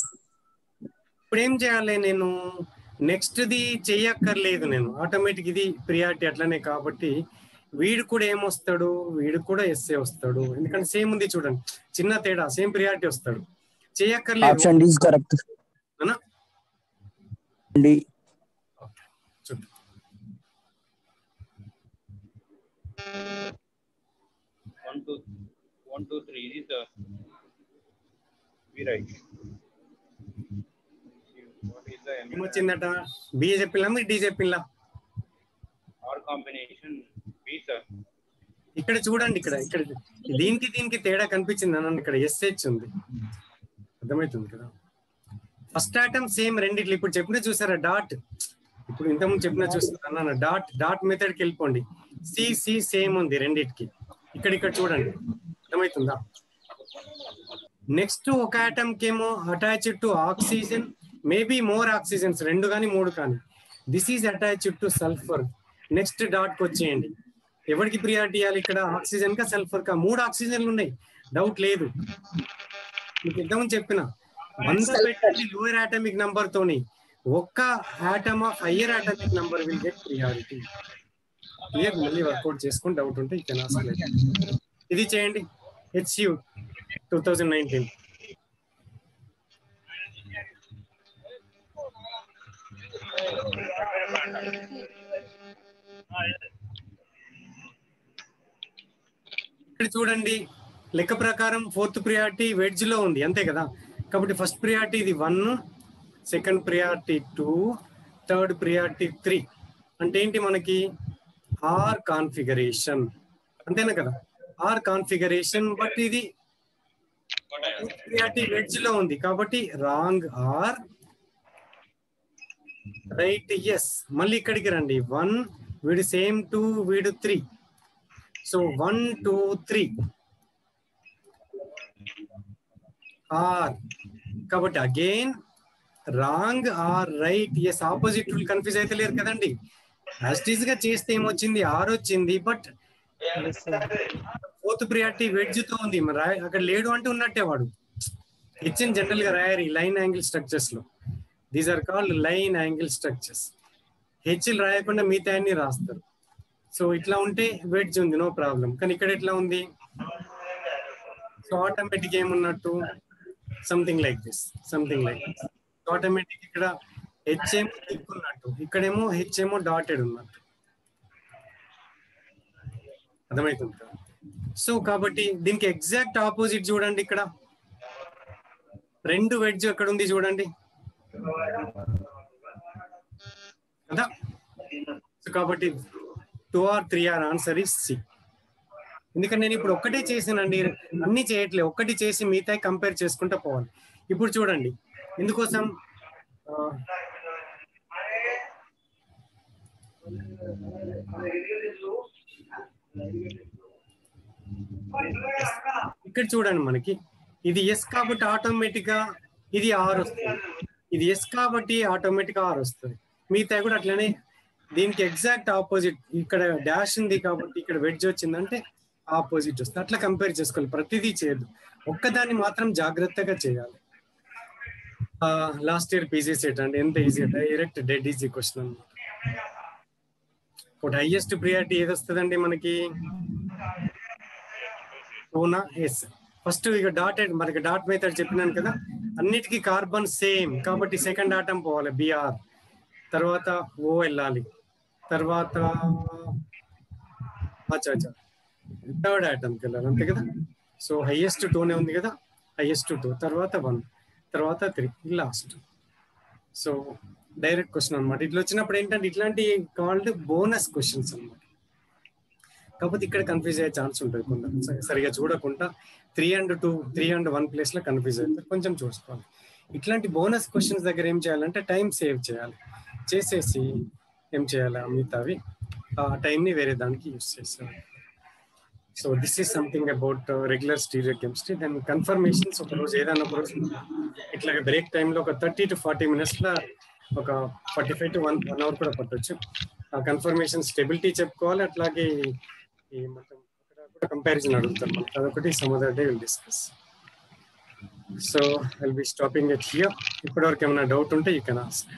ఇప్పుడు ఏం చేయాలి నేను? నెక్స్ట్ ది చెయ్యక్కర్లేదు నేను. ఆటోమేటిక్ ఇది ప్రియారిటీ అట్లనే కాబట్టి వీడు కూడా ఏమొస్తాడు? వీడు కూడా ఎస్ఏ వస్తాడు. ఎందుకంటే సేమ్ ఉంది చూడండి. చిన్న తేడా సేమ్ ప్రియారిటీ వస్తాడు. Option D correct? డి చూద్దాం. What is the ఏమొచ్చిందట? బి చెప్పిల్లా? మీరు డి R combination? ఇక్కడ చూడండి ఇక్కడ ఇక్కడ దీనికి దీనికి తేడా కనిపించింది అన్న ఇక్కడ ఎస్హెచ్ ఉంది. అర్థమవుతుంది కదా? ఫస్ట్ ఆటమ్ సేమ్ రెండిట్లు. ఇప్పుడు చెప్పిన చూసారా? డాట్ ఇప్పుడు ఇంతకుముందు చెప్పిన చూసారా? అన్న డాట్ డాట్ మెథడ్కి వెళ్ళిపోండి. సి సి సేమ్ ఉంది రెండిటికి. ఇక్కడ ఇక్కడ చూడండి. అర్థమవుతుందా? నెక్స్ట్ ఒక ఆటమ్ కేమో attached to oxygen maybe more oxygens రెండు కానీ మూడు కానీ. This is attached to sulphur next డాట్కి వచ్చేయండి. ఎవరికి ప్రియారిటీ ఇవ్వాలి ఇక్కడ? ఆక్సిజన్ కా సల్ఫర్ కా? మూడు ఆక్సిజన్లు ఉన్నాయి. డౌట్ లేదు. మీకు ఇంతకుముందు చెప్పిన. వంద పెట్టండి లోయర్ ఆటమిక్ నంబర్ తోని. ఒక్క atom of higher atomic number will get priority clear మళ్ళీ వర్కౌట్ చేసుకుని డౌట్ ఉంటే ఇక్కడ ఇది చేయండి. హెచ్యు టూ థౌజండ్ నైన్టీన్ ఇక్కడ చూడండి లెక్క ప్రకారం ఫోర్త్ ప్రియారిటీ వెడ్జ్లో ఉంది అంతే కదా? కాబట్టి ఫస్ట్ ప్రియారిటీ ఇది one second priority two third priority three. అంటే ఏంటి మనకి? R configuration. అంతేనా కదా? ఆర్ కాన్ఫిగరేషన్ బట్ ఇది ప్రియారిటీ వెడ్జ్లో ఉంది. కాబట్టి రాంగ్ ఆర్ రైట్ ఎస్. మళ్ళీ ఇక్కడికి రండి. వన్ వీడు సేమ్ టూ వీడు three. So one two three R కాబట్టి again wrong R right S opposite confuse అయితే లేరు కదండి. యాస్టీస్గా చేస్తే ఏమొచ్చింది? ఆర్ వచ్చింది బట్ ఫోర్త్ ప్రియారిటీ వెడ్జ్తో ఉంది అక్కడ లేడు అంటే ఉన్నట్టే వాడు. ఇచ్చిన జనరల్గా రాయాలి line angle స్ట్రక్చర్స్లో. These are called line angle structures HL రాయకుండా మిగతా అన్ని రాస్తారు. సో ఇట్లా ఉంటే వెడ్జ్ ఉంది నో ప్రాబ్లం కానీ ఇక్కడ ఎట్లా ఉంది? So automatic ఏమున్నట్టు? Something like this something like this automatic ఇక్కడ హెచ్ఏమో ఉన్నట్టు. ఇక్కడేమో హెచ్ఏమో డాటెడ్ ఉన్నట్టు. అర్థమవుతుంది? సో కాబట్టి దీనికి ఎగ్జాక్ట్ ఆపోజిట్ చూడండి ఇక్కడ. రెండు వెడ్జ్ ఎక్కడ ఉంది చూడండి. కదా? కాబట్టి two R three R answer is C. ఎందుకంటే నేను ఇప్పుడు ఒక్కటే చేసానండి అన్ని చేయట్లేదు ఒక్కటి చేసి మిగతా కంపేర్ చేసుకుంటూ పోవాలి. ఇప్పుడు చూడండి ఎందుకోసం? ఇక్కడ చూడండి మనకి ఇది ఎస్ కాబట్టి ఆటోమేటిక్గా ఇది ఆర్ వస్తుంది. ఇది ఎస్ కాబట్టి ఆటోమేటిక్ ఆర్ వస్తుంది. మిగతా కూడా అట్లనే దీనికి ఎగ్జాక్ట్ ఆపోజిట్ ఇక్కడ డాష్ ఉంది కాబట్టి ఇక్కడ వెడ్జ్ వచ్చిందంటే ఆపోజిట్ వస్తుంది. అట్లా కంపేర్ చేసుకోవాలి. ప్రతిదీ చేయదు ఒక్కదాన్ని మాత్రం జాగ్రత్తగా చేయాలి. లాస్ట్ ఇయర్ పీజీ సెట్ అండి. ఎంత easy direct dead easy question అనమాట ఒకటి హైయెస్ట్ ప్రియారిటీ ఏది వస్తుందండి మనకి? ఓనా ఎస్ ఫస్ట్ ఇక డాట్ మనకి డాట్ మెథడ్ చెప్పినాను కదా. అన్నిటికీ కార్బన్ సేమ్ కాబట్టి సెకండ్ ఆటం పోవాలి. బిఆర్ తర్వాత ఓ వెళ్ళాలి. తర్వాత అచ్చా అచ్చా. థర్డ్ ఐటమ్కి వెళ్ళాలి అంతే కదా? సో హైయెస్ట్ టూనే ఉంది కదా? హైయెస్ట్ టూ తర్వాత వన్ తర్వాత three last so direct question అనమాట ఇట్లా వచ్చినప్పుడు ఏంటంటే ఇట్లాంటి కాల్డ్ బోనస్ క్వశ్చన్స్ అనమాట కాకపోతే ఇక్కడ కన్ఫ్యూజ్ అయ్యే ఛాన్స్ ఉంటుంది కొంత. సరిగా చూడకుండా three and two three and one ప్లేస్లో కన్ఫ్యూజ్ అవుతారు. కొంచెం చూసుకోవాలి. ఇట్లాంటి బోనస్ క్వశ్చన్స్ దగ్గర ఏం చేయాలంటే టైం సేవ్ చేయాలి. చేసేసి ఏం చేయాలి ఆ మిగతావి ఆ టైంని వేరే దానికి యూస్ చేస్తారు so this is something about regular stereochemistry. Then conformations ఒక రోజు ఏదైనా ఒక రోజు ఇట్లా బ్రేక్ టైంలో ఒక థర్టీ టు ఫార్టీ మినిట్స్లో ఒక forty five to one one hour కూడా పట్టొచ్చు. ఆ కన్ఫర్మేషన్ స్టెబిలిటీ చెప్పుకోవాలి. అట్లాగే ఈ మొత్తం కూడా కంపారిజన్ అడుగుతారు మనకి అదొకటి some day will discuss. So I'll be stopping at here. ఇప్పటివరకు ఏమైనా డౌట్ ఉంటే యూ కెన్ ఆస్క్.